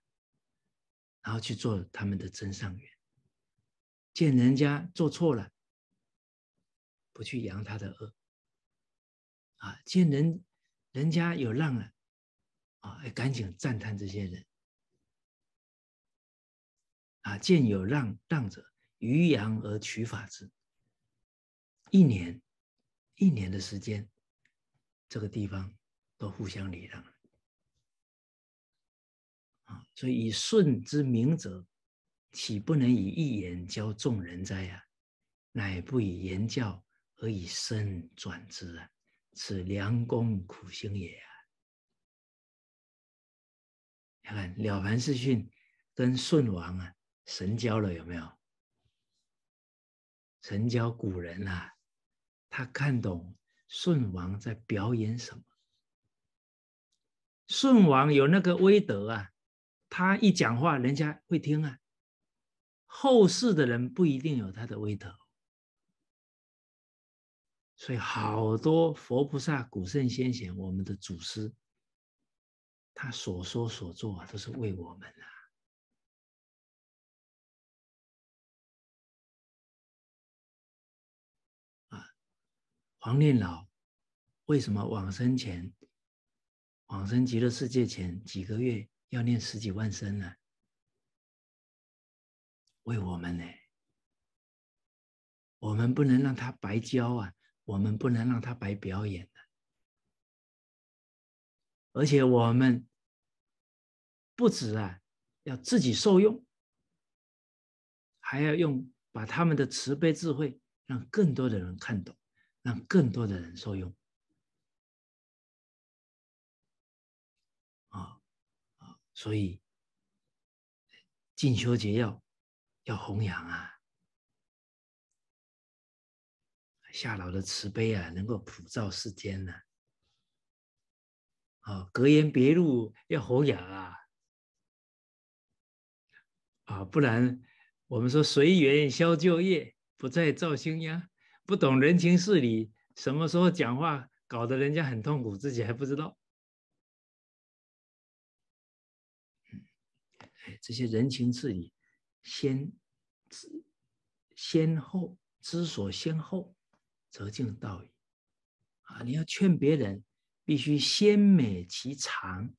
Speaker 1: 然后去做他们的真上缘，见人家做错了，不去扬他的恶，啊，见人人家有让了，啊，赶紧赞叹这些人，啊，见有让让者，于扬而取法之。一年，一年的时间，这个地方都互相礼让。啊，所以以顺之明者，岂不能以一言教众人哉呀？乃不以言教，而以身转之啊！此良功苦行也啊！你看《了凡四训》跟舜王啊神交了有没有？神交古人啊，他看懂舜王在表演什么？舜王有那个威德啊！他一讲话，人家会听啊。后世的人不一定有他的威德，所以好多佛菩萨、古圣先贤，我们的祖师，他所说所做啊，都是为我们啊。啊，黄念老为什么往生前、往生极乐世界前几个月？要念十几万声呢，为我们呢，我们不能让他白教啊，我们不能让他白表演的，而且我们不止啊，要自己受用，还要用把他们的慈悲智慧，让更多的人看懂，让更多的人受用。啊所以进修结要要弘扬啊，夏老的慈悲啊，能够普照世间呢。啊，格言别录要弘扬啊，啊，不然我们说随缘消旧业，不再造新殃。不懂人情事理，什么时候讲话搞得人家很痛苦，自己还不知道。这些人情事理，先知先后知所先后，则近道矣。啊，你要劝别人，必须先美其长，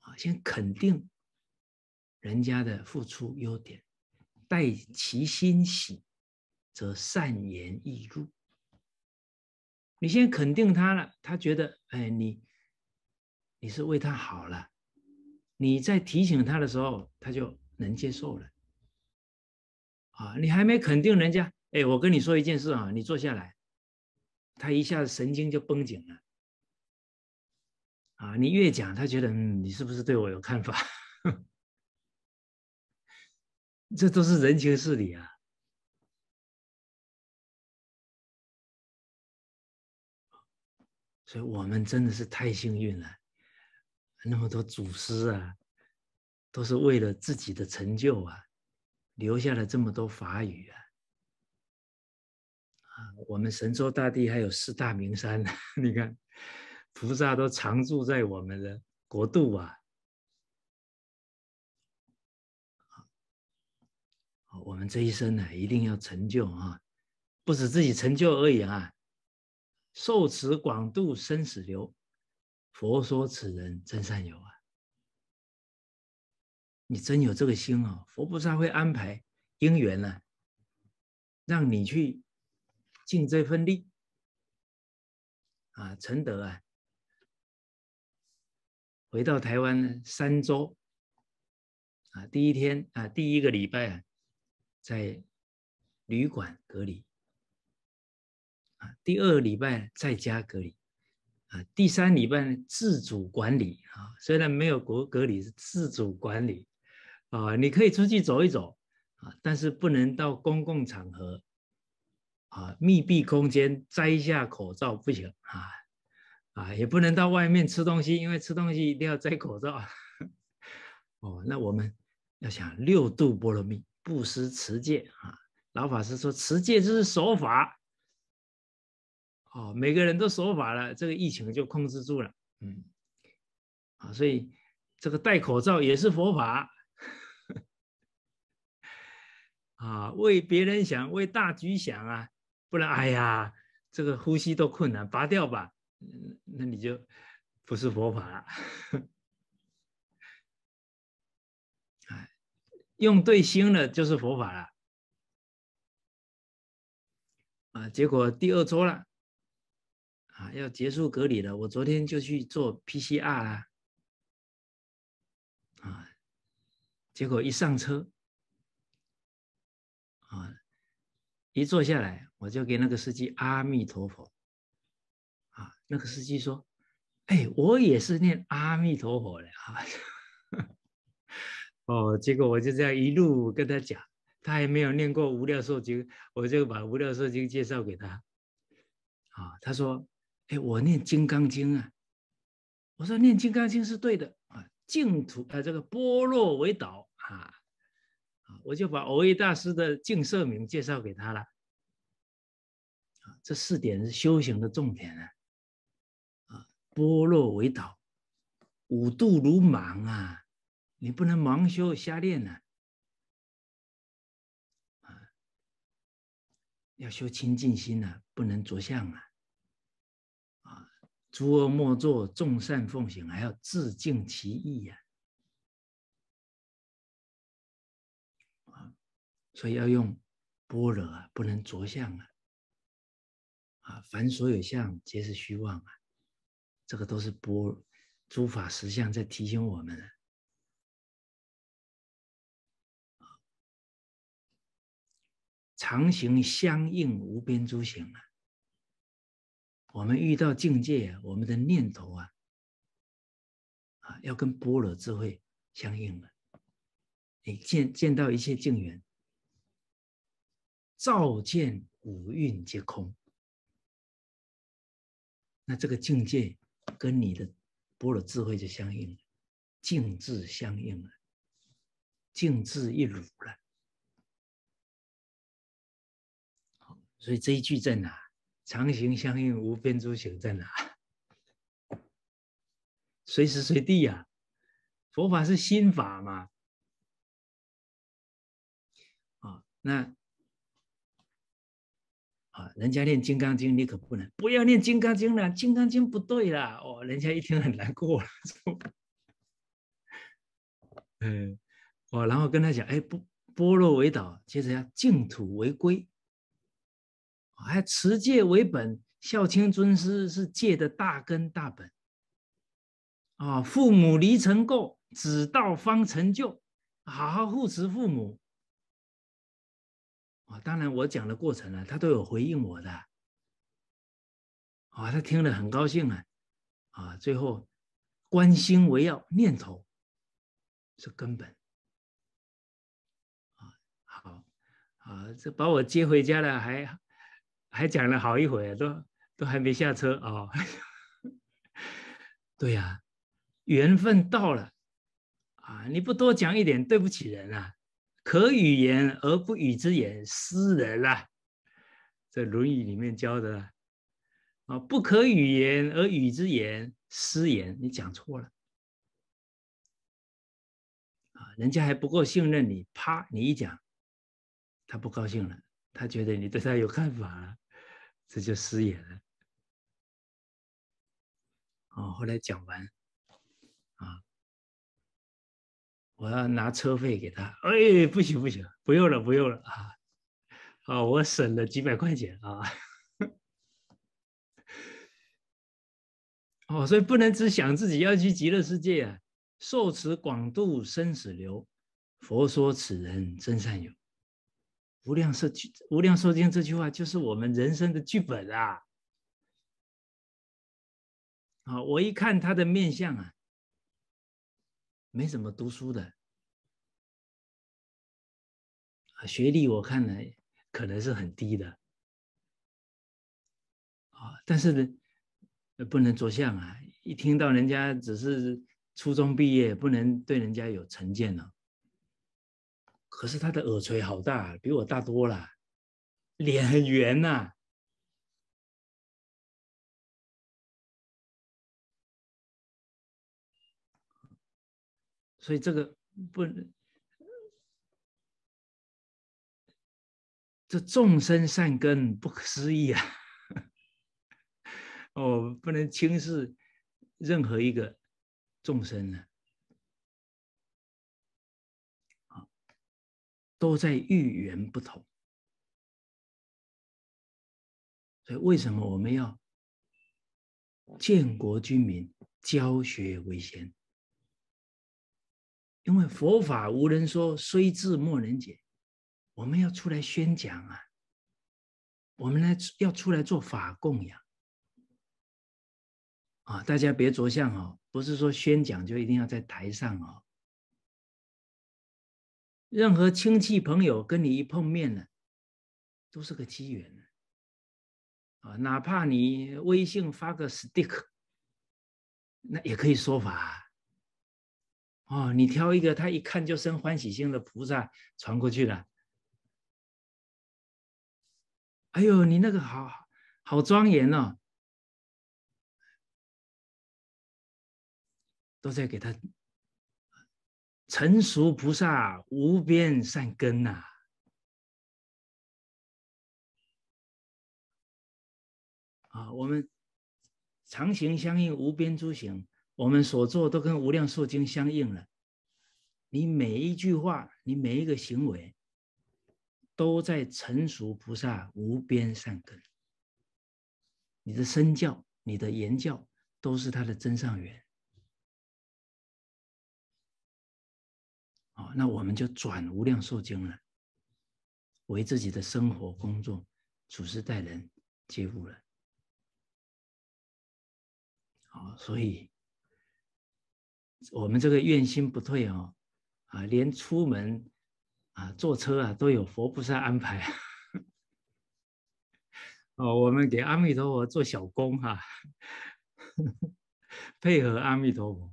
Speaker 1: 啊，先肯定人家的付出优点，待其欣喜，则善言易入。你先肯定他了，他觉得，哎，你你是为他好了。你在提醒他的时候，他就能接受了。啊，你还没肯定人家，哎，我跟你说一件事啊，你坐下来，他一下子神经就绷紧了。啊，你越讲，他觉得，嗯，你是不是对我有看法？这都是人情世理啊。所以我们真的是太幸运了，那么多祖师啊，都是为了自己的成就啊，留下了这么多法语啊。啊，我们神州大地还有四大名山呢，你看，菩萨都常住在我们的国度啊。我们这一生呢，一定要成就啊，不止自己成就而已啊。受持广度生死流，佛说此人真善友啊！你真有这个心哦，佛菩萨会安排因缘呢，让你去尽这份力啊，承德啊！回到台湾，三周啊，第一天啊，第一个礼拜啊，在旅馆隔离。啊，第二个礼拜在家隔离，啊，第三礼拜自主管理啊，虽然没有国隔离，是自主管理，啊，你可以出去走一走，啊，但是不能到公共场合，啊，密闭空间摘下口罩不行啊，啊，也不能到外面吃东西，因为吃东西一定要摘口罩。哦，那我们要想六度波罗蜜，布施持戒啊，老法师说持戒就是守法。哦，每个人都守法了，这个疫情就控制住了。嗯，啊，所以这个戴口罩也是佛法 啊，为别人想，为大局想啊，不然，哎呀，这个呼吸都困难，拔掉吧，那你就不是佛法了。哎，用对心了就是佛法了。啊，结果第二周了。啊，要结束隔离了。我昨天就去做 PCR 啦，啊，结果一上车，啊，一坐下来，我就给那个司机阿弥陀佛，啊，那个司机说：“哎，我也是念阿弥陀佛的啊。”哦，结果我就这样一路跟他讲，他还没有念过无量寿经，我就把无量寿经介绍给他，啊，他说。哎，我念《金刚经》啊，我说念《金刚经》是对的啊，净土啊，这个般若为导啊，啊，我就把藕益大师的净色名介绍给他了，啊，这四点是修行的重点啊，啊，般若为导，五度如盲啊，你不能盲修瞎练呐，啊，要修清净心呐，不能着相啊。诸恶莫作，众善奉行，还要自净其意呀！啊，所以要用般若啊，不能着相啊！啊，凡所有相，皆是虚妄啊！这个都是般诸法实相在提醒我们啊常行相应无边诸行啊！我们遇到境界啊，我们的念头啊，啊，要跟般若智慧相应了。你见见到一切境缘，照见五蕴皆空，那这个境界跟你的般若智慧就相应了，境智相应了，境智一如了。所以这一句在哪？常行相应无边诸行在哪？随时随地呀，佛法是心法嘛。啊，那啊，人家念《金刚经》，你可不能不要念《金刚经》了，《金刚经》不对啦。哦，人家一听很难过了。嗯，哦，然后跟他讲，哎，不，般若为导，接着要净土为归。还持戒为本，孝亲尊师是戒的大根大本。啊，父母离尘垢，子道方成就，好好护持父母。啊，当然我讲的过程呢，他都有回应我的。啊，他听了很高兴啊。啊，最后观心为要，念头是根本。啊，好，啊，这把我接回家了，还还讲了好一会儿，都都还没下车啊。对呀。缘分到了，啊！你不多讲一点，对不起人啊！可语言而不语之言，失人啊！在《论语》里面教的啊，不可语言而语之言，失言。你讲错了啊！人家还不够信任你，啪，你一讲，他不高兴了，他觉得你对他有看法了，这就失言了。哦，后来讲完。啊！我要拿车费给他。哎，不行不行，不用了不用了啊！啊，我省了几百块钱啊！哦，所以不能只想自己要去极乐世界啊！受持广度生死流，佛说此人真善友。无量寿经无量寿经这句话就是我们人生的剧本啊！啊，我一看他的面相啊。没怎么读书的啊，学历我看来可能是很低的啊，但是呢不能着相啊，一听到人家只是初中毕业，不能对人家有成见呢。可是他的耳垂好大，比我大多了，脸很圆呐。所以这个不能，这众生善根不可思议啊！哦，不能轻视任何一个众生呢，啊，都在预言不同。所以为什么我们要建国军民，教学为先？因为佛法无人说，虽智莫能解。我们要出来宣讲啊！我们来要出来做法供养啊！大家别着相哦，不是说宣讲就一定要在台上哦。任何亲戚朋友跟你一碰面呢，都是个机缘啊！哪怕你微信发个 stick，那也可以说法。哦，你挑一个他一看就生欢喜心的菩萨传过去了。哎呦，你那个好好庄严哦，都在给他成熟菩萨无边善根呐。啊，我们常行相应无边诸行。我们所做都跟《无量寿经》相应了。你每一句话，你每一个行为，都在成熟菩萨无边善根。你的身教、你的言教，都是他的真上缘。那我们就转《无量寿经》了，为自己的生活、工作、处事待人接物了。好，所以。我们这个愿心不退哦，啊，连出门啊坐车啊都有佛菩萨安排。哦，我们给阿弥陀佛做小工哈，配合阿弥陀佛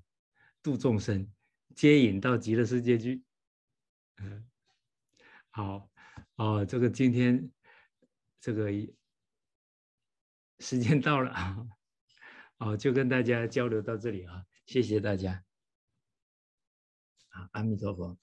Speaker 1: 度众生，接引到极乐世界去。嗯，好，哦，这个今天这个时间到了啊，哦，就跟大家交流到这里啊，谢谢大家。阿弥陀佛。